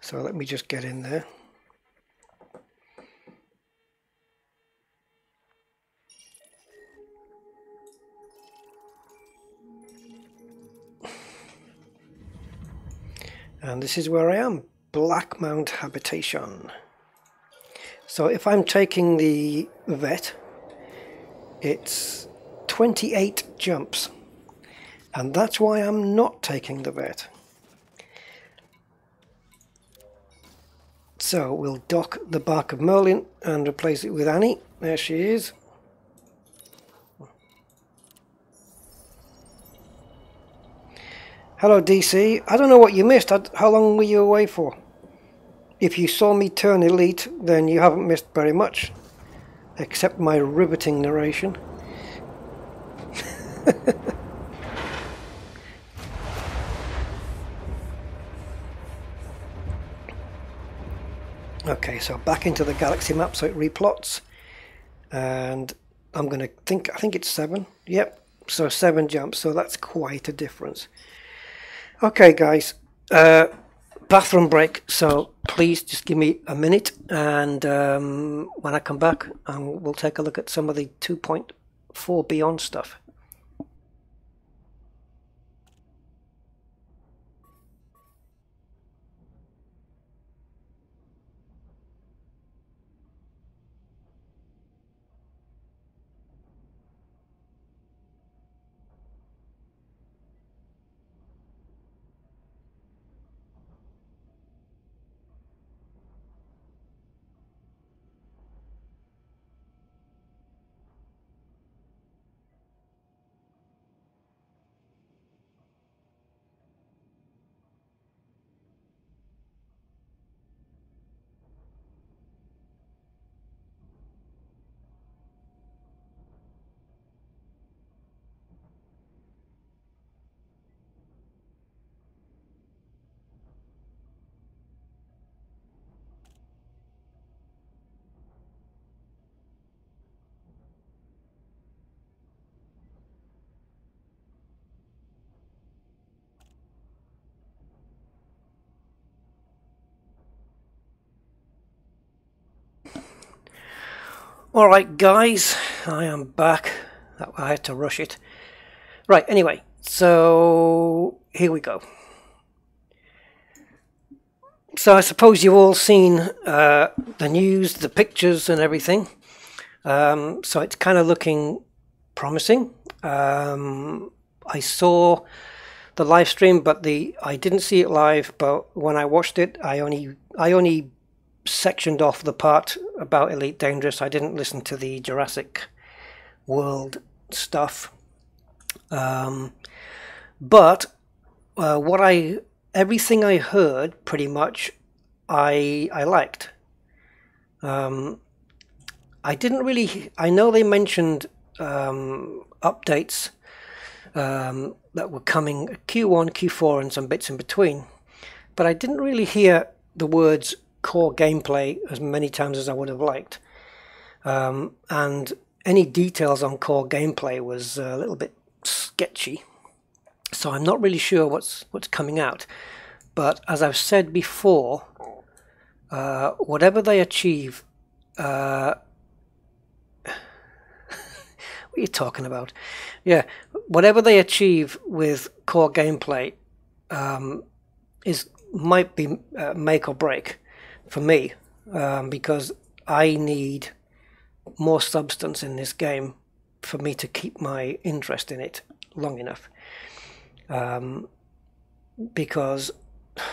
So let me just get in there. And this is where I am, Blackmount Habitation. So if I'm taking the Vette, it's 28 jumps. And that's why I'm not taking the Vette. So we'll dock the bark of Merlin and replace it with Annie. There she is. Hello DC. I don't know what you missed. How long were you away for? If you saw me turn elite, then you haven't missed very much. Except my riveting narration. (laughs) okay, so back into the galaxy map so it replots. And I'm going to think, I think it's seven. Yep, so seven jumps, so that's quite a difference. Okay, guys, uh, bathroom break. So please just give me a minute, and um, when I come back, um, we'll take a look at some of the 2.4 Beyond stuff. Alright guys, I am back. I had to rush it. Right, anyway, so here we go. So I suppose you've all seen uh, the news, the pictures and everything. Um, so it's kind of looking promising. Um, I saw the live stream, but the I didn't see it live. But when I watched it, I only I only sectioned off the part about Elite Dangerous. I didn't listen to the Jurassic World stuff. Um, but uh, what I everything I heard pretty much I I liked. Um, I didn't really. I know they mentioned um, updates um, that were coming Q1, Q4, and some bits in between, but I didn't really hear the words core gameplay as many times as I would have liked. Um, and any details on core gameplay was a little bit sketchy. So I'm not really sure what's what's coming out. But as I've said before, uh, whatever they achieve, uh, (laughs) what are you talking about? Yeah, whatever they achieve with core gameplay um, is might be uh, make or break for me um, because I need more substance in this game for me to keep my interest in it long enough. Um, because (sighs)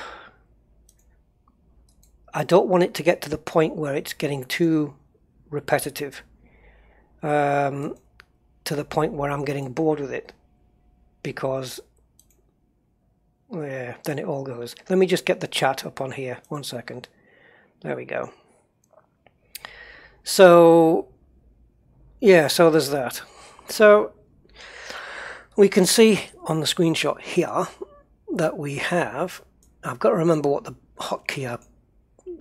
I don't want it to get to the point where it's getting too repetitive, um, to the point where I'm getting bored with it, because yeah, then it all goes. Let me just get the chat up on here. One second. There we go. So, yeah, so there's that. So, we can see on the screenshot here that we have, I've got to remember what the hotkey I,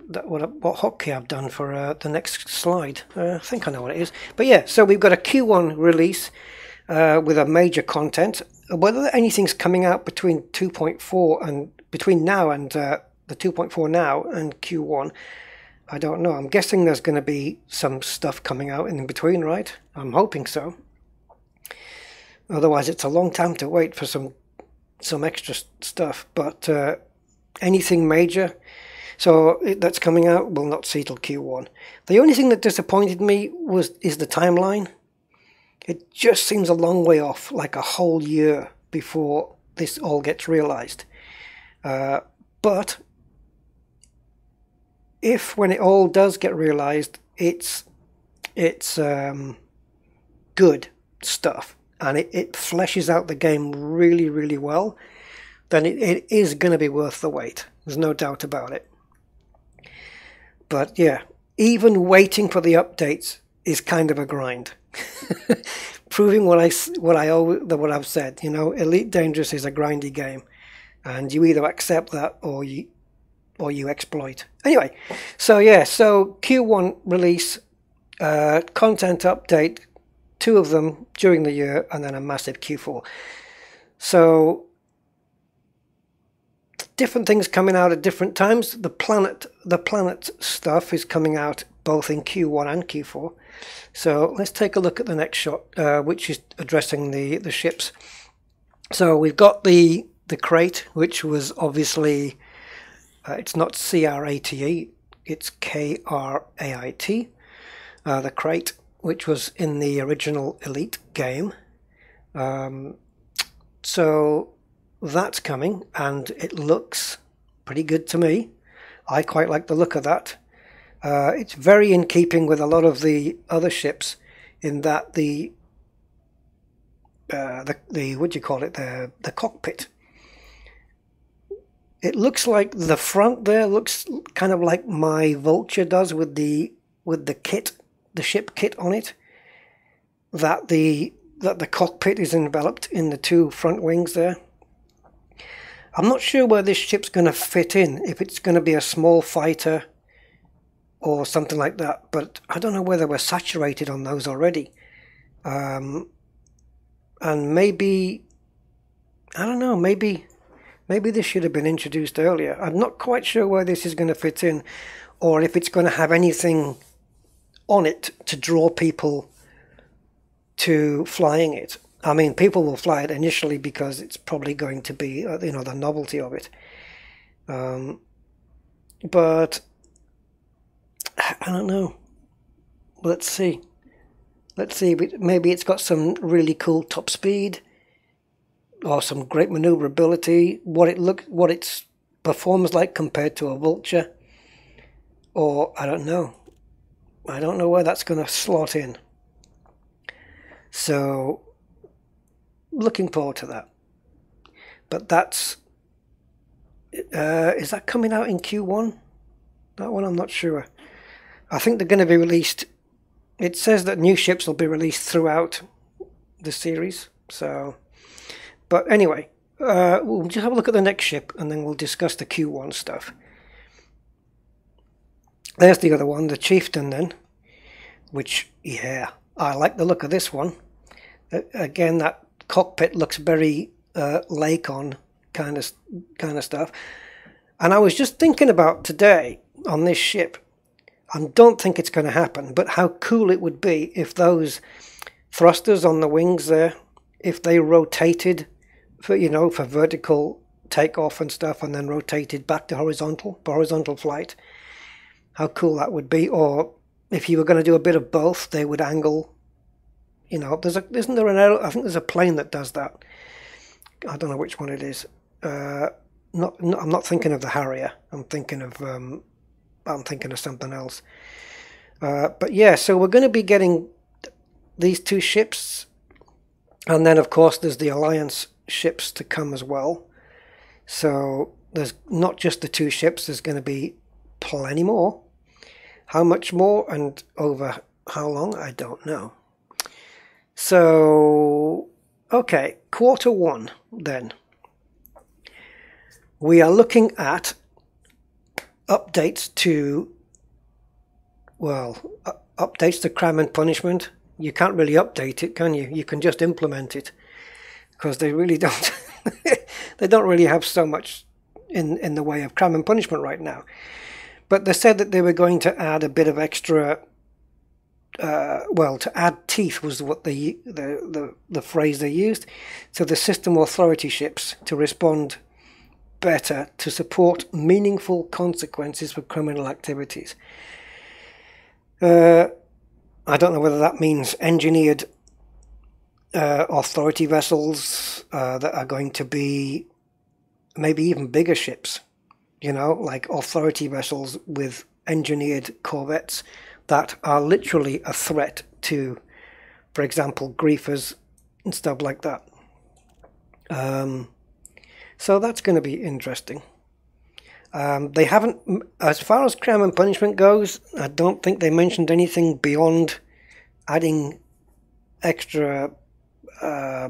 that what, what hotkey I've done for uh, the next slide. Uh, I think I know what it is. But yeah, so we've got a Q1 release uh, with a major content. Whether anything's coming out between 2.4 and between now and uh, the 2.4 now and Q1, I don't know. I'm guessing there's going to be some stuff coming out in between, right? I'm hoping so. Otherwise, it's a long time to wait for some some extra stuff. But uh, anything major, so that's coming out, we'll not see till Q1. The only thing that disappointed me was is the timeline. It just seems a long way off, like a whole year before this all gets realized. Uh, but if when it all does get realized, it's it's um, good stuff and it, it fleshes out the game really, really well, then it, it is going to be worth the wait. There's no doubt about it. But yeah, even waiting for the updates is kind of a grind. (laughs) Proving what I what I what I've said, you know, Elite Dangerous is a grindy game, and you either accept that or you or you exploit. Anyway, so yeah, so Q1 release, uh, content update, two of them during the year, and then a massive Q4. So different things coming out at different times. The planet, the planet stuff is coming out both in Q1 and Q4. So let's take a look at the next shot, uh, which is addressing the, the ships. So we've got the the Krait, which was obviously uh, it's not C-R-A-T-E, it's K-R-A-I-T. Uh, the Krait, which was in the original Elite game. Um, so that's coming, and it looks pretty good to me. I quite like the look of that. Uh, it's very in keeping with a lot of the other ships, in that the uh, the the what do you call it the the cockpit. It looks like the front there looks kind of like my Vulture does with the with the kit, the ship kit on it. That the that the cockpit is enveloped in the two front wings there. I'm not sure where this ship's going to fit in, if it's going to be a small fighter or something like that, but I don't know whether we're saturated on those already. Um, and maybe, I don't know, maybe, maybe this should have been introduced earlier. I'm not quite sure where this is going to fit in, or if it's going to have anything on it to draw people to flying it. I mean, people will fly it initially because it's probably going to be, uh, you know, the novelty of it. Um, but I don't know. Let's see. Let's see. Maybe it's got some really cool top speed, or some great maneuverability. What it look, what it performs like compared to a vulture, or I don't know. I don't know where that's going to slot in. So looking forward to that. But that's uh, is that coming out in Q1? That one I'm not sure. I think they're going to be released. It says that new ships will be released throughout the series. So, but anyway, uh, we'll just have a look at the next ship and then we'll discuss the Q1 stuff. There's the other one, the Chieftain then, which, yeah, I like the look of this one. Uh, again, that cockpit looks very uh, Lakon kind of kind of stuff. And I was just thinking about today on this ship. I don't think it's going to happen, but how cool it would be if those thrusters on the wings there, if they rotated for you know for vertical takeoff and stuff, and then rotated back to horizontal horizontal flight. How cool that would be! Or if you were going to do a bit of both, they would angle you know, there's a isn't there an I think there's a plane that does that. I don't know which one it is. Uh, not, not, I'm not thinking of the Harrier. I'm thinking of um, I'm thinking of something else. Uh, but yeah, so we're going to be getting these two ships, and then of course there's the Alliance ships to come as well. So there's not just the two ships. There's going to be plenty more. How much more and over how long? I don't know. So, okay, quarter one then. We are looking at updates to, well, uh, updates to crime and punishment. You can't really update it, can you? You can just implement it because they really (laughs) don't. they don't really have so much in in the way of crime and punishment right now. But they said that they were going to add a bit of extra uh, well, to add teeth was what the, the, the, the phrase they used. So the system authority ships to respond better to support meaningful consequences for criminal activities. Uh, I don't know whether that means engineered uh, authority vessels uh, that are going to be maybe even bigger ships, you know, like authority vessels with engineered corvettes that are literally a threat to, for example, griefers and stuff like that. Um, so that's going to be interesting. Um, they haven't, as far as crime and punishment goes, I don't think they mentioned anything beyond adding extra uh,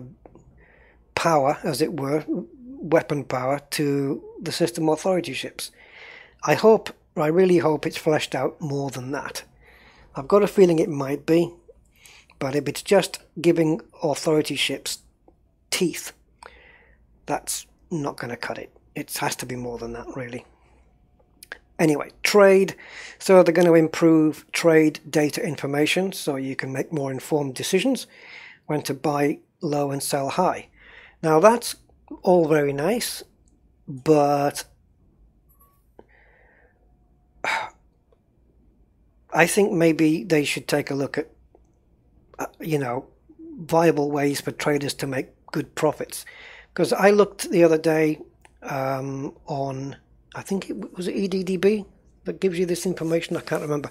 power, as it were, weapon power to the system authority ships. I hope, I really hope it's fleshed out more than that. I've got a feeling it might be, but if it's just giving authority ships teeth, that's not going to cut it. It has to be more than that, really. Anyway, trade. So they're going to improve trade data information so you can make more informed decisions when to buy low and sell high. Now that's all very nice, but (sighs) I think maybe they should take a look at, uh, you know, viable ways for traders to make good profits. Because I looked the other day um, on, I think it was EDDB that gives you this information. I can't remember,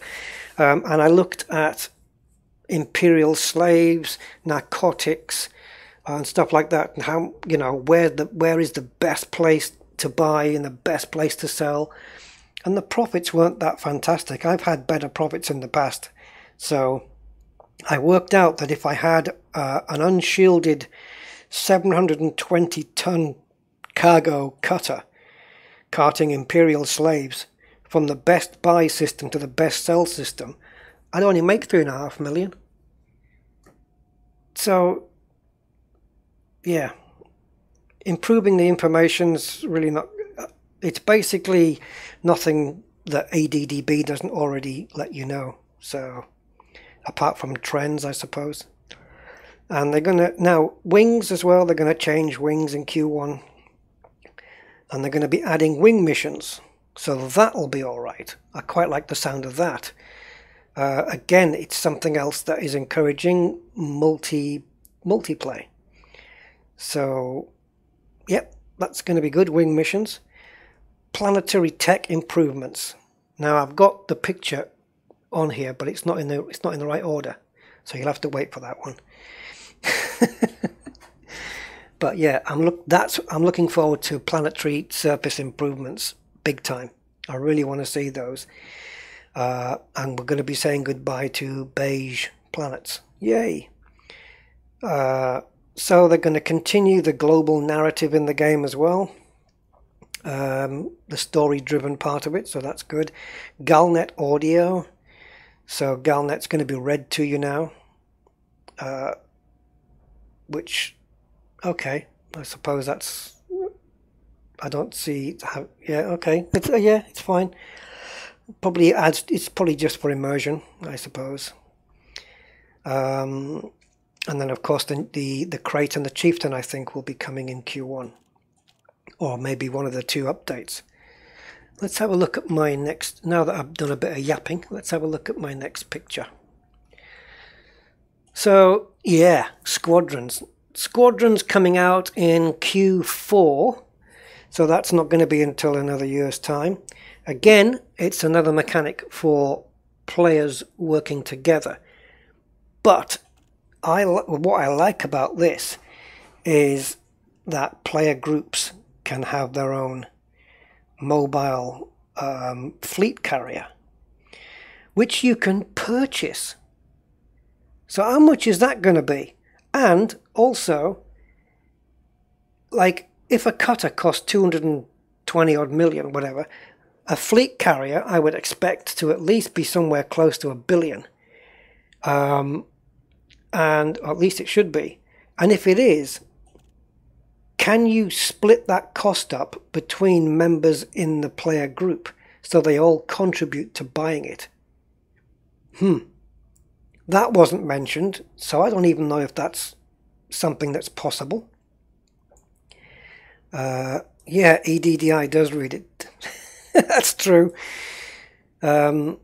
um, and I looked at imperial slaves, narcotics, and stuff like that, and how you know where the where is the best place to buy and the best place to sell, and the profits weren't that fantastic. I've had better profits in the past, so I worked out that if I had uh, an unshielded 720 ton cargo cutter carting imperial slaves from the best buy system to the best sell system, I'd only make three and a half million. So, yeah, improving the information's really not. Uh, it's basically nothing that EDDB doesn't already let you know. So, apart from trends, I suppose. And they're going to now wings as well. They're going to change wings in Q1, and they're going to be adding wing missions. So that'll be all right. I quite like the sound of that. Uh, again, it's something else that is encouraging multi multiplay. So, yep, that's going to be good. Wing missions, planetary tech improvements. Now I've got the picture on here, but it's not in the it's not in the right order, so you'll have to wait for that one. (laughs) but yeah, I'm look that's I'm looking forward to planetary surface improvements big time. I really want to see those. Uh, and we're going to be saying goodbye to beige planets. Yay! Uh, so they're going to continue the global narrative in the game as well. Um, the story-driven part of it, so that's good. Galnet audio, so Galnet's going to be read to you now. Uh, which, okay, I suppose that's. I don't see how. Yeah, okay, it's uh, yeah, it's fine. Probably adds. It's probably just for immersion, I suppose. Um, and then of course the, the the Krait and the chieftain I think will be coming in Q1, or maybe one of the two updates. Let's have a look at my next. Now that I've done a bit of yapping, let's have a look at my next picture. So yeah, squadrons. Squadrons coming out in Q4, so that's not going to be until another year's time. Again, it's another mechanic for players working together. But I what I like about this is that player groups can have their own mobile um, fleet carrier, which you can purchase so how much is that going to be? And also, like, if a cutter costs 220 odd million, whatever, a fleet carrier I would expect to at least be somewhere close to a billion. Um, and at least it should be. And if it is, can you split that cost up between members in the player group so they all contribute to buying it? Hmm. That wasn't mentioned, so I don't even know if that's something that's possible. Uh, yeah, EDDI does read it. (laughs) (laughs) that's true. Um,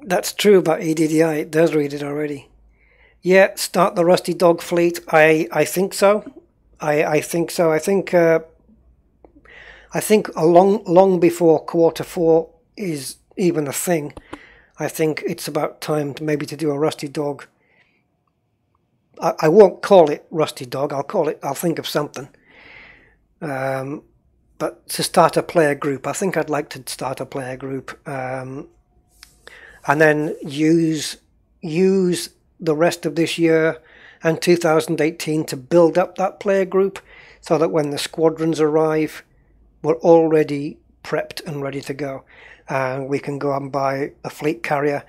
that's true about EDDI. It does read it already. Yeah, start the Rusty Dog fleet. I I think so. I I think so. I think uh, I think a long long before quarter four is even a thing. I think it's about time to maybe to do a Rusty Dog. I, I won't call it Rusty Dog. I'll call it. I'll think of something. Um, but to start a player group, I think I'd like to start a player group, um, and then use use the rest of this year and 2018 to build up that player group, so that when the squadrons arrive, we're already prepped and ready to go. And we can go and buy a fleet carrier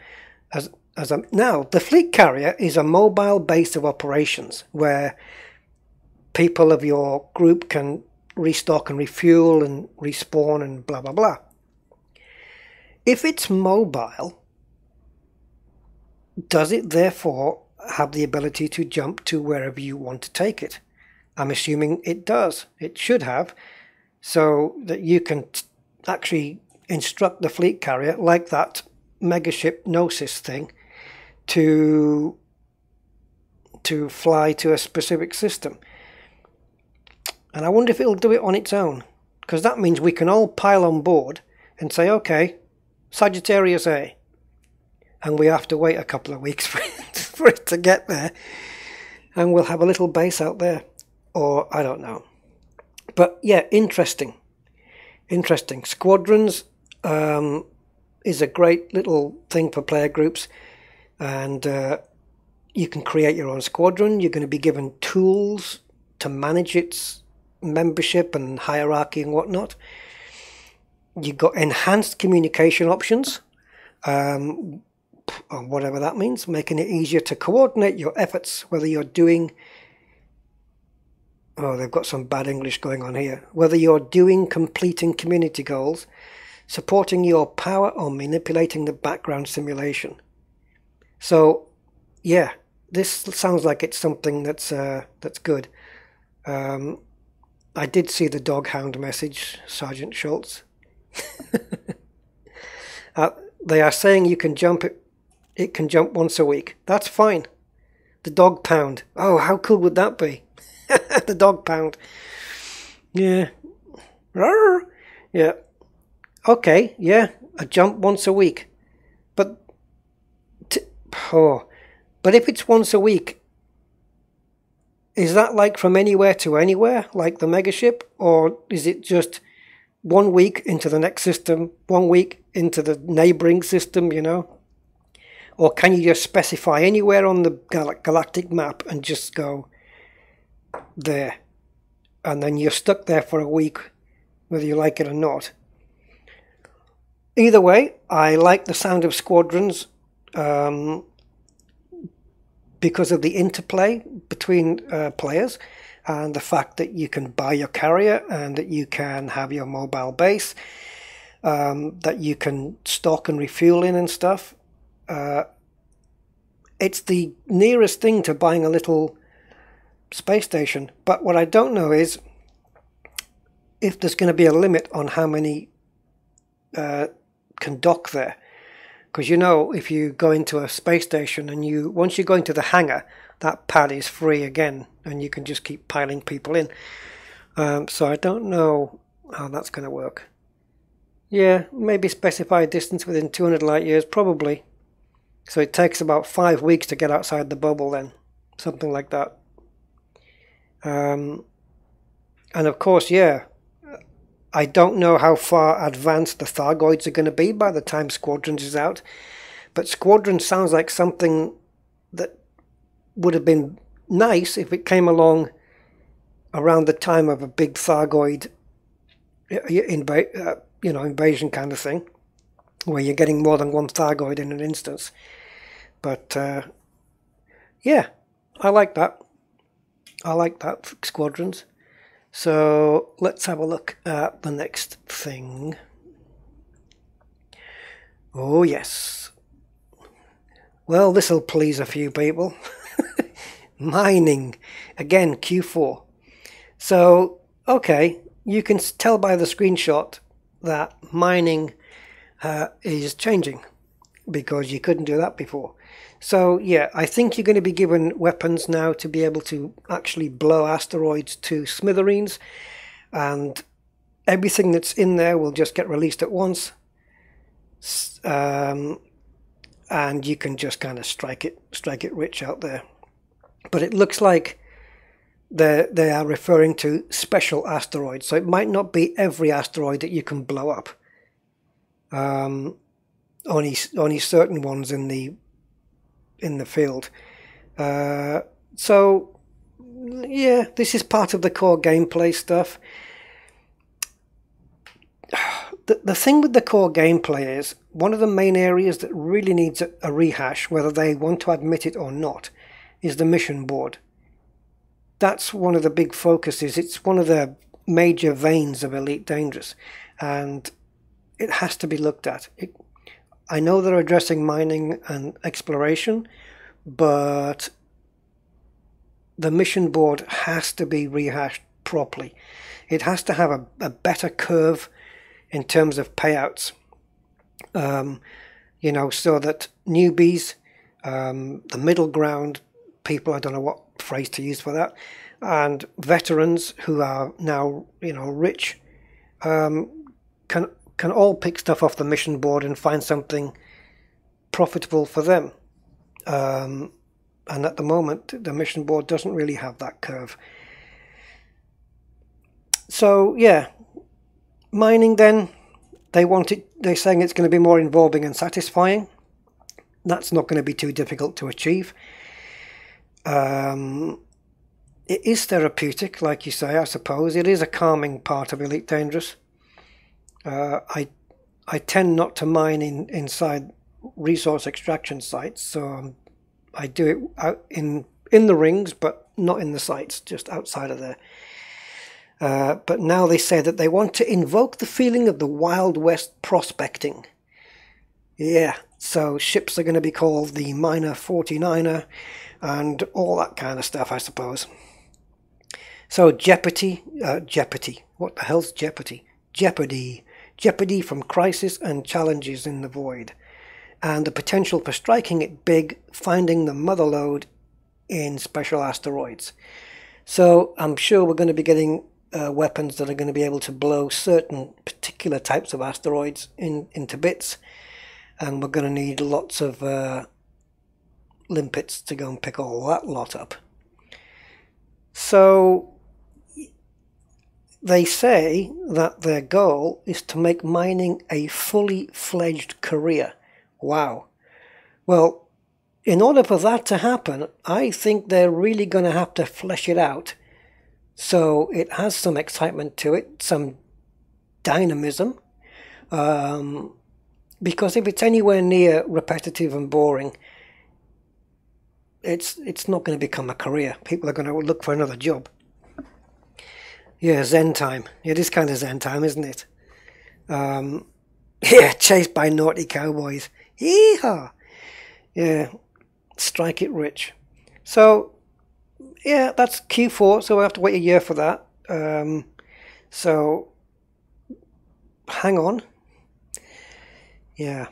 as as a now the fleet carrier is a mobile base of operations where people of your group can restock and refuel and respawn and blah blah blah If it's mobile, does it therefore have the ability to jump to wherever you want to take it? I'm assuming it does. It should have, so that you can actually instruct the fleet carrier, like that megaship Gnosis thing, to to fly to a specific system. And I wonder if it'll do it on its own, because that means we can all pile on board and say, okay, Sagittarius A, and we have to wait a couple of weeks (laughs) for it, for it to get there, and we'll have a little base out there, or I don't know. But yeah, interesting, interesting. Squadrons um, is a great little thing for player groups, and uh, you can create your own squadron. You're going to be given tools to manage its membership and hierarchy and whatnot. You've got enhanced communication options, um, or whatever that means, making it easier to coordinate your efforts, whether you're doing. Oh, they've got some bad English going on here. Whether you're doing completing community goals, supporting your power, or manipulating the background simulation. So, yeah, this sounds like it's something that's uh, that's good. Um, I did see the dog hound message, Sergeant Schultz. (laughs) uh, they are saying you can jump it. It can jump once a week. That's fine. The dog pound. Oh, how cool would that be? (laughs) the dog pound. Yeah. Rawr. Yeah. Okay. Yeah. A jump once a week. But. T- oh. But if it's once a week, is that like from anywhere to anywhere, like the megaship, or is it just one week into the next system, one week into the neighboring system, you know? Or can you just specify anywhere on the gal- galactic map and just go there? And then you're stuck there for a week, whether you like it or not. Either way, I like the sound of squadrons. Um, because of the interplay between uh, players and the fact that you can buy your carrier and that you can have your mobile base, um, that you can stock and refuel in and stuff. Uh, it's the nearest thing to buying a little space station. But what I don't know is if there's going to be a limit on how many uh, can dock there because you know if you go into a space station and you once you go into the hangar that pad is free again and you can just keep piling people in. Um, so I don't know how that's going to work. Yeah maybe specify a distance within 200 light years probably. So it takes about five weeks to get outside the bubble then something like that. Um, and of course yeah I don't know how far advanced the Thargoids are going to be by the time Squadrons is out, but Squadron sounds like something that would have been nice if it came along around the time of a big Thargoid inv- uh, you know, invasion kind of thing, where you're getting more than one Thargoid in an instance. But uh, yeah, I like that. I like that Squadrons. So let's have a look at the next thing. Oh, yes. Well, this'll please a few people. (laughs) Mining. Again, Q4. So, okay, you can tell by the screenshot that mining uh, is changing because you couldn't do that before. So yeah, I think you're going to be given weapons now to be able to actually blow asteroids to smithereens, and everything that's in there will just get released at once. Um, and you can just kind of strike it, strike it rich out there. But it looks like they they are referring to special asteroids, so it might not be every asteroid that you can blow up. Um, only only certain ones in the in the field. Uh, so, yeah, this is part of the core gameplay stuff. (sighs) The, the thing with the core gameplay is one of the main areas that really needs a, a rehash, whether they want to admit it or not, is the mission board. That's one of the big focuses. It's one of the major veins of Elite Dangerous, and it has to be looked at. It, I know they're addressing mining and exploration, but the mission board has to be rehashed properly. It has to have a, a better curve in terms of payouts. Um, you know, so that newbies, um, the middle ground people, I don't know what phrase to use for that, and veterans who are now, you know, rich, um, can can all pick stuff off the mission board and find something profitable for them. Um, and at the moment, the mission board doesn't really have that curve. So yeah, mining then they want it. They're saying it's going to be more involving and satisfying. That's not going to be too difficult to achieve. Um, it is therapeutic, like you say. I suppose it is a calming part of Elite Dangerous. Uh, I I tend not to mine in inside resource extraction sites, so um, I do it out in in the rings, but not in the sites, just outside of there. Uh, but now they say that they want to invoke the feeling of the Wild West prospecting. Yeah, so ships are going to be called the Miner 49er and all that kind of stuff, I suppose. So Jeopardy, uh, Jeopardy, what the hell's Jeopardy? Jeopardy, Jeopardy from crisis and challenges in the void, and the potential for striking it big, finding the mother lode in special asteroids. So I'm sure we're going to be getting uh, weapons that are going to be able to blow certain particular types of asteroids in, into bits, and we're going to need lots of uh, limpets to go and pick all that lot up. So they say that their goal is to make mining a fully fledged career. Wow. Well, in order for that to happen, I think they're really going to have to flesh it out so it has some excitement to it, some dynamism. Um, because if it's anywhere near repetitive and boring, it's it's not going to become a career. People are going to look for another job. Yeah, Zen time. It is kind of Zen time, isn't it? Um, (laughs) yeah, chased by naughty cowboys. Yeehaw! Yeah, strike it rich. So yeah, that's Q4, so we'll have to wait a year for that. Um, so, hang on. Yeah.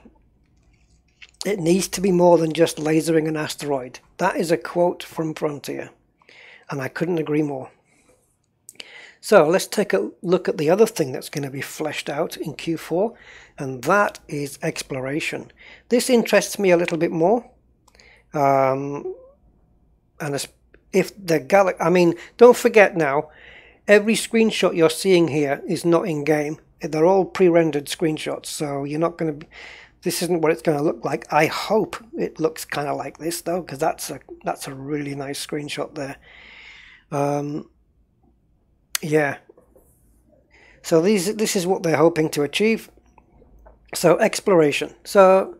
It needs to be more than just lasering an asteroid. That is a quote from Frontier, and I couldn't agree more. So let's take a look at the other thing that's going to be fleshed out in Q4, and that is exploration. This interests me a little bit more, um, and if the galaxy, I mean, don't forget now, every screenshot you're seeing here is not in game. They're all pre-rendered screenshots, so you're not going to. This isn't what it's going to look like. I hope it looks kind of like this though, because that's a that's a really nice screenshot there. Um, yeah. So these this is what they're hoping to achieve. So exploration. So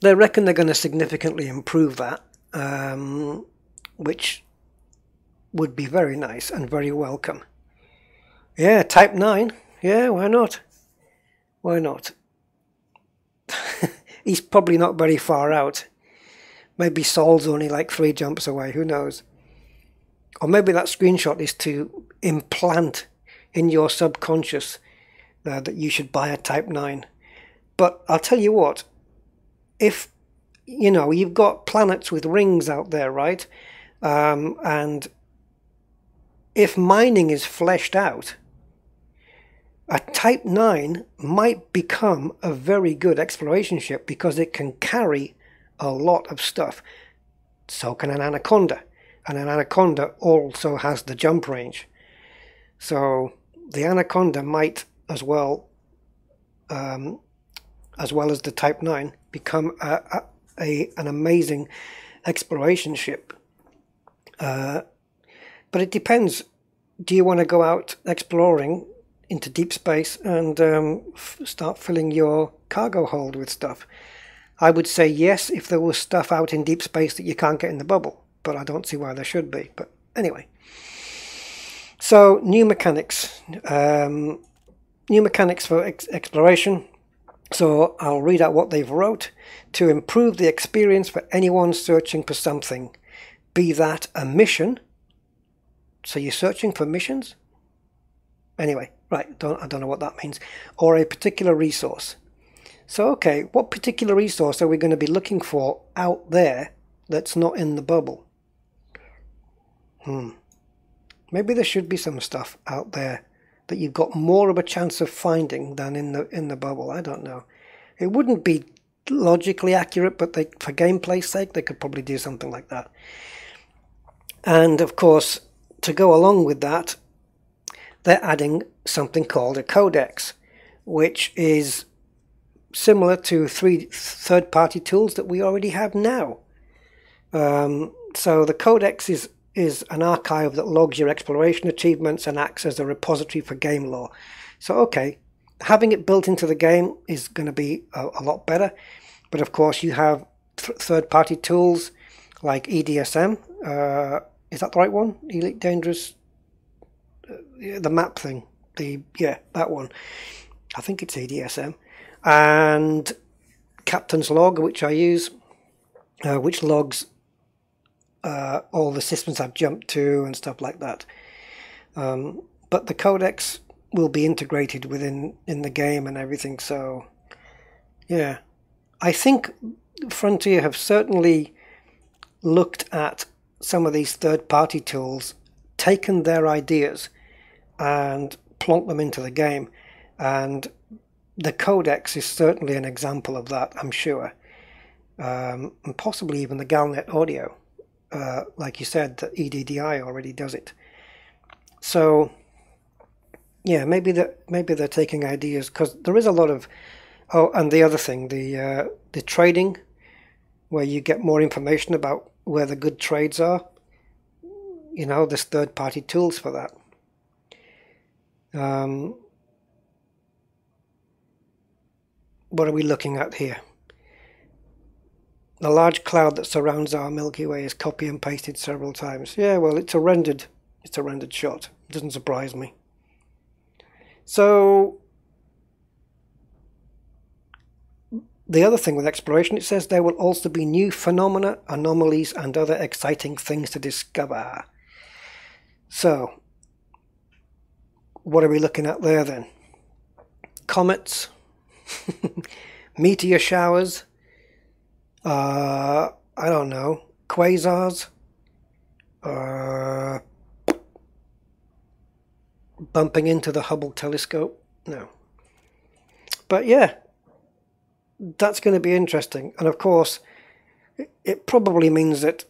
they reckon they're going to significantly improve that. Um, which would be very nice and very welcome. Yeah, Type 9. Yeah, why not? Why not? (laughs) He's probably not very far out. Maybe Sol's only like three jumps away, who knows? Or maybe that screenshot is to implant in your subconscious uh, that you should buy a Type 9. But I'll tell you what, if, you know, you've got planets with rings out there, right? Um, and if mining is fleshed out, a Type 9 might become a very good exploration ship because it can carry a lot of stuff. So can an Anaconda. And an Anaconda also has the jump range. So the Anaconda might as well, um, as well as the Type 9, become a, a, a an amazing exploration ship. Uh, but it depends. Do you want to go out exploring into deep space and um, start filling your cargo hold with stuff? I would say yes if there was stuff out in deep space that you can't get in the bubble, but I don't see why there should be. But anyway. So, new mechanics. Um, new mechanics for ex exploration. So I'll read out what they've wrote. To improve the experience for anyone searching for something, be that a mission. So you're searching for missions? Anyway, right, don't, I don't know what that means. Or a particular resource. So, okay, what particular resource are we going to be looking for out there that's not in the bubble? Hmm. Maybe there should be some stuff out there that you've got more of a chance of finding than in the in the bubble. I don't know. It wouldn't be logically accurate, but they, for gameplay's sake, they could probably do something like that. And of course, to go along with that, they're adding something called a codex, which is similar to three third-party tools that we already have now. Um, so the codex is is an archive that logs your exploration achievements and acts as a repository for game lore. So okay, having it built into the game is going to be a, a, lot better. But of course, you have th third-party tools like EDSM. Uh, is that the right one? Elite Dangerous, uh, the map thing. The yeah, that one. I think it's EDSM and Captain's Log, which I use, uh, which logs uh, all the systems I've jumped to and stuff like that. Um, but the codex will be integrated within in the game and everything. So, yeah, I think Frontier have certainly looked at some of these third-party tools, taken their ideas, and plonked them into the game, and the Codex is certainly an example of that, I'm sure. Um, and possibly even the Galnet audio. Uh, like you said, the EDDI already does it. So, yeah, maybe that maybe they're taking ideas because there is a lot of. Oh, and the other thing, the uh, the trading, where you get more information about where the good trades are. You know, there's third party tools for that. Um, what are we looking at here? The large cloud that surrounds our Milky Way is copy and pasted several times. Yeah, well, it's a rendered, it's a rendered shot. It doesn't surprise me. So, the other thing with exploration, it says there will also be new phenomena, anomalies, and other exciting things to discover. So, what are we looking at there then? Comets, (laughs) meteor showers, uh, I don't know, quasars, uh, bumping into the Hubble telescope. No. But yeah, that's going to be interesting. And of course, it probably means that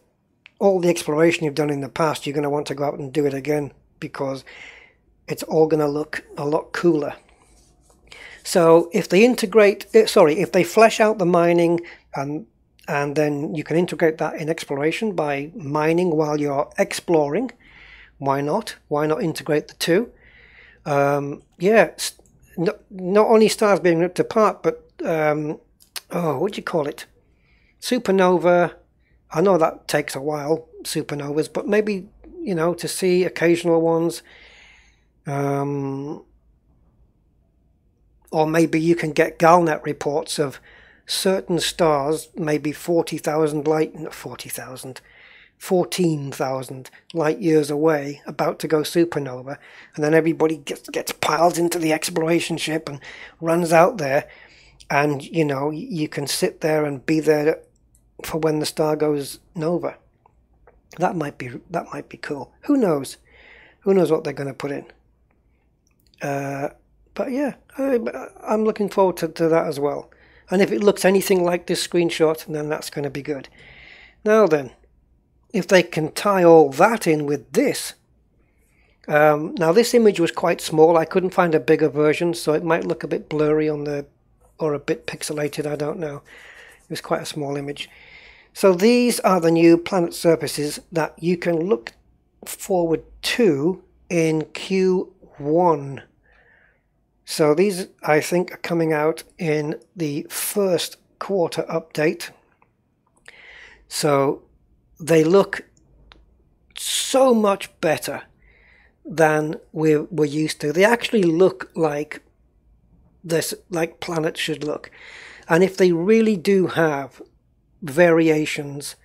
all the exploration you've done in the past, you're going to want to go out and do it again because it's all going to look a lot cooler. So if they integrate, eh, sorry, if they flesh out the mining and and then you can integrate that in exploration by mining while you're exploring. Why not? Why not integrate the two? Um, yeah, not, not only stars being ripped apart, but um, oh, what do you call it? Supernova. I know that takes a while, supernovas, but maybe you know to see occasional ones. Um, or maybe you can get Galnet reports of certain stars, maybe 40,000 light, 40,000, 14,000 light years away, about to go supernova, and then everybody gets gets piled into the exploration ship and runs out there, and you know you can sit there and be there for when the star goes nova. That might be that might be cool. Who knows? Who knows what they're going to put in? Uh, but yeah, I, am looking forward to, to that as well. And if it looks anything like this screenshot, then that's going to be good. Now then, if they can tie all that in with this, um, now this image was quite small. I couldn't find a bigger version, so it might look a bit blurry on the, or a bit pixelated. I don't know. It was quite a small image. So these are the new planet surfaces that you can look forward to in Q1 so these, I think, are coming out in the first quarter update. So they look so much better than we're, we're used to. They actually look like this like planets should look. And if they really do have variations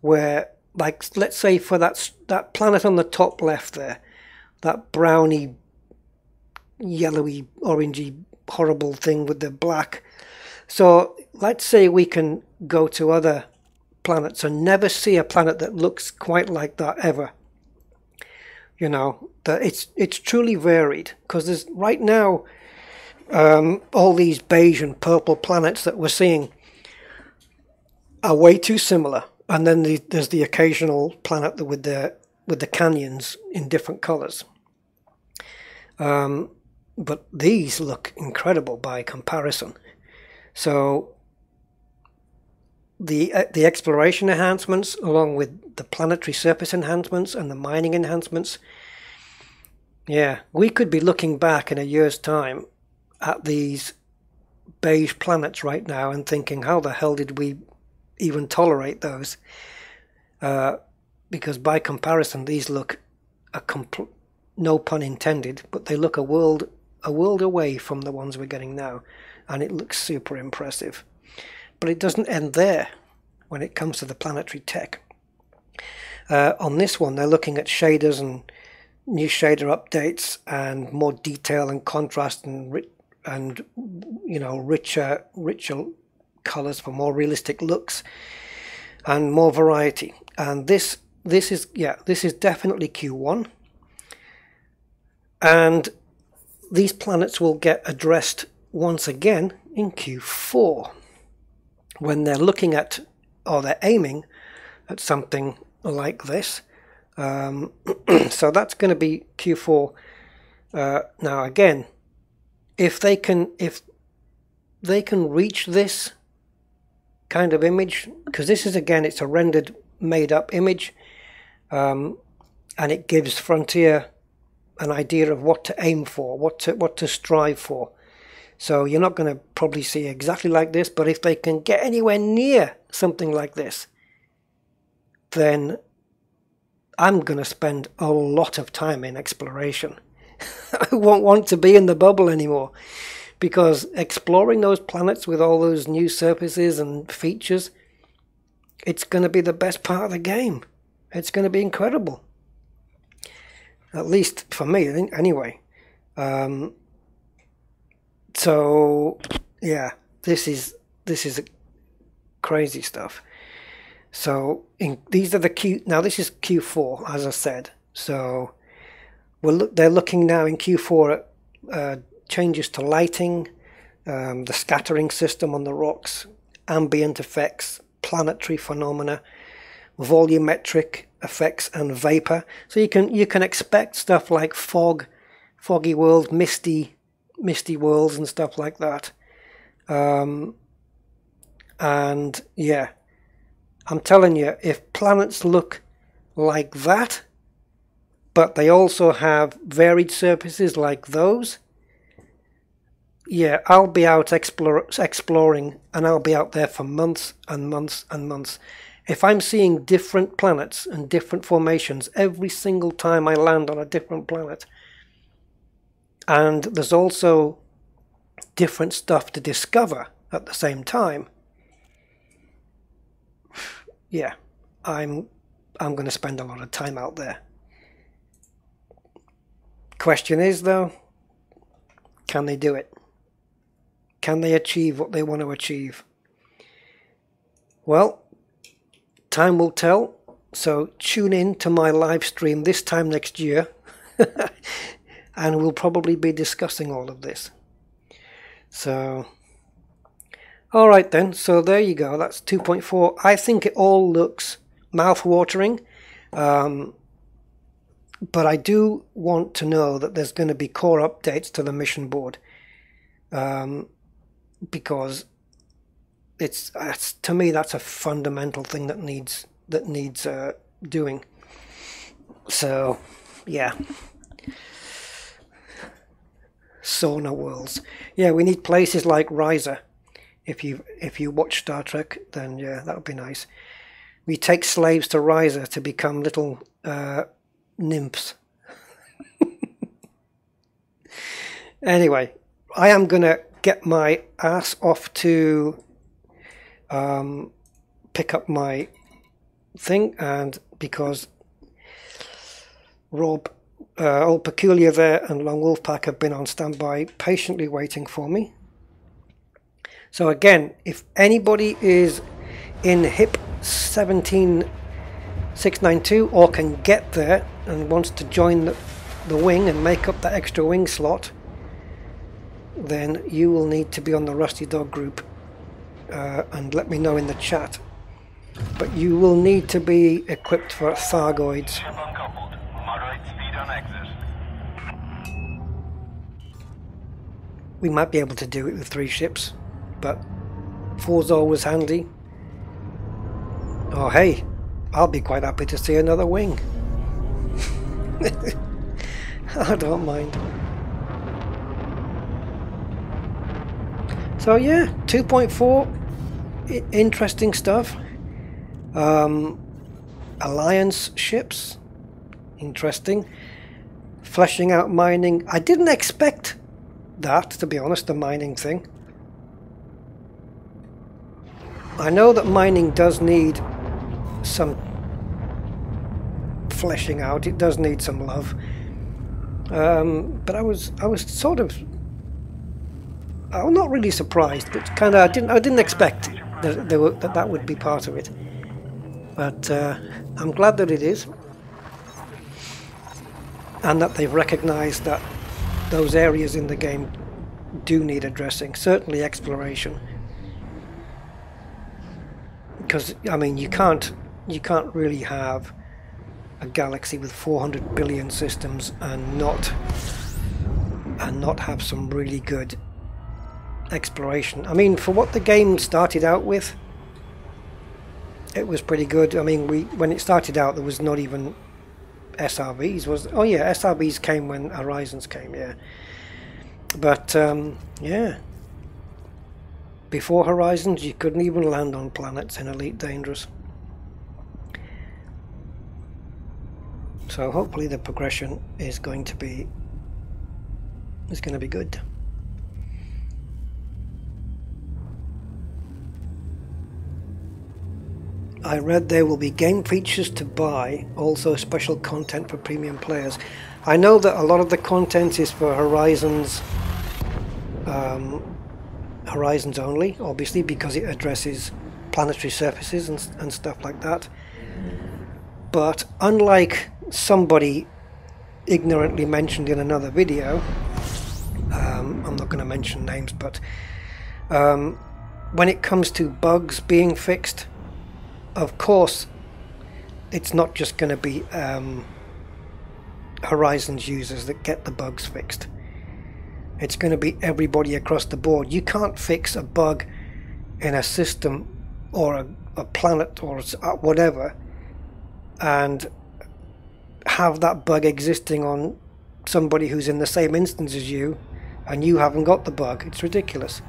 where like let's say for that that planet on the top left there, that browny yellowy orangey horrible thing with the black. So let's say we can go to other planets and never see a planet that looks quite like that ever. You know, that it's it's truly varied because there's right now um, all these beige and purple planets that we're seeing are way too similar. And then the, there's the occasional planet with the with the canyons in different colors. Um, but these look incredible by comparison. So the uh, the exploration enhancements, along with the planetary surface enhancements and the mining enhancements, yeah, we could be looking back in a year's time at these beige planets right now and thinking, how the hell did we even tolerate those? Uh, because by comparison, these look a compl- no pun intended, but they look a world a world away from the ones we're getting now, and it looks super impressive. But it doesn't end there when it comes to the planetary tech. Uh, on this one, they're looking at shaders and new shader updates and more detail and contrast and and you know richer richer colors for more realistic looks and more variety. And this this is yeah this is definitely Q1 and these planets will get addressed once again in Q4 when they're looking at or they're aiming at something like this. Um, (clears throat) so that's going to be Q4. Uh, now again, if they can if they can reach this kind of image, because this is again it's a rendered made up image, um, and it gives Frontier an idea of what to aim for, what to what to strive for. So you're not going to probably see exactly like this, but if they can get anywhere near something like this, then I'm going to spend a lot of time in exploration. (laughs) I won't want to be in the bubble anymore because exploring those planets with all those new surfaces and features, it's going to be the best part of the game. It's going to be incredible at least for me anyway. Um, so yeah, this is this is crazy stuff. So in, these are the Q. Now this is Q4, as I said. So we're look, they're looking now in Q4 at uh, changes to lighting, um, the scattering system on the rocks, ambient effects, planetary phenomena, volumetric effects and vapor. So you can you can expect stuff like fog, foggy world, misty, misty worlds and stuff like that. Um, and yeah, I'm telling you, if planets look like that, but they also have varied surfaces like those, yeah, I'll be out explore, exploring and I'll be out there for months and months and months. If I'm seeing different planets and different formations every single time I land on a different planet, and there's also different stuff to discover at the same time, yeah, I'm I'm going to spend a lot of time out there. Question is though, can they do it? Can they achieve what they want to achieve? Well, Time will tell. So tune in to my live stream this time next year. (laughs) and we'll probably be discussing all of this. So, all right then. So there you go. That's 2.4. I think it all looks mouth-watering. Um, but I do want to know that there's going to be core updates to the mission board. Um, because it's, it's to me that's a fundamental thing that needs that needs uh, doing. So, yeah. Sauna worlds. Yeah, we need places like Risa. If you if you watch Star Trek, then yeah, that would be nice. We take slaves to Risa to become little uh, nymphs. (laughs) anyway, I am gonna get my ass off to um, pick up my thing, and because Rob, uh, Old Peculiar there, and Lone Wolf Pack have been on standby, patiently waiting for me. So again, if anybody is in HIP 17692 or can get there and wants to join the, the wing and make up that extra wing slot, then you will need to be on the Rusty Dog group uh, and let me know in the chat. But you will need to be equipped for Thargoids. We might be able to do it with three ships, but four's always handy. Oh hey, I'll be quite happy to see another wing. (laughs) I don't mind. So yeah, 2.4, interesting stuff. Um, alliance ships, interesting. Fleshing out mining. I didn't expect that, to be honest, the mining thing. I know that mining does need some fleshing out. It does need some love. Um, but I was I was sort of I'm not really surprised, but kind of I didn't I didn't expect that, were, that that would be part of it. But uh, I'm glad that it is, and that they've recognised that those areas in the game do need addressing. Certainly exploration, because I mean you can't you can't really have a galaxy with 400 billion systems and not and not have some really good exploration. I mean, for what the game started out with, it was pretty good. I mean, we when it started out, there was not even SRVs. Was oh yeah, SRVs came when Horizons came, yeah. But um, yeah, before Horizons, you couldn't even land on planets in Elite Dangerous. So hopefully the progression is going to be is going to be good. I read there will be game features to buy, also special content for premium players. I know that a lot of the content is for Horizons, um, Horizons only, obviously because it addresses planetary surfaces and, and stuff like that. But unlike somebody ignorantly mentioned in another video, um, I'm not going to mention names, but um, when it comes to bugs being fixed, of course, it's not just going to be um, Horizons users that get the bugs fixed. It's going to be everybody across the board. You can't fix a bug in a system or a, a planet or uh, whatever and have that bug existing on somebody who's in the same instance as you and you haven't got the bug. It's ridiculous.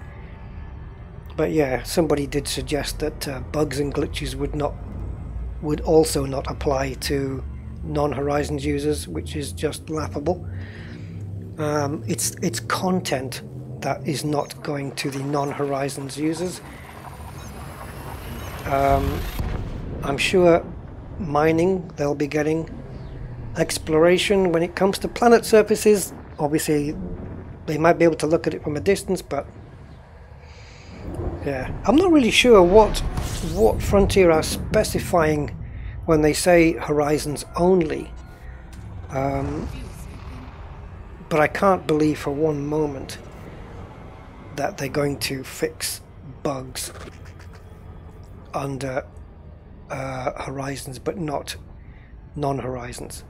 But yeah, somebody did suggest that uh, bugs and glitches would not would also not apply to non-Horizons users, which is just laughable. Um, it's it's content that is not going to the non-Horizons users. Um, I'm sure mining they'll be getting exploration when it comes to planet surfaces. Obviously, they might be able to look at it from a distance, but yeah, I'm not really sure what what Frontier are specifying when they say Horizons only. Um, but I can't believe for one moment that they're going to fix bugs under uh, Horizons, but not non-Horizons.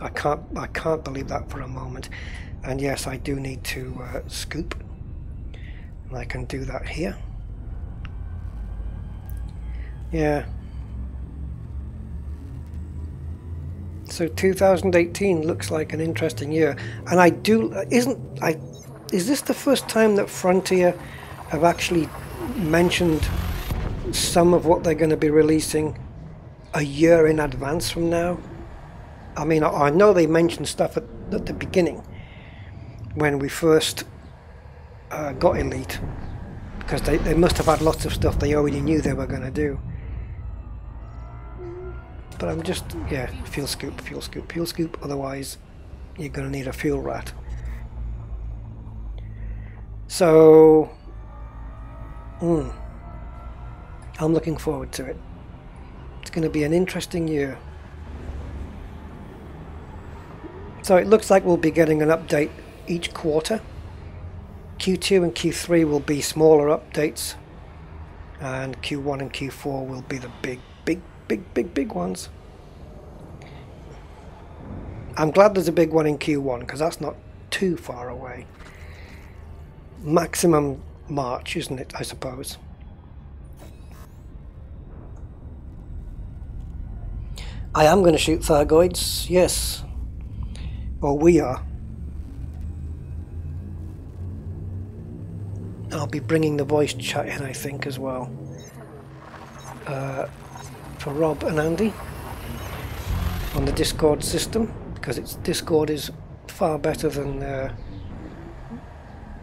I can't I can't believe that for a moment. And yes, I do need to uh, scoop, and I can do that here. Yeah. So 2018 looks like an interesting year, and I do isn't I is this the first time that Frontier have actually mentioned some of what they're going to be releasing a year in advance from now? I mean, I, know they mentioned stuff at, at the beginning when we first uh, got elite because they, they must have had lots of stuff they already knew they were going to do. But I'm just, yeah, fuel scoop, fuel scoop, fuel scoop, otherwise you're going to need a fuel rat. So, mm, I'm looking forward to it. It's going to be an interesting year. So it looks like we'll be getting an update each quarter. Q2 and Q3 will be smaller updates and Q1 and Q4 will be the big, big, big, big, ones. I'm glad there's a big one in Q1 because that's not too far away. Maximum March, isn't it, I suppose. I am going to shoot Thargoids, yes. Or we are. I'll be bringing the voice chat in, I think, as well. Uh, for Rob and Andy on the Discord system, because its Discord is far better than uh,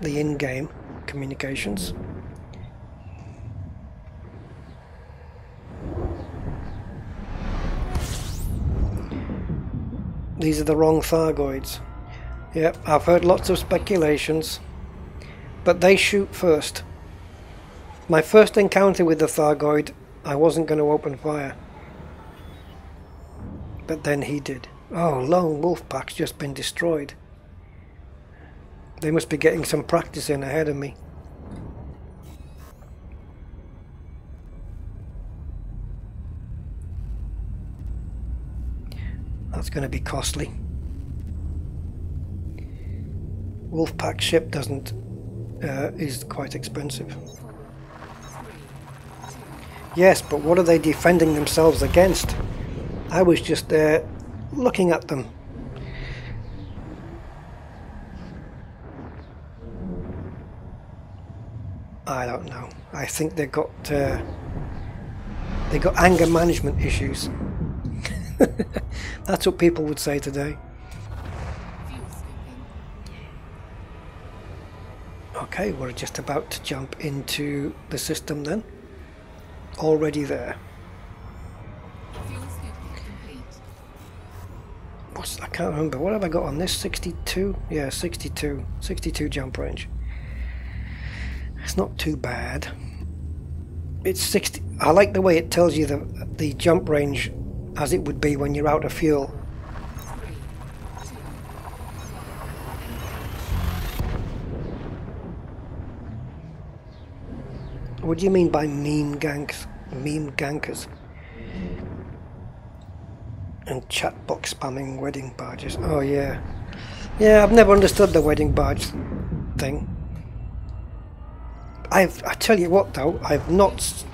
the in-game communications. These are the wrong Thargoids. Yep, I've heard lots of speculations, but they shoot first. My first encounter with the Thargoid, I wasn't going to open fire. But then he did. Oh, Lone Wolf Pack's just been destroyed. They must be getting some practice in ahead of me. That's going to be costly. Wolfpack ship doesn't uh, is quite expensive. Yes, but what are they defending themselves against? I was just there looking at them. I don't know. I think they've got uh, they got anger management issues. (laughs) That's what people would say today. Okay, we're just about to jump into the system then. Already there. What's, I can't remember. What have I got on this? 62? Yeah, 62. 62 jump range. It's not too bad. It's 60. I like the way it tells you the the jump range as it would be when you're out of fuel. What do you mean by meme ganks? Meme gankers? And chat box spamming wedding badges. Oh yeah. Yeah, I've never understood the wedding badge thing. I've, I tell you what though, I've not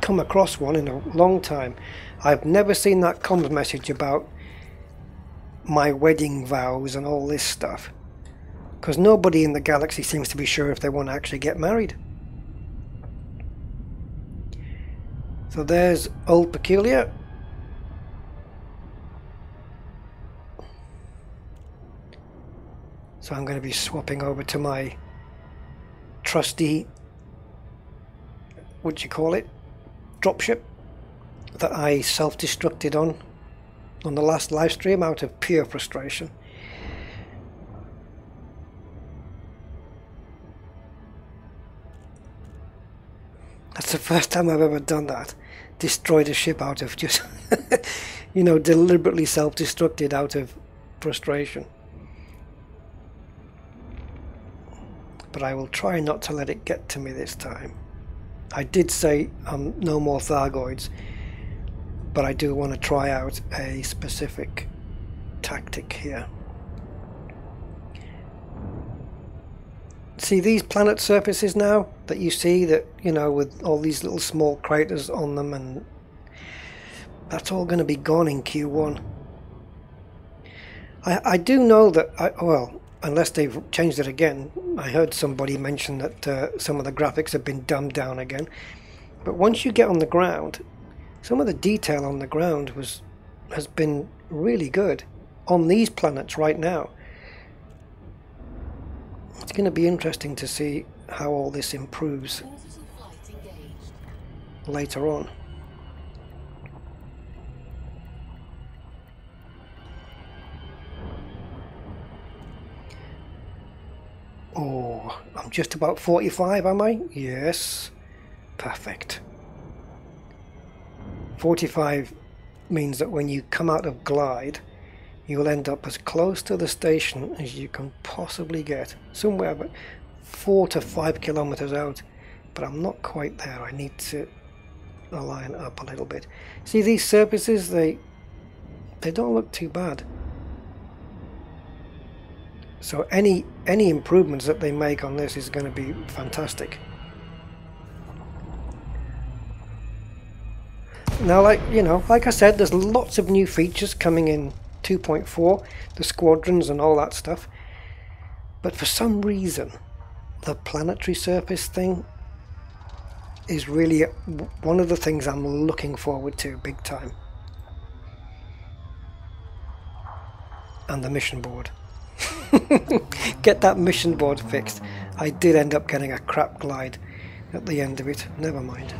come across one in a long time. I've never seen that comms message about my wedding vows and all this stuff. Because nobody in the galaxy seems to be sure if they want to actually get married. So there's Old Peculiar. So I'm going to be swapping over to my trusty, what do you call it, dropship that I self-destructed on on the last live stream out of pure frustration. That's the first time I've ever done that. Destroyed a ship out of just, (laughs) you know, deliberately self-destructed out of frustration. But I will try not to let it get to me this time. I did say um, no more Thargoids but I do want to try out a specific tactic here. See these planet surfaces now that you see that, you know, with all these little small craters on them and that's all going to be gone in Q1. I, I do know that, I, well, unless they've changed it again, I heard somebody mention that uh, some of the graphics have been dumbed down again. But once you get on the ground, some of the detail on the ground was has been really good on these planets right now. It's going to be interesting to see how all this improves later on. Oh, I'm just about 45, am I? Yes. Perfect. 45 means that when you come out of glide, you will end up as close to the station as you can possibly get. Somewhere about four to five kilometers out. But I'm not quite there. I need to align up a little bit. See these surfaces, they they don't look too bad. So any any improvements that they make on this is going to be fantastic. Now, like you know, like I said, there's lots of new features coming in 2.4, the squadrons and all that stuff. But for some reason, the planetary surface thing is really one of the things I'm looking forward to big time. And the mission board. (laughs) Get that mission board fixed. I did end up getting a crap glide at the end of it. Never mind.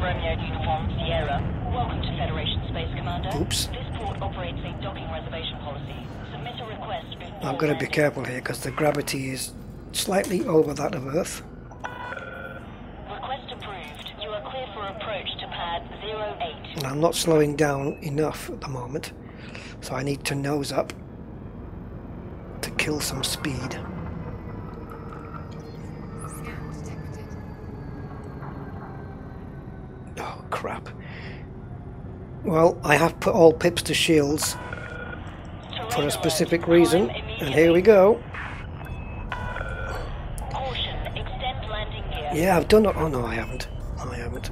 Romeo Uniform Sierra. Welcome to Federation Space Commander. Oops. This port operates a docking reservation policy. Submit a request before I've got to be careful here because the gravity is slightly over that of Earth. Request approved. You are clear for approach to pad 08. And I'm not slowing down enough at the moment. So I need to nose up to kill some speed. Crap. Well, I have put all pips to shields for a specific reason, and here we go. Yeah, I've done it. Oh no, I haven't. I haven't.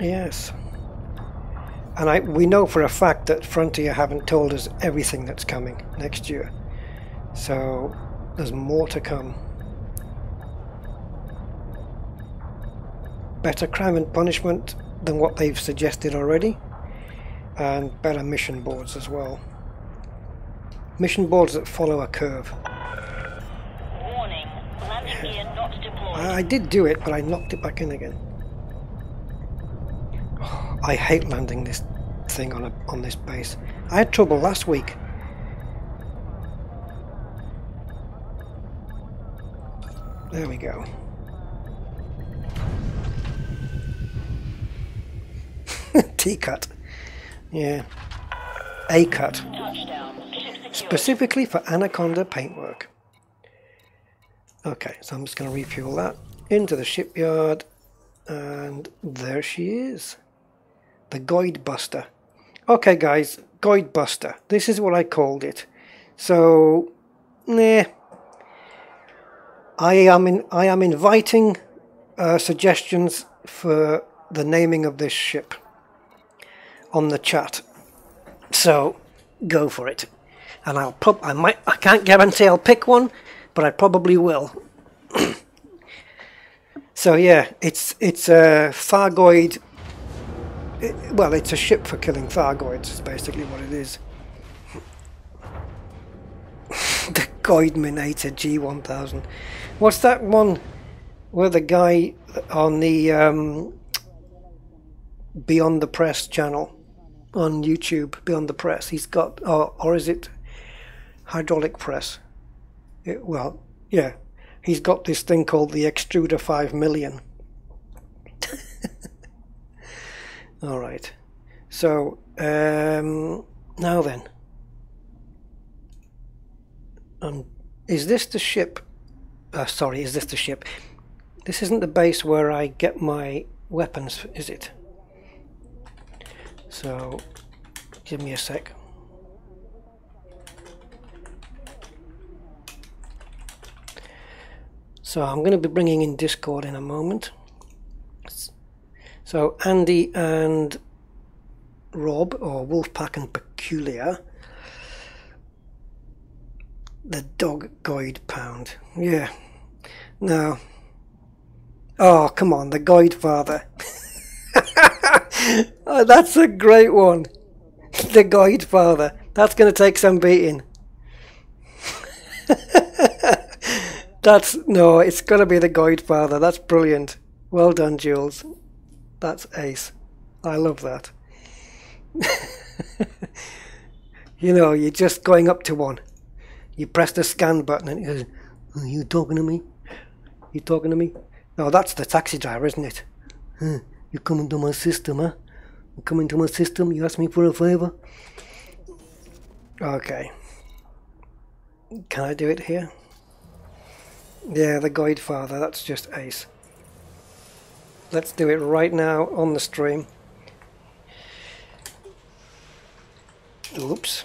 Yes. And I, we know for a fact that Frontier haven't told us everything that's coming next year. So there's more to come. Better crime and punishment than what they've suggested already. And better mission boards as well. Mission boards that follow a curve. Warning, landing gear not deployed. I I did do it, but I knocked it back in again. I hate landing this thing on a, on this base. I had trouble last week. There we go. (laughs) T cut. Yeah. A cut. Specifically for Anaconda paintwork. Okay, so I'm just going to refuel that into the shipyard, and there she is. The Goid Buster. Okay, guys, Goid Buster. This is what I called it. So, nah. I am in. I am inviting uh, suggestions for the naming of this ship on the chat. So, go for it. And I'll. I might. I can't guarantee I'll pick one, but I probably will. (clears throat) so yeah, it's it's a Thargoid. It- well, it's a ship for killing Thargoids. Is basically what it is. (laughs) the Goidminator G1000. What's that one where the guy on the um, Beyond the Press channel on YouTube, Beyond the Press, he's got, or, or is it hydraulic press? It, well, yeah, he's got this thing called the Extruder 5 million. (laughs) All right. So, um, now then. Um, is this the ship? Uh, sorry, is this the ship? This isn't the base where I get my weapons, is it? So, give me a sec. So I'm going to be bringing in Discord in a moment. So Andy and Rob, or Wolfpack and Peculiar, the dog guide pound. Yeah. Now, Oh, come on, the Goid Father. (laughs) oh, that's a great one. The Goid Father. That's going to take some beating. (laughs) That's no, it's got to be the Goid Father. That's brilliant. Well done, Jules. That's ace. I love that. (laughs) you know, you're just going up to one. You press the scan button and it goes, Are you talking to me? You talking to me? No, that's the taxi driver, isn't it? Huh, you coming to my system, huh? You coming to my system? You ask me for a favour? Okay. Can I do it here? Yeah, the Goid Father, that's just ace. Let's do it right now on the stream. Oops.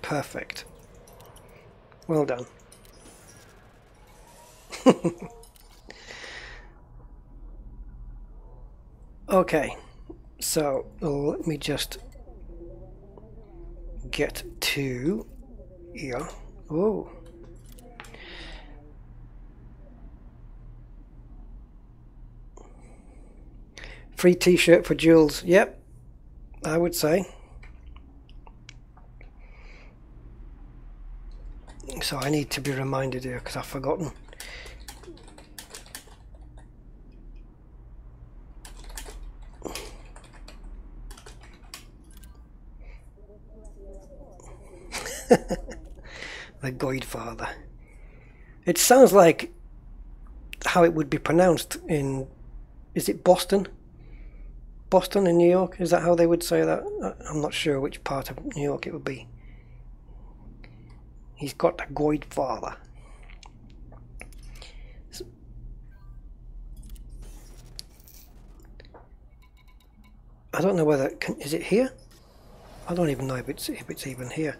Perfect. Well done. (laughs) okay, so let me just get to here. Oh. Free t-shirt for Jules. Yep, I would say. So I need to be reminded here because I've forgotten. (laughs) the Goid Father. It sounds like how it would be pronounced in. Is it Boston? Boston in New York? Is that how they would say that? I'm not sure which part of New York it would be. He's got a Goid Father. I don't know whether can, is it here. I don't even know if it's if it's even here.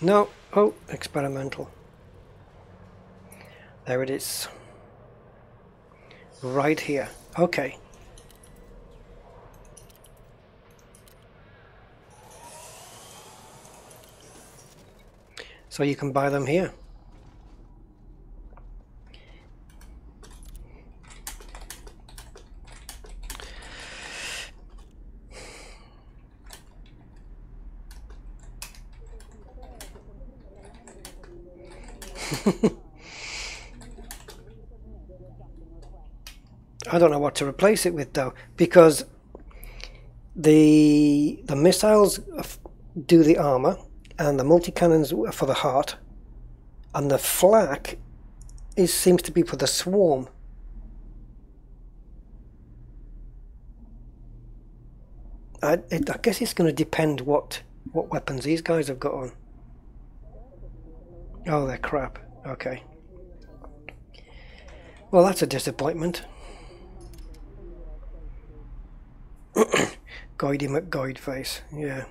No. Oh, experimental. There it is. Right here. Okay. So you can buy them here. I don't know what to replace it with though, because the the missiles do the armor, and the multi cannons are for the heart, and the flak is seems to be for the swarm. I, it, I guess it's going to depend what what weapons these guys have got on. Oh, they're crap. Okay. Well, that's a disappointment. (coughs) Guidey McGuide face, yeah.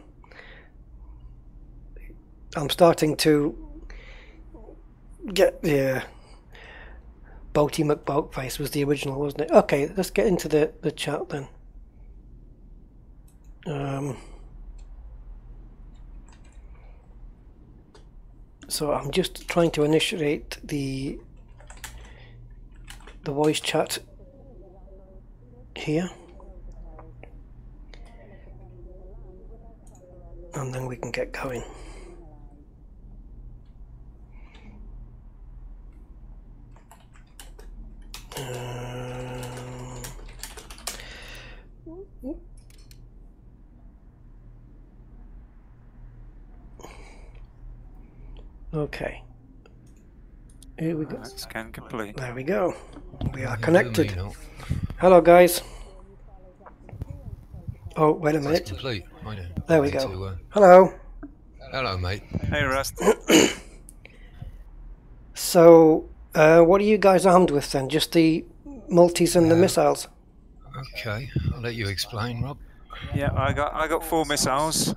I'm starting to get yeah. Boaty McBoatface was the original, wasn't it? Okay, let's get into the, the chat then. Um, so I'm just trying to initiate the the voice chat here. And then we can get going. Um, okay. Here we go. Scan complete. There we go. We are connected. Hello, guys. Oh, wait a It's minute. complete. I know. There we go. to, uh, Hello. hello, mate. Hey, Rust. (clears throat) So, uh, what are you guys armed with then? Just the multis and the Uh, missiles? Okay, I'll let you explain, Rob. yeah, I got I got four missiles,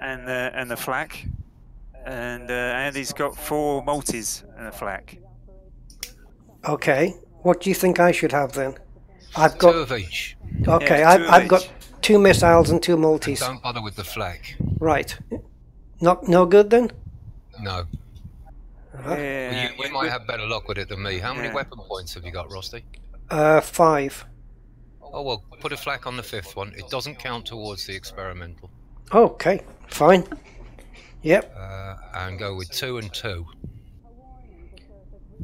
and the and the flak, and uh, Andy's got four multis and a flak. Okay. What do you think I should have then? I've Two got of each. okay. Yeah, two I've, I've got two missiles and two multis. Don't bother with the flak. Right. Not no good then. No. Yeah, you, you might have better luck with it than me. How many Yeah. weapon points have you got, Rusty? Uh, five. Oh well, put a flak on the fifth one. It doesn't count towards the experimental. Okay, fine. Yep. Uh, and go with two and two.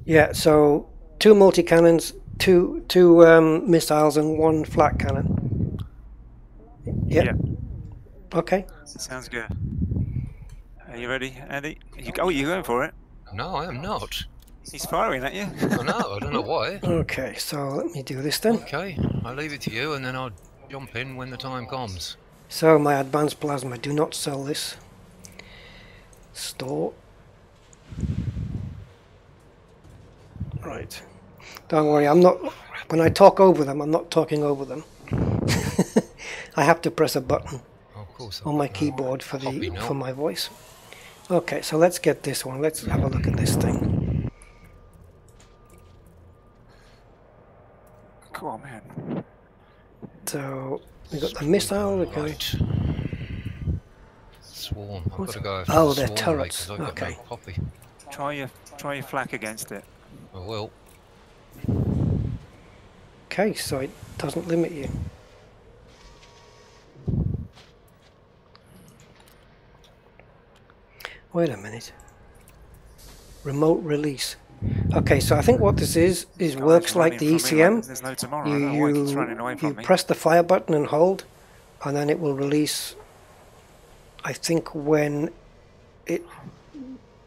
Yeah. So two multi cannons, two two um, missiles, and one flak cannon. Yep. Yeah. Okay. Sounds good. Are you ready, Andy? You, oh, you're going for it. No, I am not. He's firing at you. I know. I don't know why. (laughs) Okay. So let me do this then. Okay, I'll leave it to you, and then I'll jump in when the time comes. So my advanced plasma. Do not sell this. Store. Right. Don't worry. I'm not. When I talk over them, I'm not talking over them. (laughs) I have to press a button. Oh, of course. on my keyboard for the for my voice. Okay, so let's get this one. Let's have a look at this thing. Come on, man. So we got the missile. We can, Right. Swarm. I've got to go. Oh, the they're swarm, mate, turrets. 'cause I've got Okay. No copy. Try your try your flak against it. I will. Okay, so it doesn't limit you. Wait a minute. Remote release. Okay, so I think what this is is Guy's works like the from me ECM. like no tomorrow. you I don't know why he keeps running you, you press the fire button and hold, and then it will release. I think when it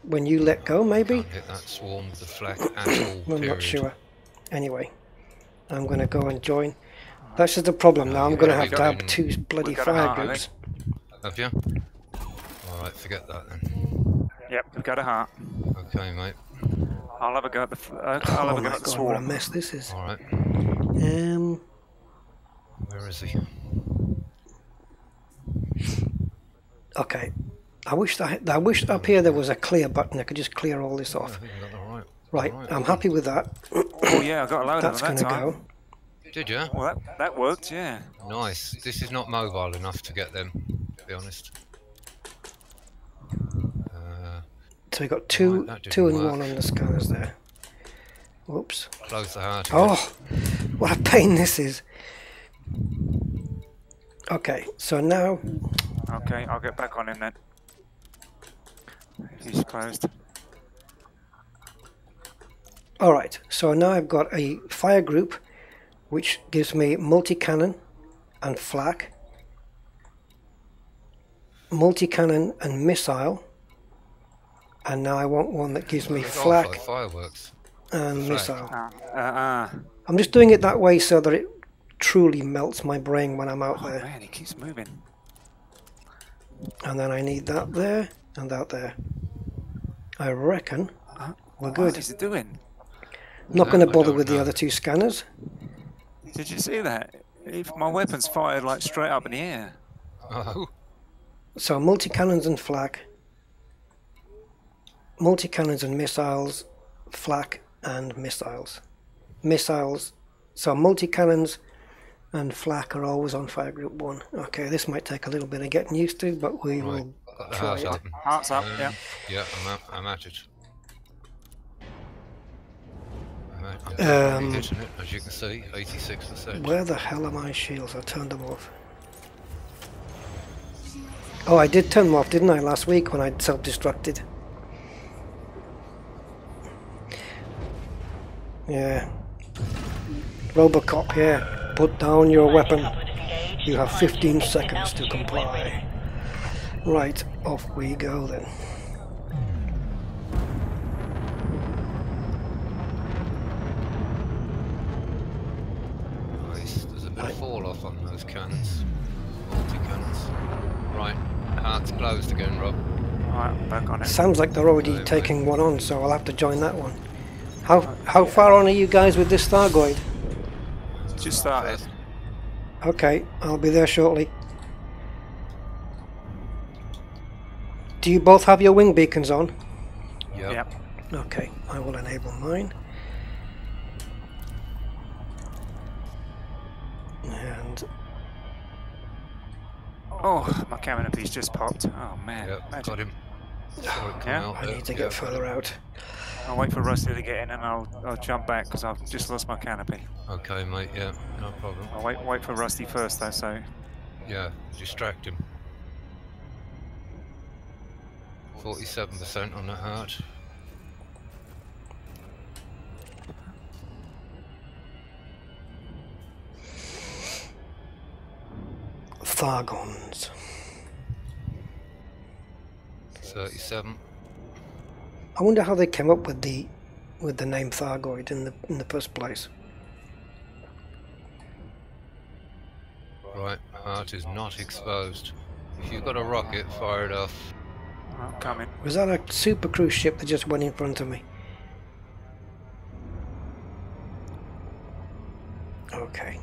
when you let go, maybe. Can't hit that swarm with the flak at (coughs) all. I'm period. not sure. Anyway, I'm going to go and join. That's just the problem now. I'm you've going to have be to have two bloody We've got a fire heart, groups. Have you? All right, forget that then. Yep, we've got a heart. Okay, mate. I'll have a go at the. f- Uh, I'll Oh have a go at the god, what a mess this is. All right. Um, Where is he? okay. I wish that I wish up here there was a clear button. I could just clear all this off. think I got the right. Right, right, I'm happy with that. Oh yeah, I got a load That's of going them to that time. go. Did you? Well, that that worked. Yeah. Nice. This is not mobile enough to get them. To be honest. Uh, So we got two, that didn't two and work. one on the scanners there. Whoops. close the heart. Oh, what a pain this is. Okay, so now Okay, I'll get back on him then. He's closed. Alright, so now I've got a fire group which gives me multi-cannon and flak, multi-cannon and missile, and now I want one that gives me flak fireworks. and flak. missile. Uh, uh, uh. I'm just doing it that way so that it truly melts my brain when I'm out Oh there. man, he keeps moving. And then I need that there and that there. I reckon Huh? we're What good. is he doing? Not going to bother don't with the other two scanners. Did you see that? If my weapons fired like straight up in the air. Oh, So multi cannons and flak, multi cannons and missiles, flak and missiles. Missiles. So multi cannons and flak are always on fire group one. Okay, this might take a little bit of getting used to, but we right. will Got the try heart it. open. Hearts up, Um, yeah. Yeah, I'm I'm at it. I'm, at, I'm Um, it, as you can see, 86%. Where the hell are my shields? I turned them off. Oh, I did turn them off, didn't I, last week when I self-destructed? Yeah. Robocop, yeah. Put down your weapon. You have 15 seconds to comply. Right, off we go then. Nice. There's a bit of fall off on those cannons. Multi cannons. Right. Heart's closed again, Rob. Alright, back on it. Sounds like they're already Right, right. taking one on, so I'll have to join that one. How how far on are you guys with this Thargoid? Just started. Okay, I'll be there shortly. Do you both have your wing beacons on? Yep. Yep. Okay, I will enable mine. And oh, my canopy just popped. Oh man, yep, got him. Yeah, I need to get further out. I'll wait for Rusty to get in and I'll, I'll jump back because I've just lost my canopy. Okay, mate, yeah, no problem. I'll wait, wait for Rusty first though, so... Yeah, distract him. 47% on the heart. Thargons. Thirty-seven. I wonder how they came up with the with the name Thargoid in the in the first place. Right, heart is not exposed. If you've got a rocket, fire it off. Oh, I'm coming. Was that a super cruise ship that just went in front of me? Okay.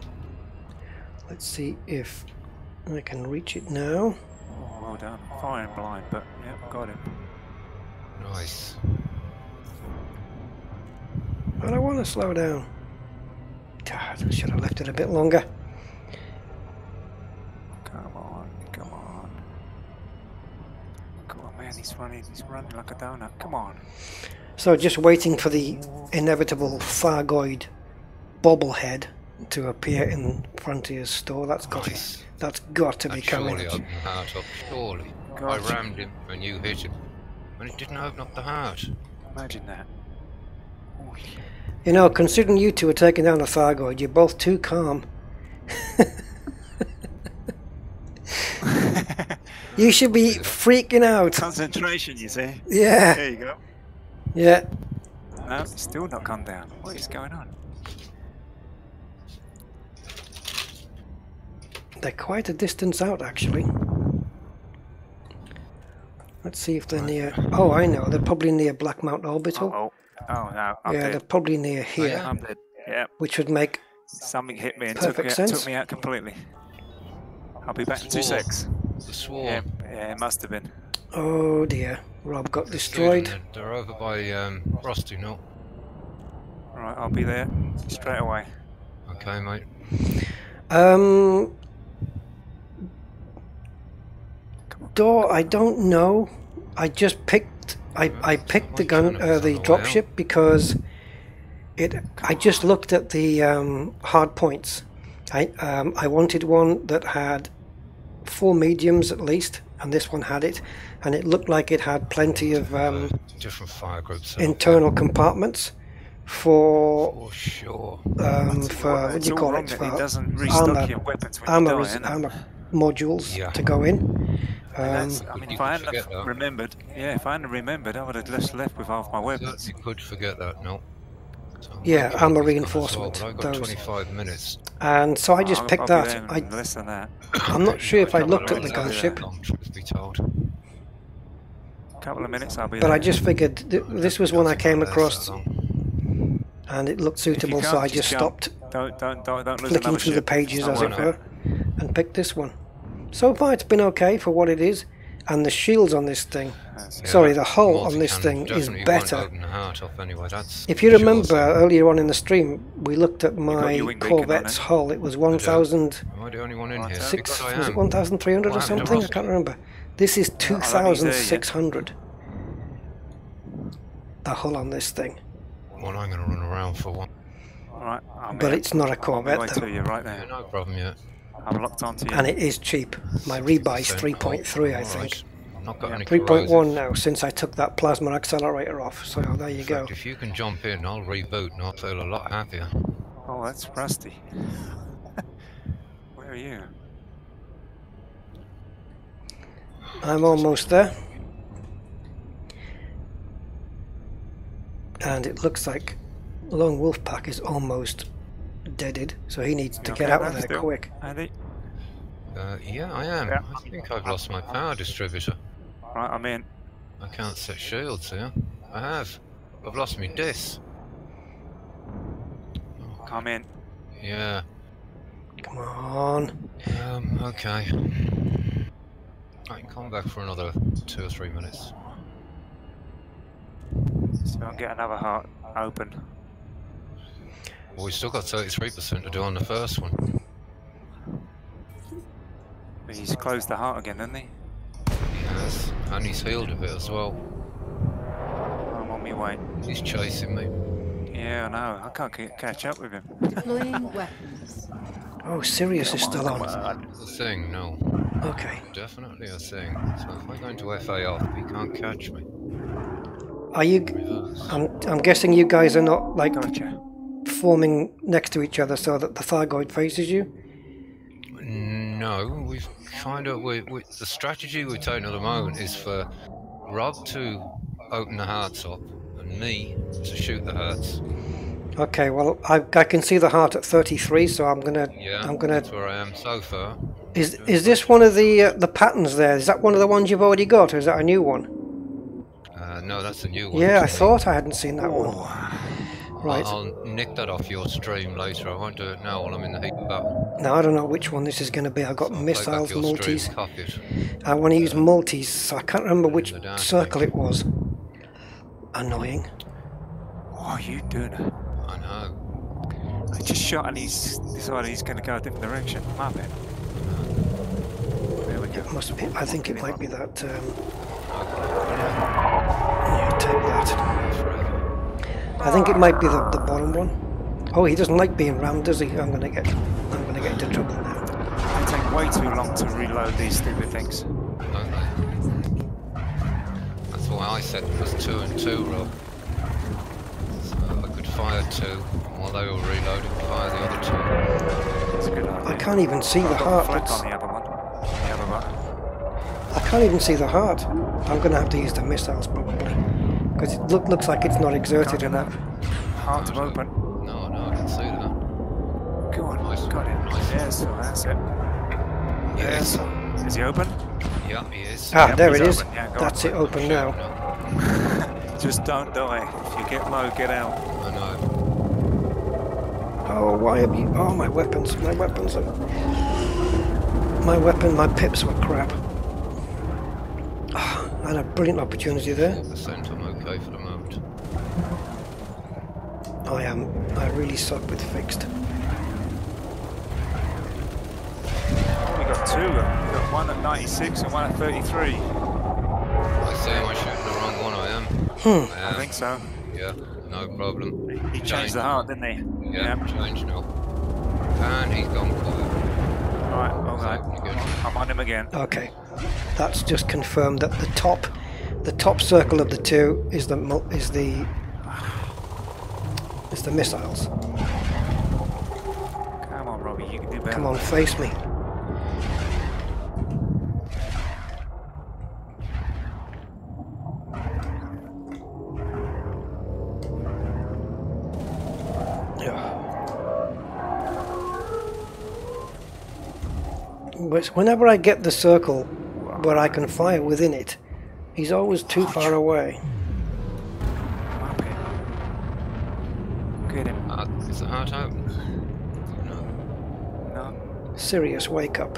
Let's see if I can reach it now. Oh, well done. Firing blind, but yep, got him. Nice. I don't want to slow down. God, I should have left it a bit longer. Come on, come on. Come on, man, he's running, he's running like a donut. Come on. So just waiting for the inevitable Thargoid bobblehead to appear in Frontier's store. That's got Nice. That's got to be That coming. surely opened the heart up. Surely. I rammed him and you hit him. And it didn't open up the heart. Imagine that. Oh, shit. You know, considering you two are taking down a Thargoid, you're both too calm. (laughs) you should be freaking out. Concentration, you see. Yeah, There you go. yeah. No, it's still not come down. What is going on? They're quite a distance out, actually. Let's see if they're near. Oh, I know. They're probably near Black Mount Orbital. Oh, oh, no, I'm yeah, they're probably near here, I'm dead. Yeah, which would make. something hit me and took me, out, sense. took me out completely. I'll be back in two secs. The swarm. Yeah, yeah, it must have been. Oh dear, Rob got destroyed. and They're, they're over by um, Rusty, no? Right, I'll be there straight away. Okay, mate. Um, door. I don't know. I just picked. I, I picked the gun, uh, the dropship because it. I just looked at the um, hard points. I um, I wanted one that had four mediums at least, and this one had it, and it looked like it had plenty of um, Uh, different fire groups. internal compartments for For sure. um, for what do you call it for doesn't armor your weapons when armor, you die, armor modules Yeah. to go in. And Um, I mean, if I hadn't forget have that. remembered, yeah, if I hadn't remembered, I would have just left with half my weapons. You could forget that, no? So I'm Yeah, working armor this gun as reinforcement, Well, I've got those. 25 minutes. and so I just I'll- picked I'll that. I, less than that. I'm not sure if I looked at the gunship, long, truth be told. A couple of minutes, I'll be but there. I just figured th- this was one I came across last that long. and it looked suitable, so I just jump. stopped Don't, don't, don't, don't lose flicking another through the pages, as it were, and picked this one. So far, it's been okay for what it is, and the shields on this thing. Yeah, Sorry, the hull on this thing is better. heart up anyway, that's If you sure remember thing. earlier on in the stream, we looked at my your on Corvette's hull. It was 1,000. Am I the only one in here? six I was it am. 1,300 or What happened something? I can't remember. This is I don't think he's there yet. 2,600. The hull on this thing, Well, I'm going to run around for one. Alright, I'm but here. it's not a I'm on my Corvette way though, to you right Yeah, there. no problem yet. I'm locked onto you. and it is cheap. My rebuy's 60%. 3.3, I Alright. think. Not got Yeah, any 3.1 now since I took that plasma accelerator off. So there you In go. fact, If you can jump in, I'll reboot and I'll feel a lot happier. Oh, that's rusty. (laughs) Where are you? I'm almost there. And it looks like Lone Wolf Pack is almost deaded, so he needs to You get out of there still, quick. Andy? Uh, yeah, I am. Yeah. I think I've lost my power distributor. Right, I'm in. I can't set shields here. I have. I've lost my dis. I'm in. Yeah. Come on. Um, okay. I can come back for another two or three minutes. So I can get another heart open. Well, we still got 33% to do on the first one. He's closed the heart again, hasn't he? He has. And he's healed a bit as well. I'm on my way. He's chasing me. Yeah, I know. I can't ca- catch up with him. Deploying weapons. Oh, Sirius is still on. It's a thing, no. Okay. Definitely a thing. So if I go into FA off, he can't catch me. Are you? I'm, I'm guessing you guys are not like Gotcha. Forming next to each other so that the Thargoid faces you. No, we've kind of we, we, the strategy we're taking at the moment is for Rob to open the hearts up and me to shoot the hearts. Okay. Well, I, I can see the heart at 33, so I'm gonna Yeah, I'm gonna. that's where I am so far. Is is this one of the uh, the patterns there? Is that one of the ones you've already got, or is that a new one? Uh, no, that's a new one. Yeah, I thought I hadn't seen that one. Right. I'll, I'll nick that off your stream later. I won't do it now while I'm in the heat of battle. Now I don't know which one this is going to be. I've got I'll play back missiles, your multis. Stream, copy it. I want to use multis, so I can't remember which the dark circle it was. Annoying. What are you doing? I know. I just shot and he's decided he's going to go a different direction. Muppet. There we go. Must be. I think it might be that. Um, Okay. yeah, take that. Forever. I think it might be the, the bottom one. Oh, he doesn't like being rammed, does he? I'm gonna get. I'm gonna get into trouble now. They take way too long to reload these stupid things. Don't they? That's why I said it was two and two, Rob. So I could fire two, and while they were reloading, fire the other two. That's a good idea. I can't even see the I've got heart. flick on the other one. The other button. I can't even see the heart. I'm gonna have to use the missiles probably, because it look, looks like it's not Can't exerted enough. Heart to open. No, no, I can see that. Go on, Nice. got it. Nice. Yes, so that's it. Yes. Is he open? Yeah, he is. Ah, Yep, there it is. Yeah, That's on. it, open now. No, (laughs) Just don't die. If you get low, get out. I know. Oh, why have you? Oh, my weapons. My weapons are. My weapon, my pips were crap. Ah, I had a brilliant opportunity there. 4% for the moment. I am. I really suck with fixed. We got two. We got one at 96 and one at 33. I see am I shooting the wrong one? I am. Hmm. I I think so. Yeah, no problem. He changed the heart, didn't he? Yeah, change now. And he's gone quiet. Right, Open okay. again. I'm on him again. Okay, that's just confirmed that the top, the top circle of the two is the is the is the missiles. Come on, Robbie, you can do better. Come on, face me. Whenever I get the circle where I can fire within it, he's always too far away. Up here. Get him. Uh, is the heart open? No. No, Sirius, wake up.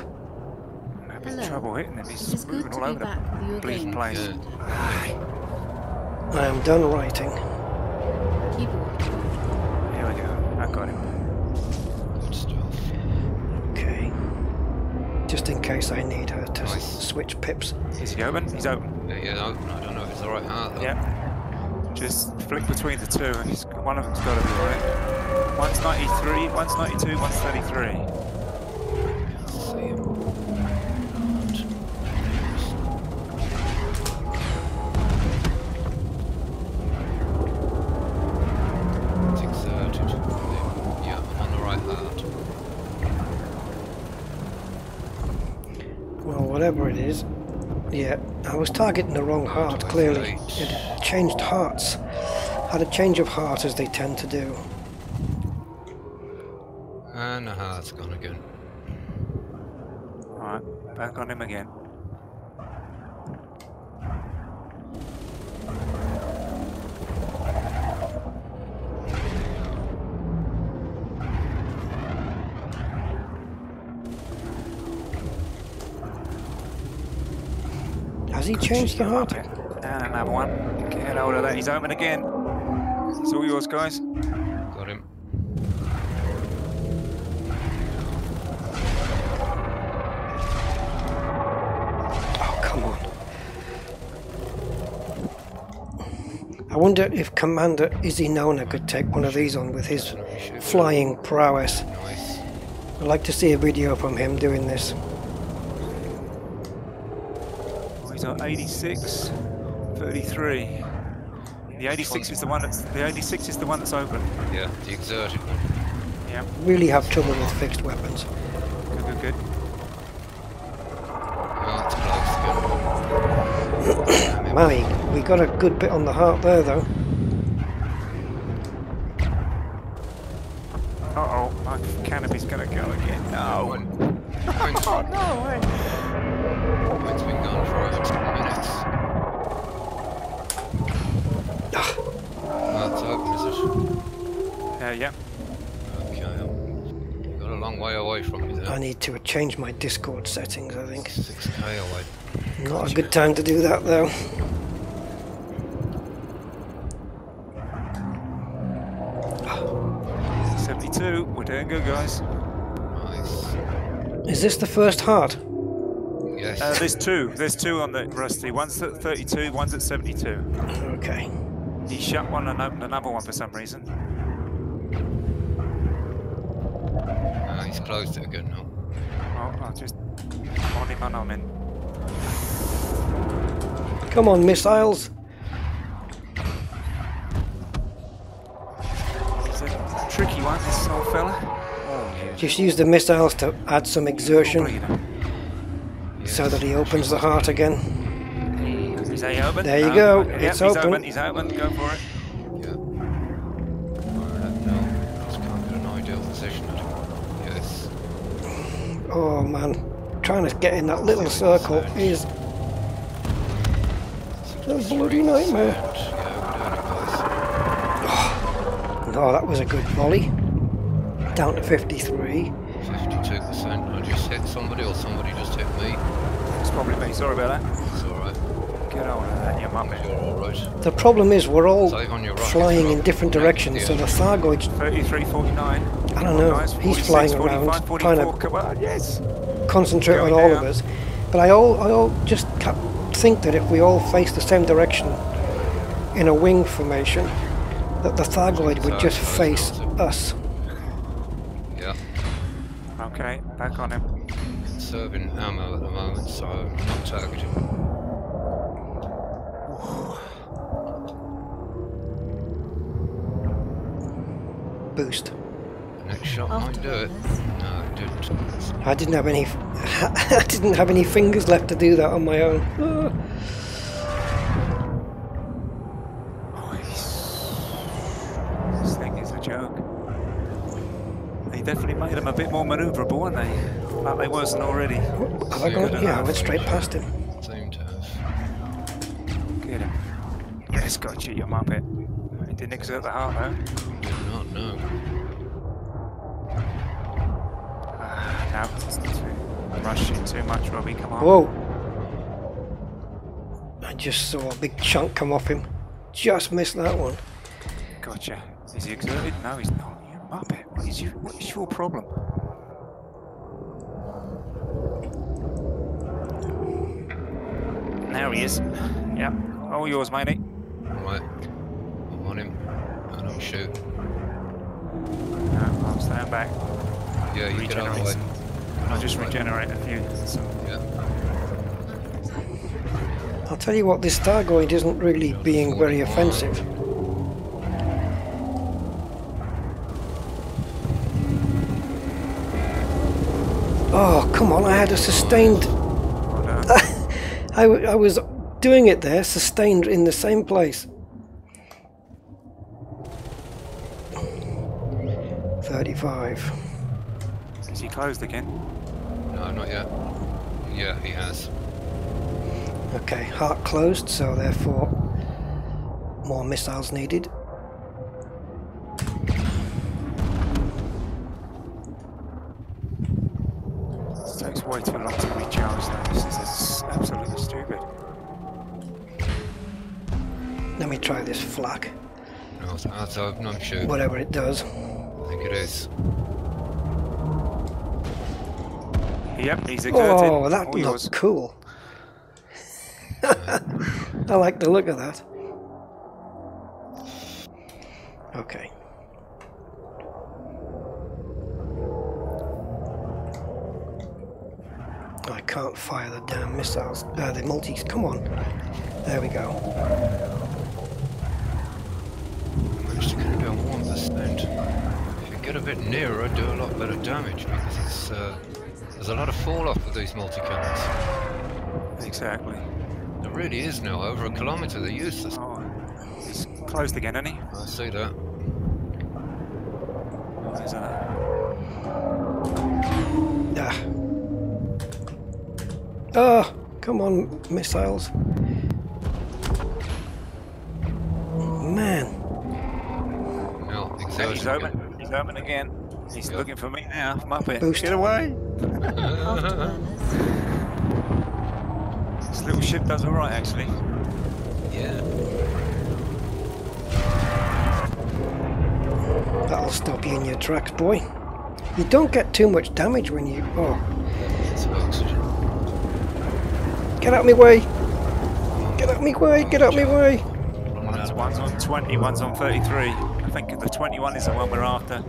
I'm having Hello. trouble hitting him. He's is good moving to all be over back the bleeding place. Good. I am done writing. Keep. Here we go. I got him. Good stuff. Okay. Just in case I need her to Nice. switch pips. Is he open? He's open. Yeah, yeah, open. I don't know if it's the right heart though. Yeah. Just flick between the two, and one of them's got to be right. One's 93, one's 92, one's 33. Yeah, I was targeting the wrong heart, clearly. It changed hearts. Had a change of heart as they tend to do. And the heart's gone again. Alright, back on him again. change the heart. And another one. Get hold of that. He's open again. It's all yours, guys. Got him. Oh, come on. I wonder if Commander Isinona could take one of these on with his flying prowess. I'd like to see a video from him doing this. He's on 86, 33. The 86 is the one that's the 86 is the one that's open. Yeah, the exerted one. Yeah, Really have trouble with fixed weapons. good, good, good. Oh, it's close again. (coughs) Manny, we got a good bit on the heart there though. Change my Discord settings, I think. 6k away. Not a good time to do that though. Seventy-two. We're doing good, guys. Nice. Is this the first heart? Yes. Uh, there's two. There's two on the Rusty. One's at 32. One's at 72. Okay. He shut one and opened another one for some reason. Ah, he's closed it again now. Just on him and I'm in. Come on, missiles. It's a tricky one, this old fella. Oh, yeah. Just use the missiles to add some exertion so that he opens the heart again. Is he open? There you No. go, it's he's open. open. He's open. Go for it. Oh man, trying to get in that little circle is a bloody nightmare. Yeah, Oh, that was a good volley. Down to 53. we're doing it, guys. 52%. I just hit somebody or somebody just hit me. It's probably me. Sorry about that. It's alright. Get on with that, you muppet. You're alright. The problem is we're all Save on your right, flying in Rob. different Yeah, directions, so the Thargoids 33, 49. I don't know, he's flying around, 44. trying to- on, yes. concentrate on all down. of us. But I all, I all just ca- think that if we all face the same direction in a wing formation, that the Thargoid would just face us. Yeah. Okay, back on him. Conserving ammo at the moment, so I'm not targeting. Boost. Next shot might do it. No, it didn't. I didn't have any. (laughs) I didn't have any fingers left to do that on my own. Oh, This thing is a joke. They definitely made him a bit more manoeuvrable, weren't they? Like they wasn't already. Have I gone? Good Yeah, I went straight past him. Seem to have. Get him. Yes, got you, you muppet. He didn't exert the heart though. Do not know. Ah, it's too rushing too much, Robbie. Come on. Whoa! I just saw a big chunk come off him. Just missed that one. Gotcha. Is he exerted? No, he's not. You muppet. What is, you, what is your problem? There he is. Yep. All yours, matey. Right. I'm on him. And I'm shooting. No, I'll stand back. Yeah, you get out of. Regenerate. I'll just regenerate a few. So, Yeah. I'll tell you what, this Thargoid isn't really being very offensive. Oh, come on, I had a sustained. well done. (laughs) I, w- I was doing it there, sustained in the same place. 35. Is he closed again? No, not yet. Yeah, he has. Okay, heart closed, so therefore more missiles needed. This takes way too long to recharge though. This is absolutely stupid. Let me try this flak, No, it's that's I'm shooting. whatever it does. I think it is. Yep, he's exerted. Oh, that All yours. cool. (laughs) I like the look of that. Okay. I can't fire the damn missiles. Uh, the multis. Come on. There we go. Managed to get it down one percent. If you get a bit nearer, do a lot better damage because it's uh, there's a lot of fall off with these multi cannons. Exactly. There really is now over a kilometre. They're useless. Oh, he's closed again, isn't he? I see that. Oh, he's, uh, Ah. Oh, come on, missiles. Man. Now, and exertion he's again. open. He's again. He's Yeah. looking for me now. Muppet. Boost. Get away. (laughs) This little ship does alright, actually. Yeah. That'll stop you in your tracks, boy. You don't get too much damage when you... Oh, get out of my way! Get out of my way! Get out of my way! Running One's, one's on 20, one's on 33. I think the 21 is the one we're after.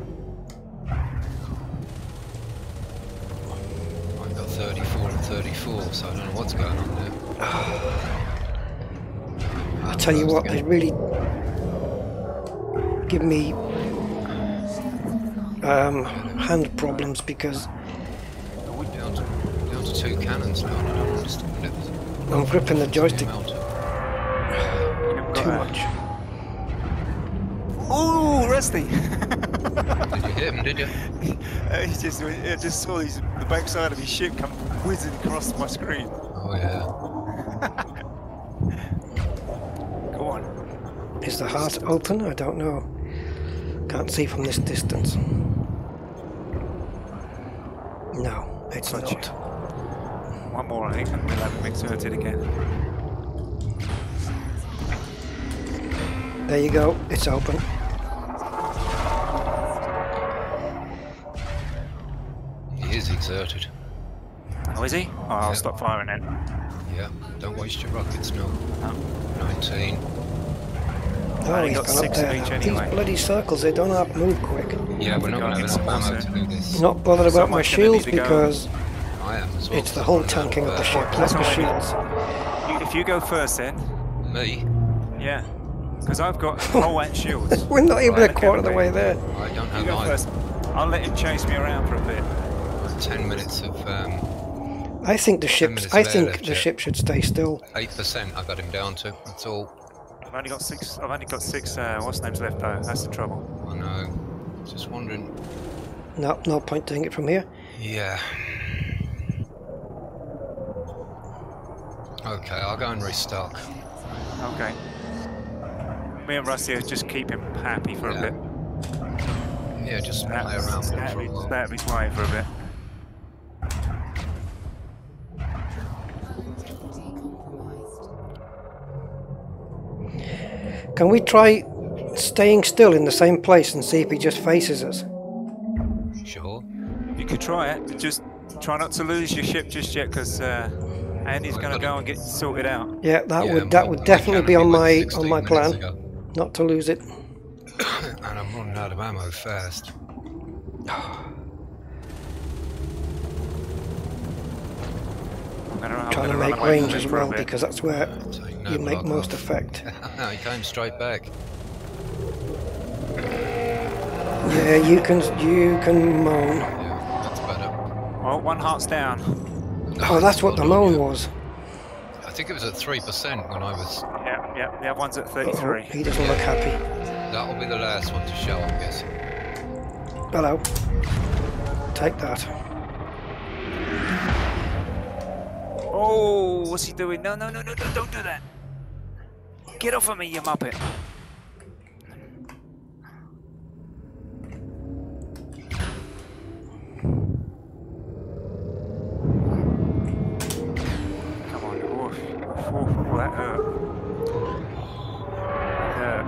I've got 34 and 34, so I don't know what's going on there. (sighs) I tell you what, they really give me um, hand problems because We're down to, down to two cannons now, and I don't understand it. I'm gripping the joystick too much. Did you hit him, did you? (laughs) Uh, he just, I just saw his, the backside of his ship come whizzing across my screen. Oh yeah. (laughs) Go on. Is the heart open? I don't know. Can't see from this distance. No, it's Touch not. One more, I think, and we'll have him exerted again. There you go, it's open. He is exerted. Oh, is he? Oh, I'll Yeah. stop firing then. Yeah. Don't waste your rockets, no. No. 19. Oh, only he's got gone up six of there. each anyway. These bloody circles, they don't have to move quick. Yeah, we're not going to have Get enough some ammo to do this. Not bothered about my shields need because I am as well. it's the whole tanking of the ship, not the what I mean. shields. You, if you go first then, Me? yeah. Because I've got whole ant shields. (laughs) We're not even Right, a quarter of the way there. I don't You have go first. I'll let him chase me around for a bit. 10 minutes of um, I think the ship. I think the yeah. ship should stay still. 8% I got him down to. That's all. I've only got six. I've only got six. Uh, what's names left though? That's the trouble. I know. Just wondering. No, no point doing it from here. Yeah. Okay, I'll go and restock. Okay. Me and Rusty will just keep him happy for Yeah. a bit. Yeah, just play around with it out for a while. stay out of his way for a bit. Can we try staying still in the same place and see if he just faces us? Sure. You could try it. but Just try not to lose your ship just yet, because uh, Andy's going to go and get sorted out. Yeah, that Yeah, would that my- would my definitely be on my on my plan. ago. Not to lose it. (coughs) and I'm running out of ammo fast. (sighs) (sighs) I'm gonna, I'm Trying to gonna make range as well because that's where Take no you make most off. effect. (laughs) he came straight back. Yeah, you can you can moan. Yeah, that's better. Well, one heart's down. Oh, that's what the moan yeah. was. I think it was at 3% when I was. Yeah, yeah. The other one's at Uh-oh, 33. he doesn't look happy. That'll be the last one to show, I'm guessing. Hello. Take that. Oh, what's he doing? No, no, no, no, no, don't do that. Get off of me, you muppet. Come on. Oof, that hurt. That hurt.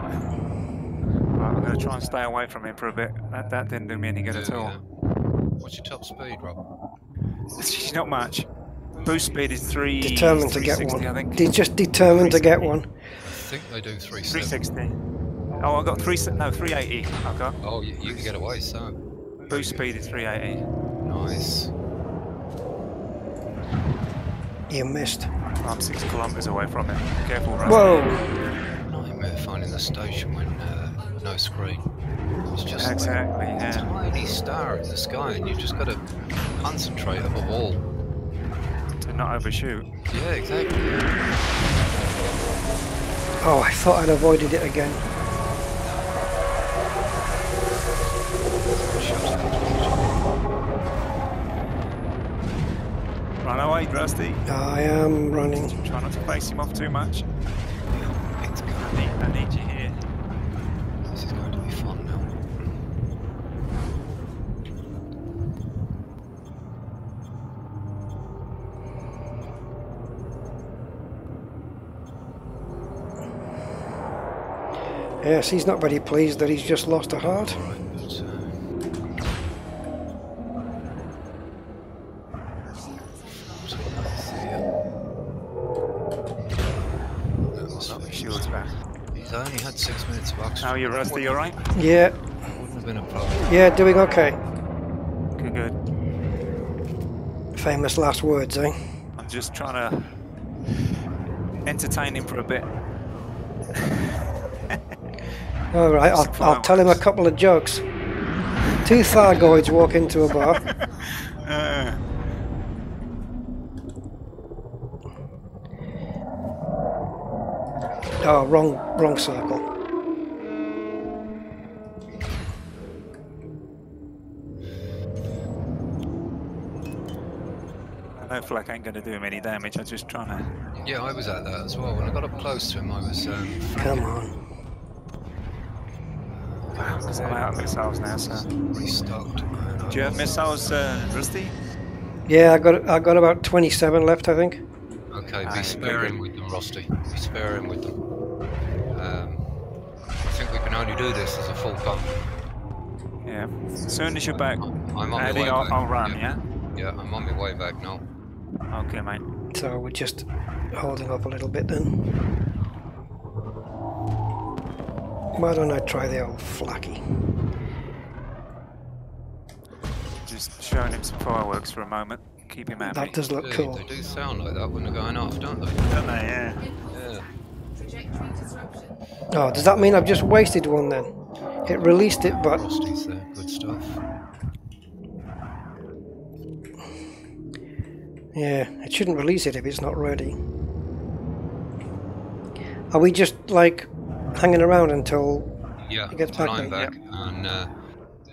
Right, I'm going to try and stay away from him for a bit. That, that didn't do me any good at all. yeah. What's your top speed, Rob? It's (laughs) not much. Boost speed is 3... Determined to get one. I think. De- just determined to get one. I think they do 370. 360. Oh, I got three. se- No, 380. I got. Oh, you, you can get away, so. Boost speed is 380. Nice. You missed. I'm six kilometers away from it. Careful, Rusty. Whoa! Nightmare finding the station when uh, no screen. It's just Exactly, like a yeah. tiny star in the sky, and you've just got to concentrate above all. To not overshoot. Yeah, exactly. Oh, I thought I'd avoided it again. Run away, Rusty. I am running. Try not to face him off too much. I need, I need you here. This is going to be fun now. Yes, he's not very pleased that he's just lost a heart. Right, but, Stop the shields back. He's only had six minutes of oxygen. How are you, Rusty? You alright? Yeah, Wouldn't have been a problem. yeah, doing okay. Good, good. Famous last words, eh? I'm just trying to entertain him for a bit. All right, I'll, I'll tell him a couple of jokes. Two Thargoids walk into a bar. (laughs) Uh, Oh, wrong, wrong circle. I know Flak ain't going to do him any damage. I'm just trying to. Yeah, I was at that as well. When I got up close to him, I was um, Come on. Because I'm out of missiles now, so. Restocked. Do you have missiles, uh, Rusty? Yeah, I got I got about 27 left, I think. Okay, Ah, be very sparing with them, Rusty. Be sparing with them. Um, I think we can only do this as a full pump. Yeah. As soon as you're back, I'm on my Eddie, way I'll, back. I'll run, yeah? yeah? Yeah, I'm on my way back now. Okay, mate. So we're just holding up a little bit then. Why don't I try the old flacky? Just showing him some fireworks for a moment. Keep him happy. That does look They, cool. they do sound like that when they're going off, don't they? Don't they? Yeah. Yeah. Oh, does that mean I've just wasted one then? It released it, but good stuff. yeah, it shouldn't release it if it's not ready. Are we just like hanging around until? Yeah, He gets till back I'm then, back, and uh,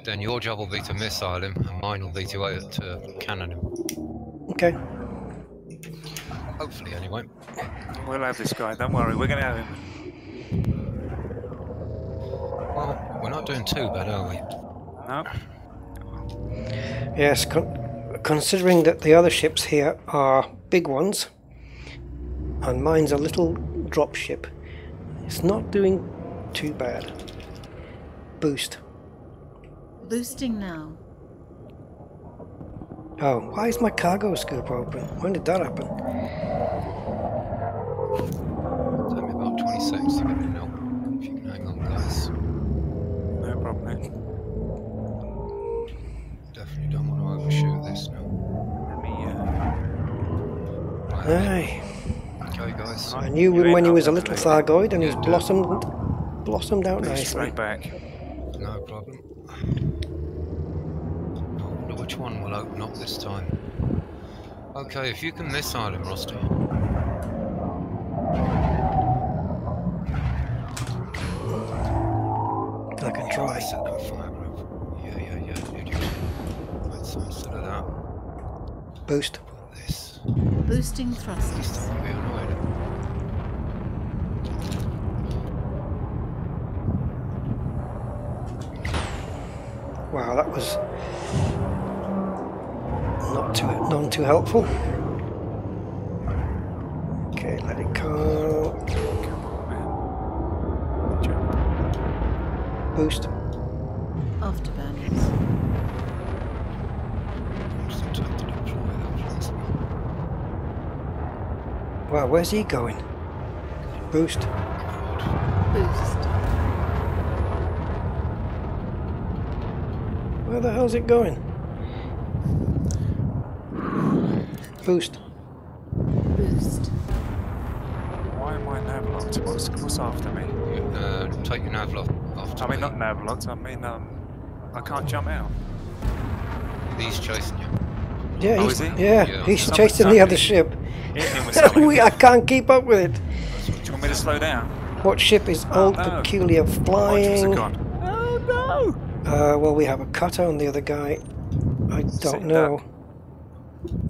then your job will be to missile him, and mine will be to, uh, to cannon him. Okay. Hopefully, anyway. We'll have this guy. Don't worry. We're going to have him. Well, we're not doing too bad, are we? No? Yes, con- considering that the other ships here are big ones, and mine's a little drop ship, it's not doing too bad. Boost. Boosting now. Oh, why is my cargo scoop open? When did that happen? Take me about 20 seconds to get in now. If you can hang on, guys. No problem, mate. Definitely don't want to overshoot this now. Let me, uh... Right, Aye. guys. I knew him when he was a little date. Thargoid and he's blossomed blossomed out nicely. straight back. No problem. I wonder which one will open up this time. Okay, if you can missile him, Rusty. I can try. Set that fire group. Yeah, yeah, yeah. You do. Right, so instead of that, Boost. this. Boosting At thrusters. I won't be annoyed. Wow, that was not too none too helpful. Okay, let it go. Boost. Afterburners. Just in time to deploy that plasma. Wow, where's he going? Boost. Where it going? Boost. Boost. Why am I nav locked? What's, what's after me? Uh, take your nav lock off. I mean, not nav locked. I mean, um, I can't jump out. He's chasing you. Yeah, Oh, he's, he? yeah, Yeah. he's Someone- chasing the other somebody- ship. Hit him with (laughs) something. we, I can't keep up with it. Do you want me to slow down? What ship is Oh, old, no. peculiar, Modules are flying? Gone. Oh no! Uh, well, we have a cutter on the other guy. I don't Sitting know.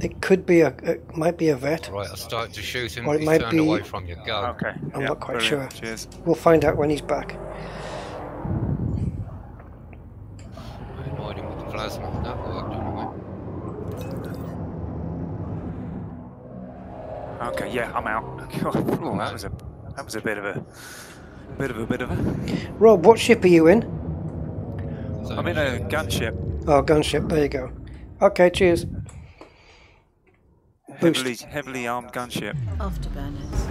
It could be a, it might be a Vette. Right, I started to shoot him. Or it He's might be- away from you. Go. Okay. I'm yeah, not quite brilliant. sure. Cheers. We'll find out when he's back. I annoyed him with the plasma. That worked anyway. Okay, yeah, I'm out. God, (laughs) ooh, that was a that was a bit of a bit of a bit of a. Rob, what ship are you in? So I'm in a gunship, Oh, gunship. There you go. Okay, cheers. Boost. heavily heavily armed gunship. Afterburners.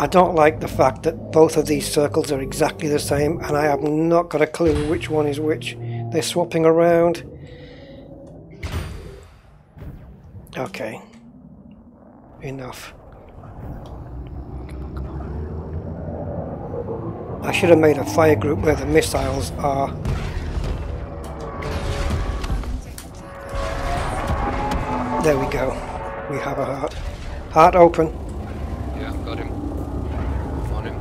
I don't like the fact that both of these circles are exactly the same and I have not got a clue which one is which. They're swapping around. Okay. Enough. I should have made a fire group where the missiles are. There we go. We have a heart. Heart open. Yeah, got him. On him.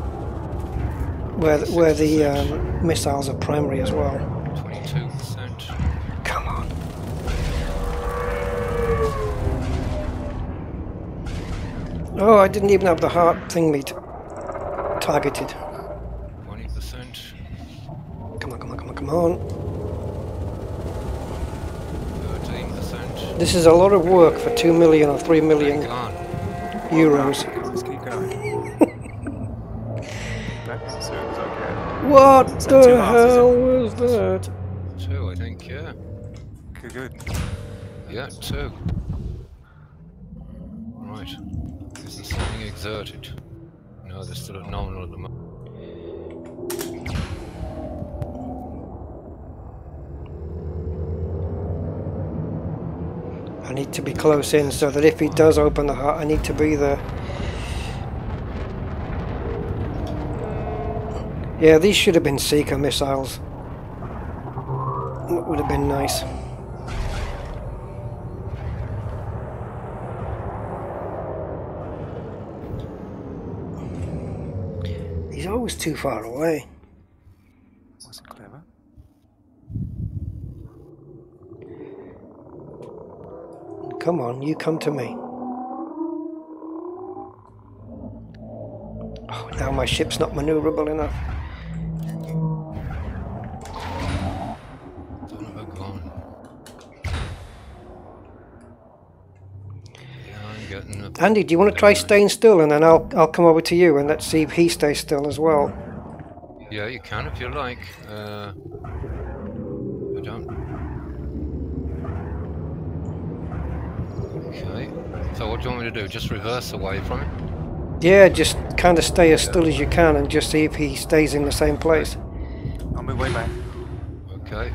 Where the, where the um, missiles are primary as well. 22%. Come on. Oh, I didn't even have the heart thing meet targeted. 20%. Come on, come on, come on, come on. 13%. This is a lot of work for 2 million or 3 million euros. What Is that the hearts, is hell was that? Two, I think, yeah. Good, good. Yeah, two. Right. Isn't something exerted? No, they're still at nominal at the moment. I need to be close in so that if he does open the heart, I need to be there. Yeah, these should have been Seeker missiles. That would have been nice. He's always too far away. Wasn't clever. Come on, you come to me. Oh, now my ship's not maneuverable enough. Son of a gun. Yeah, I'm getting a... Andy, do you want to try staying still, and then I'll I'll come over to you, and let's see if he stays still as well. Yeah, you can if you like. Uh, I don't. Okay. So what do you want me to do? Just reverse away from it? Yeah, just kind of stay as still as you can, and just see if he stays in the same place. On my way back. Okay.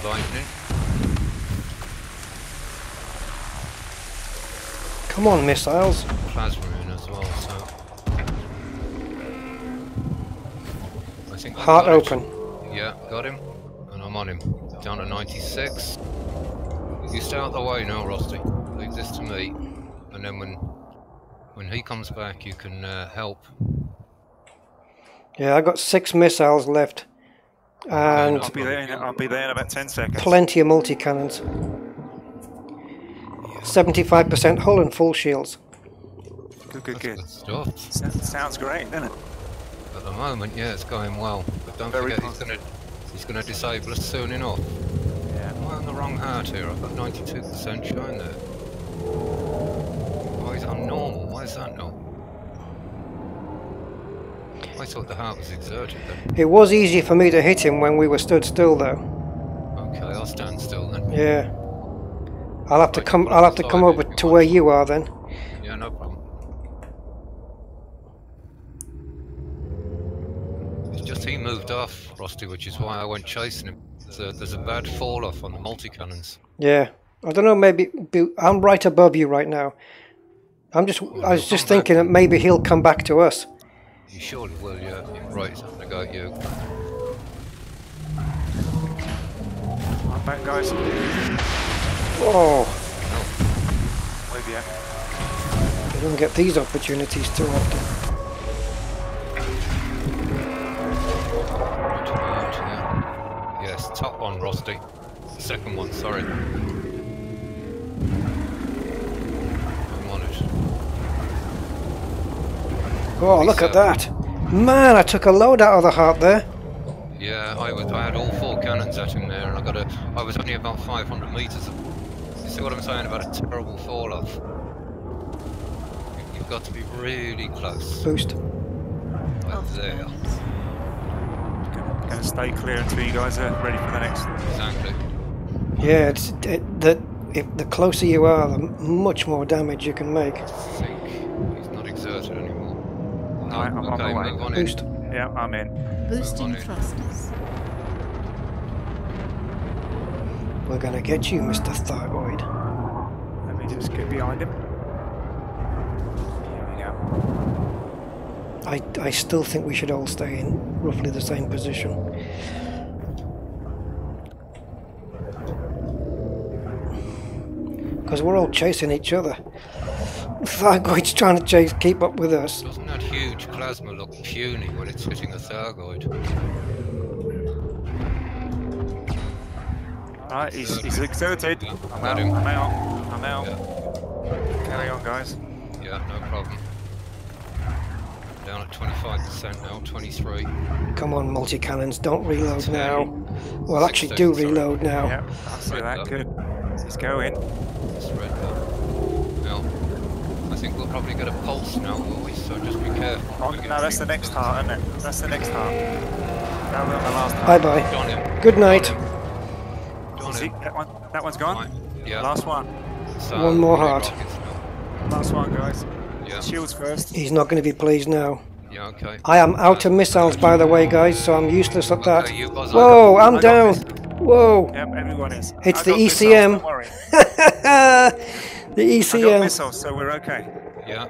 The lightning. Come on, missiles. Plasma in as well, so. I think Heart got it. open. Yeah, got him. And I'm on him. Down to 96. You stay out the way now, Rusty. Leave this to me. And then when when he comes back, you can uh, help. Yeah, I've got six missiles left, and I'll be there. In, I'll be there in about ten seconds. plenty of multi cannons. Seventy-five percent hull and full shields. Good, good, good. Good stuff. Sounds great, doesn't it? At the moment, yeah, it's going well. But don't Very forget, he's gonna he's gonna disable us soon enough. Yeah. Am I on the wrong heart here? I've got 92% showing there. Why is that normal? Why is that not? I thought the heart was exerted then. It was easy for me to hit him when we were stood still, though. Okay, I'll stand still then. Yeah. I'll have to Right, come. I'll have to come over to where you are then. Yeah, no problem. It's just he moved off, Rusty, which is why I went chasing him. There's a, there's a bad fall off on the multi cannons. Yeah. I don't know. Maybe be- I'm right above you right now. I'm just. I was just thinking that maybe he'll come back to us. You surely will, yeah. Right, he's having a go at you. I'm back, guys. Oh, With you. you don't get these opportunities too often. Right about, yeah. Yes, top one, Rusty. Second one, sorry. I'm on it. Oh, look at that! Man, I took a load out of the heart there. Yeah, I was. I had all four cannons at him there, and I got a. I was only about 500 meters. You see what I'm saying about a terrible fall off? You- You've got to be really close. Boost. Right oh, there. Gonna stay clear until you guys are ready for the next. Exactly. Yeah, it's it, the if the closer you are, the much more damage you can make. I think he's not exerted anymore. No, Right, I'm on okay, my way. move on in. Yeah, I'm in. Boosting on thrusters. We're gonna get you, Mr. Thyroid. Let me just get behind him. Here we go. I, I still think we should all stay in roughly the same position. Because we're all chasing each other. Thargoid's trying to chase, keep up with us. Doesn't that huge plasma look puny when it's hitting a Thargoid? Alright, he's, he's exerted. Yeah, I'm out. I'm out, I'm out. Yeah. Carry on, guys. Yeah, no problem. Down at 25% now, 23. Come on, multi cannons, don't reload now. Well, Six actually, do seconds, sorry. reload now. Yep, I see that. Good. Uh, Let's go in. Think we'll probably get a pulse now, will we? So just be careful. Oh, no, that's the next pulses. heart, isn't it? That's the next heart. That was the last Bye heart. bye. Got him. Good night. Got See, him. that one, that one's gone. Right. Yeah. Last one. So, One more heart. Last one, guys. Yeah. Shields first. He's not going to be pleased now. Yeah, okay. I am out of missiles, by the way, guys, so I'm useless at that. Okay, you buzz up. Whoa, I'm down. Whoa. Yep, everyone is. It's I the ECM. missiles, (laughs) (laughs) ECM. don't the I got ECM. missiles, so we're okay. Yeah.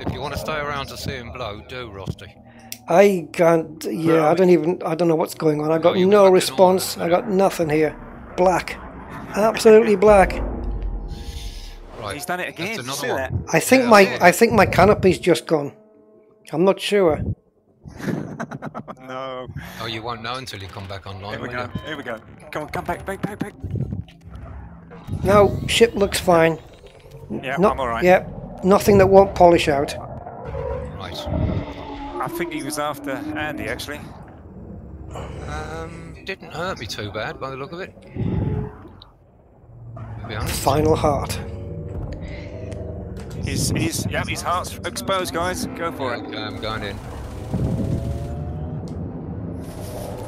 If you want to stay around to see him blow, do, Rusty. I can't. Yeah, I don't even. I don't know what's going on. I got you no went back to response. I got nothing here. Black. Absolutely black. Right. He's done it again. That's See another that? one. I think Yeah, my. yeah. I think my canopy's just gone. I'm not sure. (laughs) No. Oh, you won't know until you come back online, Here we go. you? Here we go. Come on, come back, back, back, back. No, ship looks fine. Yeah, Not. I'm alright. Yeah. Nothing that won't polish out. Right. I think he was after Andy, actually. Um, didn't hurt me too bad by the look of it. To be honest. Final heart. His, his, yeah, his heart's exposed, guys. Go for it. Okay, I'm going in.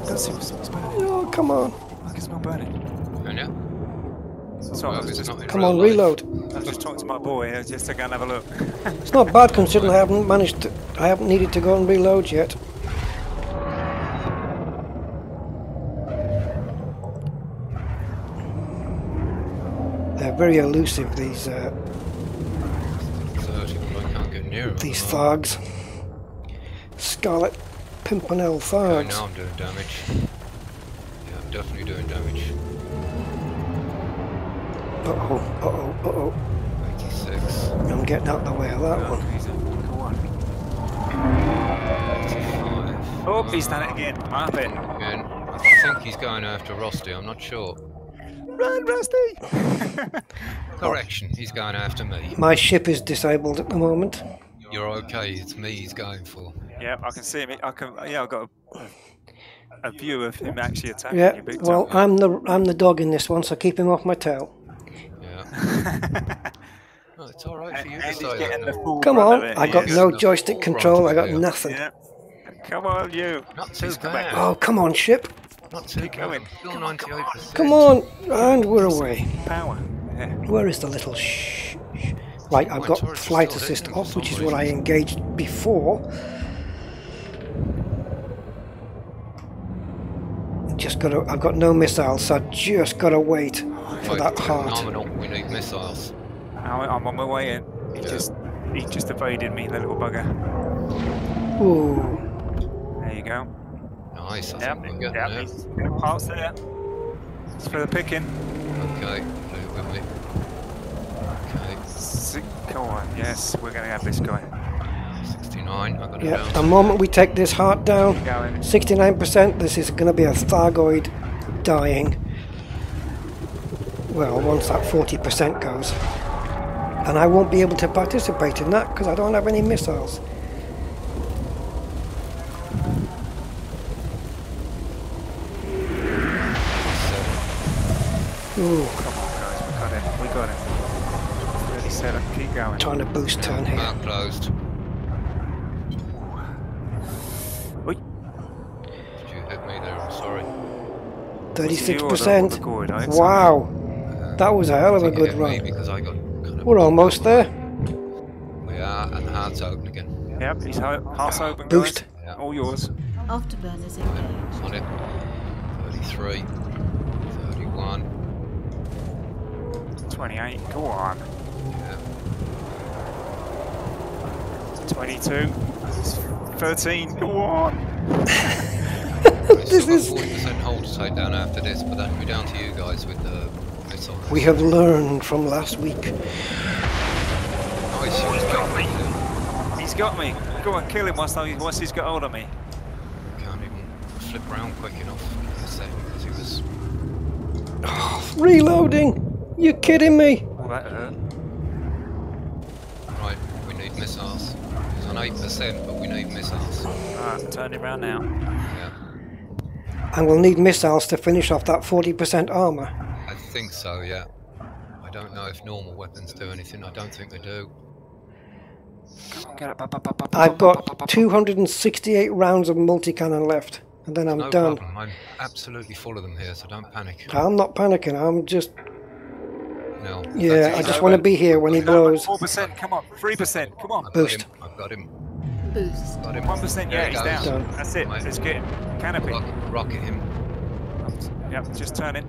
Don't see what's what's. Oh, come on. Look, it's not burning. And yeah. Sorry, I Well, just, not Come on, life. reload. I was just talking to my boy uh, just to go and have a look. (laughs) It's not bad considering I haven't managed to. I haven't needed to go and reload yet. They're very elusive. These uh, 30, but I can't get near it. these thugs. Scarlet Pimpernel Oh, thugs. now I'm doing damage. Yeah, I'm definitely doing damage. Uh oh, uh oh, uh oh. 86, I'm getting out of the way of that Oh, one. he's. Go on. 85. Oh, he's done it again. Up it. Again. I think he's going after Rusty, I'm not sure. Run, Rusty! (laughs) Correction, he's going after me. My ship is disabled at the moment. You're okay, it's me he's going for. Yeah, I can see him. I can. Yeah, I've got a, a view of him actually attacking Yeah. you big Well. I'm the I'm the dog in this one, so keep him off my tail. Yeah. (laughs) Oh, That's all right for you to say. the that. Come on, it, I got yes. no joystick control, I got of it, yeah. nothing. Yeah. Come on, you. Not too He's come bad. Oh, come on, ship. Not too Keep bad. going. I'm Still 98%. Come on. And we're away. Power. Yeah. Where is the little shh? shh? Right, I've got flight assist off, which is what I engaged before. Just gotta, I've got no missiles, so I just gotta wait for that heart. Nominal. We need missiles. I'm I'm on my way in. He Yeah. just he just evaded me, the little bugger. Ooh, There you go. Nice. I Yep, think we're getting yep, there. he's parts there. It's for the picking. Okay. Leave it with me. Okay. Si- Come on, yes, we're gonna have this guy. 69. I got it yeah. down. The moment we take this heart down, 69%, this is gonna be a Thargoid dying. Well, once that 40% goes. And I won't be able to participate in that because I don't have any missiles. Ooh, Come on, guys, we got it. We got it. 37. Keep going. trying to boost turn here. Mark closed. Oi. Did you hit me there? I'm sorry. Thirty-six You or the- or percent. the Gord, Wow, that was a hell of a good run. because I got kind of We're almost there. We are, and the heart's open again. Yep, he's ho- hearts open, Boost. Yeah. All yours. Afterburners engaged. On it. 33. 31. 28. Go on. Yeah. 22. 13. Go on. (laughs) This is- 40% hold to take down after this, but that'll be down to you guys with the missile. We have learned from last week. Nice, you just got me. He's got me. Go on, kill him once, I, he's got hold of me. Can't even flip around quick enough in because he was. (sighs) Reloading! You're kidding me? Oh, that hurt. Right, we need missiles. He's on 8%, but we need missiles. Alright, turn him round now. Yeah. And we'll need missiles to finish off that 40% armor. I think so, yeah. I don't know if normal weapons do anything. I don't think they do. Get up, up, up, up, up, I've up, up, up, got up. 268 rounds of multi-cannon left, and then I'm no done. problem. I'm absolutely full of them here, so don't panic. I'm not panicking, I'm just... No. Yeah, I just want to be here when he blows. 4%, come on. 3%, come on. I've Boost. Got him. I've got him. Boost. Got him. 1%, yeah, he's goes. down. That's it. Right. Let's get him. Canopy. Rock, rocket him. Yep, just turn it.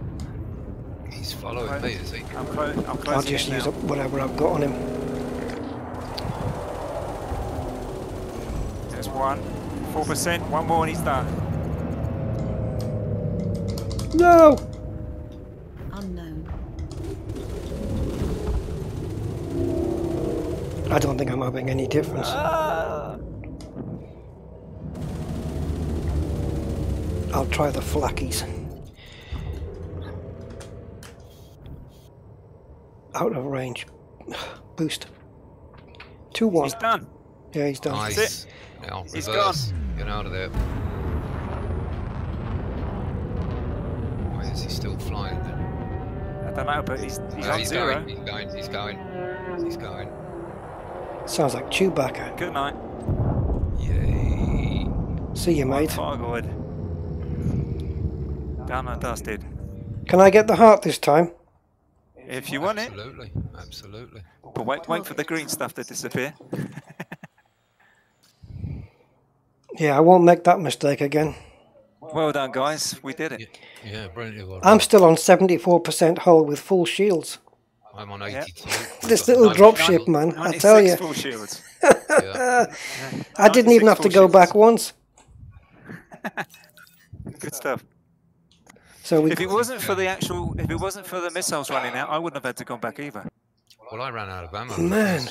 He's following Right. me, is he? I'm, clo- I'm I'll just use now. up whatever I've got on him. There's one. 4%, one more and he's done. No! Unknown. I don't think I'm having any difference. I'll try the flackies. Out of range. (sighs) Boost. 2 1. He's done. Yeah, he's done. Nice. Now, He's reverse. Get out of there. Why is he still flying then? I don't know, but he's, he's No, on he's zero. going, he's going, he's going. He's going. Sounds like Chewbacca. Good night. Yay. See you, mate. Fargoid. Done and dusted. Can I get the heart this time? If you want it, Absolutely. Absolutely. but wait, wait for the green stuff to disappear. (laughs) Yeah, I won't make that mistake again. Well done, guys. We did it. yeah brilliant. Well I'm still on 74% hull with full shields. I'm on Yeah. 82. (laughs) This little 90 dropship, man, I tell you. full shields. (laughs) Yeah. I didn't even have to go shields. back once. Good stuff. So we If it wasn't for the actual, if it wasn't for the missiles running out, I wouldn't have had to go back either. Well, I ran out of ammo. Man.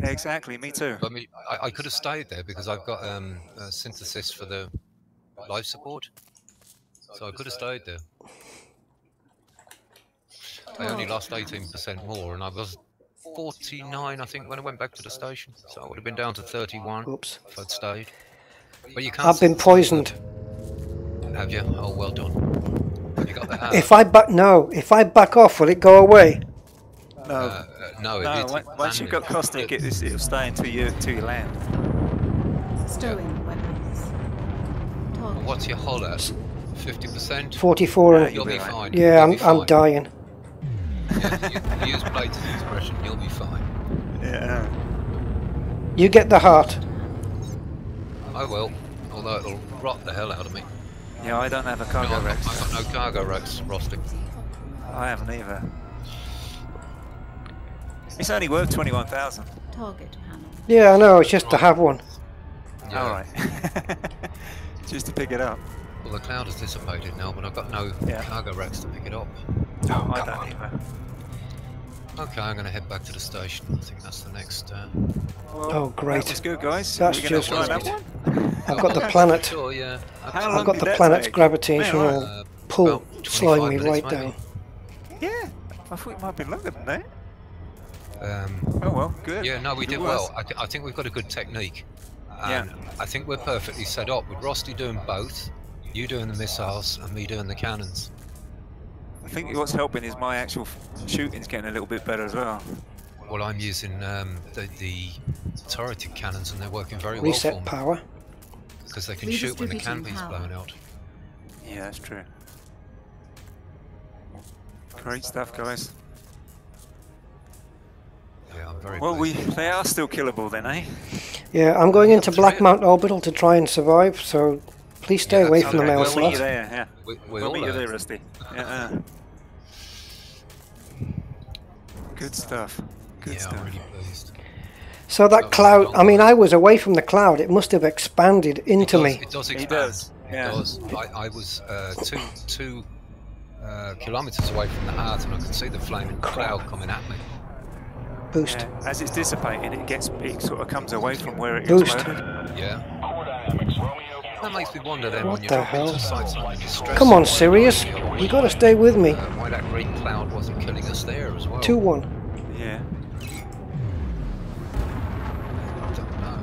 Yeah, exactly. Me too. I mean, I, I could have stayed there because I've got um, a synthesis for the life support. So I could have stayed there. I only lost 18% more, and I was 49, I think, when I went back to the station. So I would have been down to 31 Oops. if I'd stayed. But you can't. I've been poisoned. Have you? Oh, well done. You got the hat. (laughs) If I back no, if I back off, will it go away? No. Uh, No, it, No, it's on- once you've got caustic, it, it'll stay until you until you land. Stowing weapons. Target. What's your hull at? 50%? 44. Yeah, You'll be You'll fine. yeah, You'll I'm, be I'm fine. dying. Yeah, you, use Blade's expression, you'll be fine. Yeah. You get the heart. I will, although it'll rot the hell out of me. Yeah, I don't have a cargo I've, rex. I've got no cargo racks, Rusty. I haven't either. It's only worth twenty-one thousand. Target panel. Yeah, I know. It's just to have one. Yeah. All right. (laughs) Just to pick it up. Well, the cloud has dissipated now, but I've got no Yeah. cargo racks to pick it up. Oh, I don't on. either. Okay, I'm going to head back to the station. I think that's the next. Uh, Well, Oh, great. That was good, guys. That's We're gonna just- try another one. I've got the (laughs) planet. Sure, yeah. How long I've got the planet's take? gravitational Uh, pull about 25 slowing me minutes, right maybe. down. Yeah, I thought it might be longer than that. Um, Oh well, good. yeah, no, we If did it well. I, th- I think we've got a good technique. Yeah. I think we're perfectly set up with Rusty doing both, you doing the missiles, and me doing the cannons. I think what's helping is my actual f- shooting's getting a little bit better as well. Well, I'm using um, the, the turreted cannons, and they're working very well Reset for me power. because they can shoot when the Redistributing canopy's blown out. Yeah, that's true. Great stuff, guys. Yeah, I'm very. Well, we, they are still killable then, eh? Yeah, I'm going into Three of Blackmount Orbital to try and survive, so please stay Yeah, away that's from the okay. mail Well, we'll meet you slot. there. Yeah, We, we we'll all meet you there, Rusty. Yeah. uh. Good stuff. Good Yeah, stuff. Really. So that cloud. I mean, I was away from the cloud. It must have expanded into it does, me. It does He expand. does, yeah. It does. I, I was uh, two two uh, kilometers away from the heart, and I could see the flaming cloud coming at me. Boost. Yeah, As it's dissipating, it gets it sort of comes away from where it Boost. exploded. Yeah. Core dynamics, Romeo. That makes me wonder then What when you the hell? into sites like distress. Come on, Sirius. You gotta stay with me. Uh, why that green cloud wasn't killing us there as well? 2 1. Yeah. I don't know.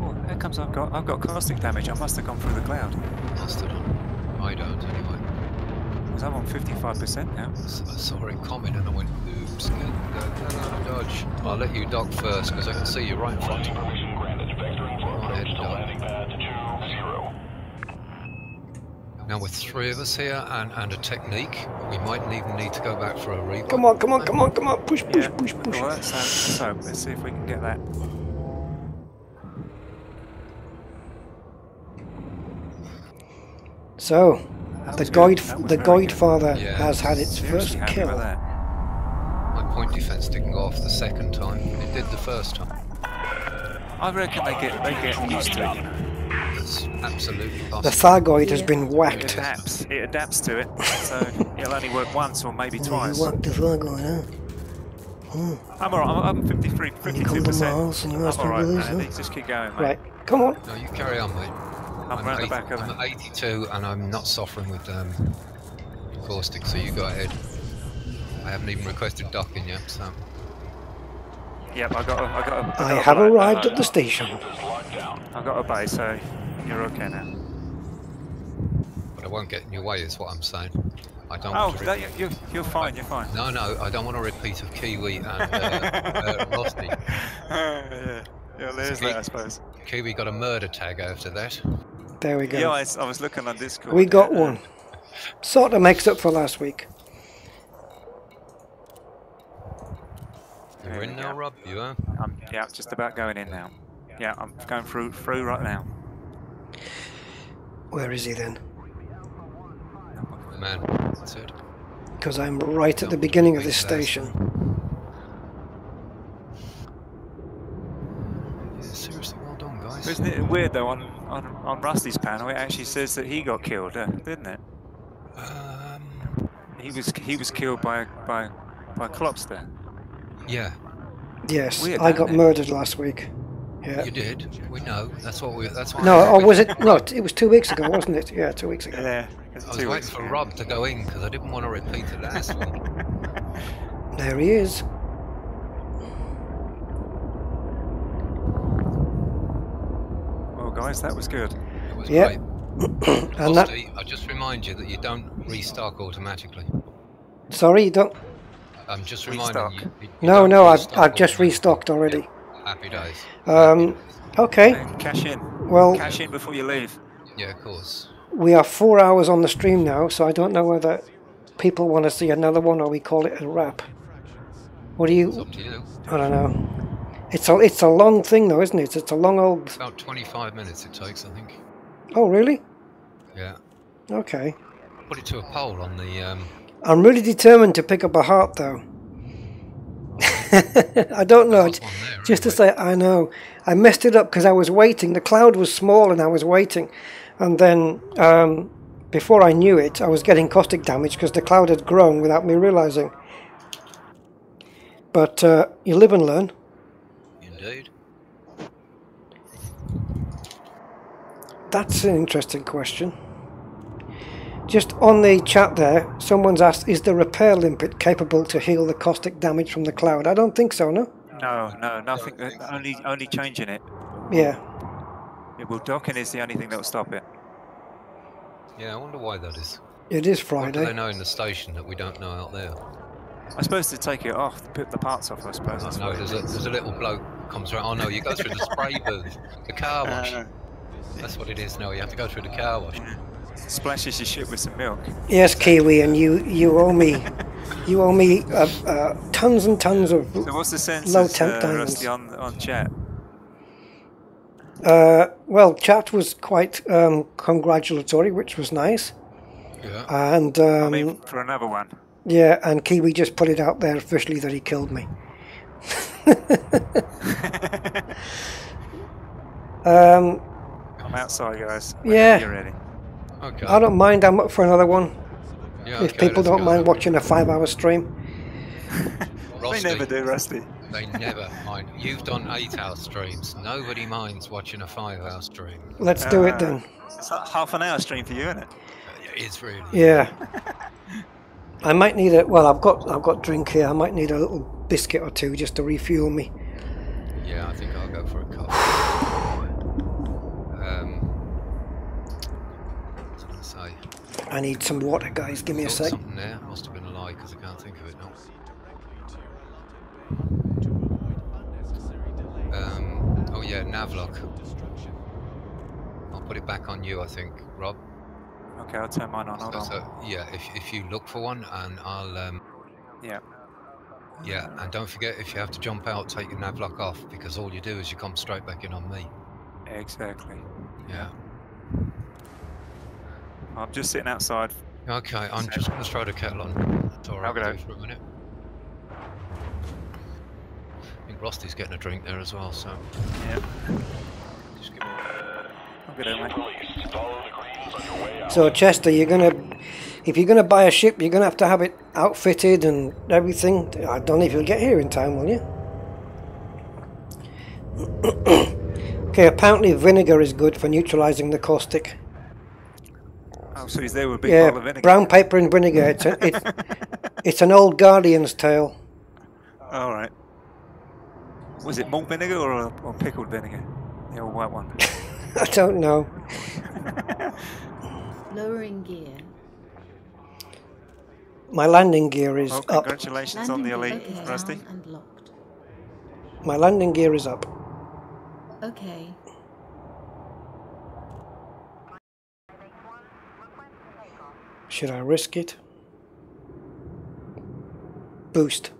Oh, here comes I've got I've got caustic damage. I must have gone through the cloud. Must have done. I don't anyway. Because I'm on 55% now. S- I saw it coming and I went, oops, get the hell out of dodge. I'll let you dock first because I can see you right in front of me. Permission granted. Vectoring for Go ahead, approach to Doc. landing pad to two zero. Now with three of us here and, and a technique, we might even need to go back for a rebuy. Come on, come on, come on, come on. Push, push, Yeah. push, push. Well, let's, uh, let's see if we can get that. So, That the was Goid, good. That the very Goid good. Father Yeah. has had its Seriously first kill. My point defense didn't go off the second time. It did the first time. I reckon they get they get used to it. You know, That's absolutely The possible. Thargoid has been it whacked. adapts. It adapts to it, so it'll only work once or maybe Oh, twice. you whacked the Thargoid, huh? I'm alright. I'm, I'm 53, When you 52 come to percent. Mars and you I'm ask alright, release, man. huh? Just keep going, mate. Right, come on. No, you carry on, mate. I'm round the eight- back of I'm it. at 82 and I'm not suffering with um, caustic, so you go ahead. I haven't even requested docking yet, so. Yep, I got. A, I got. A, I got a have base. arrived at the station. I got a base, so you're okay now. But I won't get in your way, is what I'm saying. I don't Oh, want to that, you're, you're fine. You're fine. No, no, I don't want a repeat of Kiwi and uh, (laughs) uh, Rusty. (laughs) yeah, yeah. There's Okay. that, I suppose. Kiwi got a murder tag after that. There we go. Yeah, I was looking on Discord. we got yeah, one. Sort of makes up for last week. You're in we now, go. Rob? You are? I'm yeah, just about going in now. Yeah, I'm going through through right now. Where is he then? Man. Because I'm right at the beginning of this station. Seriously, well done, guys. Isn't it weird though? On on on Rusty's panel, it actually says that he got killed, uh, didn't it? Um, He was he was killed by by by Klopster. Yeah, Yes, Weird, I got it? murdered last week. Yeah. you did. We know. That's what we. That's what. No, I or was it? No, it was two weeks ago, wasn't it? Yeah, two weeks ago. Yeah. I was waiting for Rob to go in because I didn't want to repeat it last (laughs) one. There he is. Well, guys, that was good. It was Yep. great. (clears throat) And that. I just remind you that you don't restock automatically. Sorry, you don't. I'm just Restock. reminding you. you- you No, no, I've, I've just restocked already. Happy days. Um, okay, Hey, cash in. well, Cash in before you leave. Yeah, of course. we are four hours on the stream now, so I don't know whether people want to see another one or we call it a wrap. What do It's you? up to you. I don't know. It's a it's a long thing though, isn't it? It's a long old. It's About 25 minutes it takes, I think. Oh really? Yeah. Okay. Put it to a poll on the. Um, I'm really determined to pick up a heart though. (laughs) I don't know. There, Just to say, I know I messed it up because I was waiting. The cloud was small and I was waiting, and then um, before I knew it, I was getting caustic damage because the cloud had grown without me realizing. But uh, you live and learn. indeed. That's an interesting question. Just on the chat there, someone's asked, is the repair limpet capable to heal the caustic damage from the cloud? I don't think so, no? No, no, nothing. uh, Only, only changing it. Yeah. It will docking is the only thing that will stop it. Yeah, I wonder why that is. It is What do they know in the station that we don't know out there? I suppose to take it off, put the parts off. I suppose. I that's know there's a, there's a little bloke comes around. Oh no, you go through the spray booth, the car wash. Uh, (laughs) That's what it is now. You have to go through the car wash. Splashes your shit with some milk. Yes, Kiwi, and you, you owe me, you owe me uh, uh, tons and tons of. So what's the sense, Low of, temp uh, diamonds. Rusty, on on chat? Uh, well, chat was quite um, congratulatory, which was nice, Yeah. and um, I mean, for another one. yeah, and Kiwi just put it out there officially that he killed me. (laughs) (laughs) um, I'm outside, guys. Yeah. You're ready. Okay. I don't mind. I'm up for another one. Yeah, if okay, people don't mind watching a five-hour stream. (laughs) They never do, Rusty. They never mind. You've done eight-hour streams. Nobody minds watching a five-hour stream. Let's do it Uh, then. It's like half an hour stream for you, isn't it? It's really. Yeah. (laughs) I might need a well. I've got I've got drink here. I might need a little biscuit or two just to refuel me. Yeah, I think I'll go for a cup. (sighs) (laughs) um, what was I gonna say? I need some water, guys. Give me a Thought sec. Something there must have been a lie because I can't think of it now. Um, oh yeah, Navlock. I'll put it back on you, I think, Rob. Okay, I'll turn mine on. Hold So, on. so, yeah, if, if you look for one, and I'll um, Yeah. yeah, and don't forget if you have to jump out, take your Navlock off because all you do is you come straight back in on me. Exactly. Yeah. I'm just sitting outside. Okay, I'm just gonna throw the kettle on. That's all right. Okay. do for a minute. I think Rusty's getting a drink there as well, so Yeah. just give me. I'm good, mate. Released. Follow the greens on your way out. So Chester, you're gonna if you're gonna buy a ship, you're gonna have to have it outfitted and everything. I don't know if you'll get here in time, will you? (clears throat) okay, apparently vinegar is good for neutralizing the caustic. Oh, so he's there with a big yeah, bottle of vinegar. brown paper and vinegar. It's a, it's (laughs) it's an old Guardian's tale. All right. Was it malt vinegar or, or pickled vinegar? The old white one. (laughs) I don't know. (laughs) Lowering gear. My landing gear is Oh, up. congratulations on the Landing elite, gear Rusty. down and locked. My landing gear is up. Okay. Should I risk it? Boost.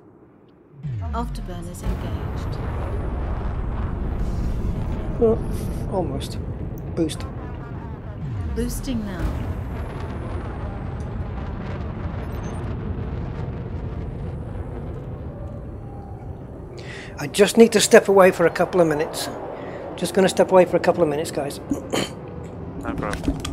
Afterburners engaged. Oh, almost. Boost. Boosting now. I just need to step away for a couple of minutes. Just going to step away for a couple of minutes, guys. No problem.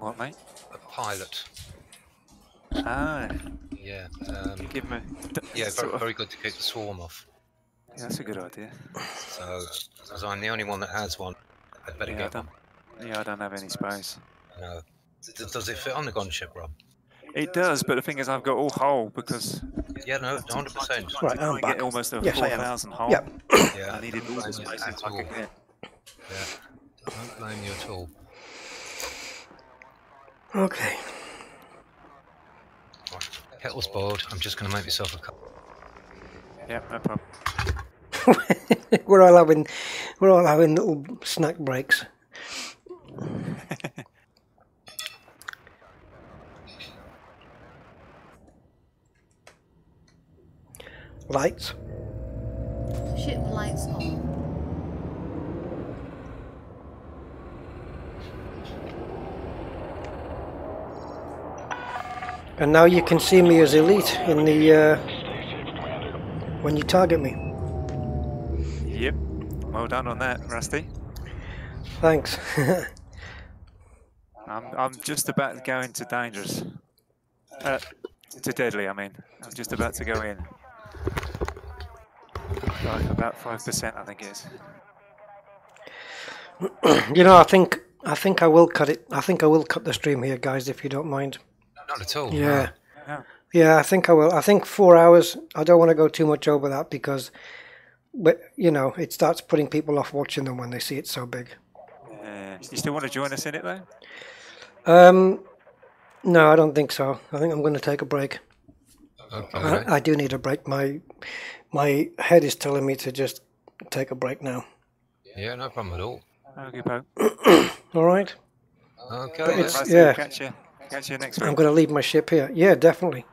What, mate? A pilot. Ah, Yeah. Um, give him a. d- yeah, (laughs) sort very, of- very good to keep the swarm off. yeah, that's a good idea. So, as I'm the only one that has one, I'd better Yeah, I get don't, yeah, I don't have any space. No. D- Does it fit on the gunship, Rob? It does, but the thing is, I've got all whole because Yeah, no, 100%. Right, I'm I back. get almost a Yes, 4,000 whole. Yep. (coughs) Yeah, I needed all the don't blame you spaces at I could get. Yeah, don't blame you at all. Okay. Kettle's boiled. I'm just going to make myself a cup. Yeah, no problem. (laughs) we're all having we're all having little snack breaks. (laughs) Lights. Ship lights on. And now you can see me as elite in the uh, when you target me. Yep. Well done on that, Rusty. Thanks. (laughs) I'm, I'm just about to go into dangerous. Uh, to deadly, I mean. I'm just about to go in. Like about 5%, I think it is. (clears throat) you know, I think I think I will cut it. I think I will cut the stream here, guys, if you don't mind. Not at all. Yeah. No. Yeah, I think I will. I think four hours. I don't want to go too much over that because, but you know, it starts putting people off watching them when they see it so big. Uh, you still want to join us in it, though? Um, no, I don't think so. I think I'm going to take a break. Okay. I, I do need a break. My my head is telling me to just take a break now. Yeah, no problem at all. Okay, Pope. (coughs) All right. Okay. it's- Rusty, yeah. We'll catch you, catch you next I'm going to leave my ship here. Yeah, definitely.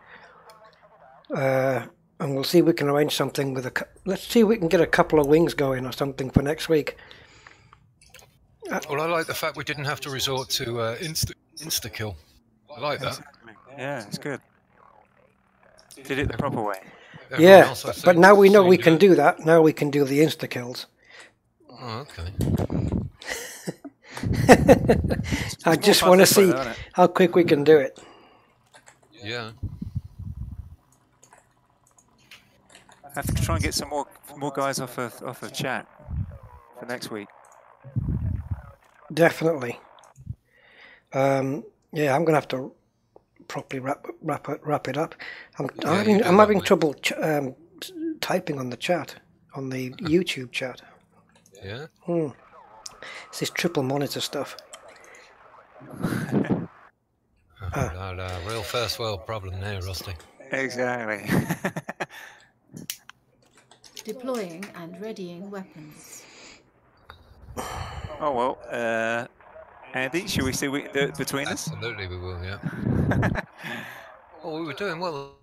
Uh, and we'll see if we can arrange something with a. Let's see if we can get a couple of wings going or something for next week. Well, I like the fact we didn't have to resort to uh, insta insta kill. I like that. Yeah, it's good. Did it the proper way. Everyone yeah, else I've but now we know we can it. do that. Now we can do the insta kills. Oh, okay. (laughs) I just want to see though, it? how quick we can do it. Yeah. I have to try and get some more more guys off of off of chat for next week. Definitely. Um, yeah, I'm gonna have to properly wrap wrap it wrap it up. I'm, Yeah, I'm having I'm having trouble ch- um, typing on the chat on the YouTube chat. Yeah. It's this triple monitor stuff. Uh, no, no, real first world problem there, Rusty. Exactly. (laughs) Deploying and readying weapons. oh well, uh, Andy, should we see we, do it between us? Absolutely, we will. Yeah. (laughs) oh, we were doing well.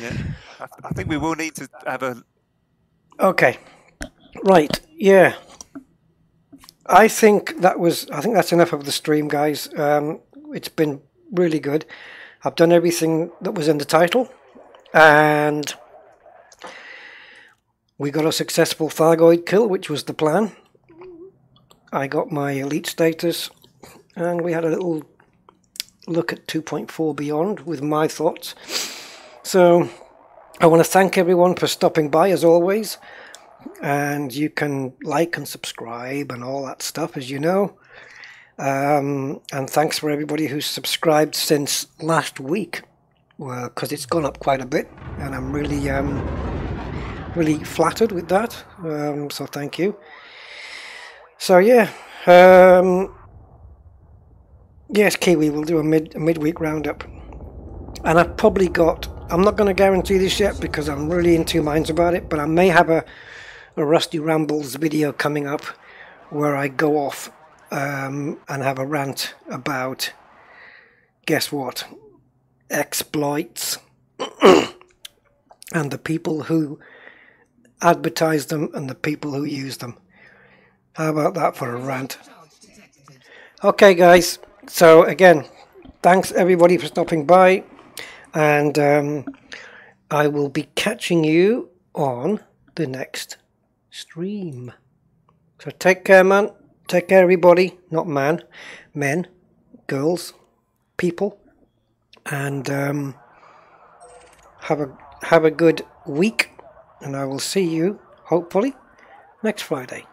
Yeah, I, I think we will need to have a. Okay. Right. Yeah. I think that was. I think that's enough of the stream, guys. Um, it's been really good. I've done everything that was in the title, and we got a successful Thargoid kill, which was the plan. I got my elite status, and we had a little look at 2.4 Beyond with my thoughts. So I want to thank everyone for stopping by as always. And you can like and subscribe and all that stuff, as you know. Um, and thanks for everybody who's subscribed since last week, because it's gone up quite a bit, and I'm really, um, really flattered with that. Um, so thank you. So yeah, um, yes, Kiwi, we'll do a mid a midweek roundup and I've probably got. I'm not going to guarantee this yet because I'm really in two minds about it, but I may have a, a Rusty Rambles video coming up where I go off um, and have a rant about guess what? Exploits (clears throat) and the people who advertise them and the people who use them. How about that for a rant? Okay, guys. So, again, thanks everybody for stopping by and um, I will be catching you on the next stream. So take care, man. Take care, everybody. Not man, men. girls, people, and um, have a have a good week. And I will see you hopefully next Friday.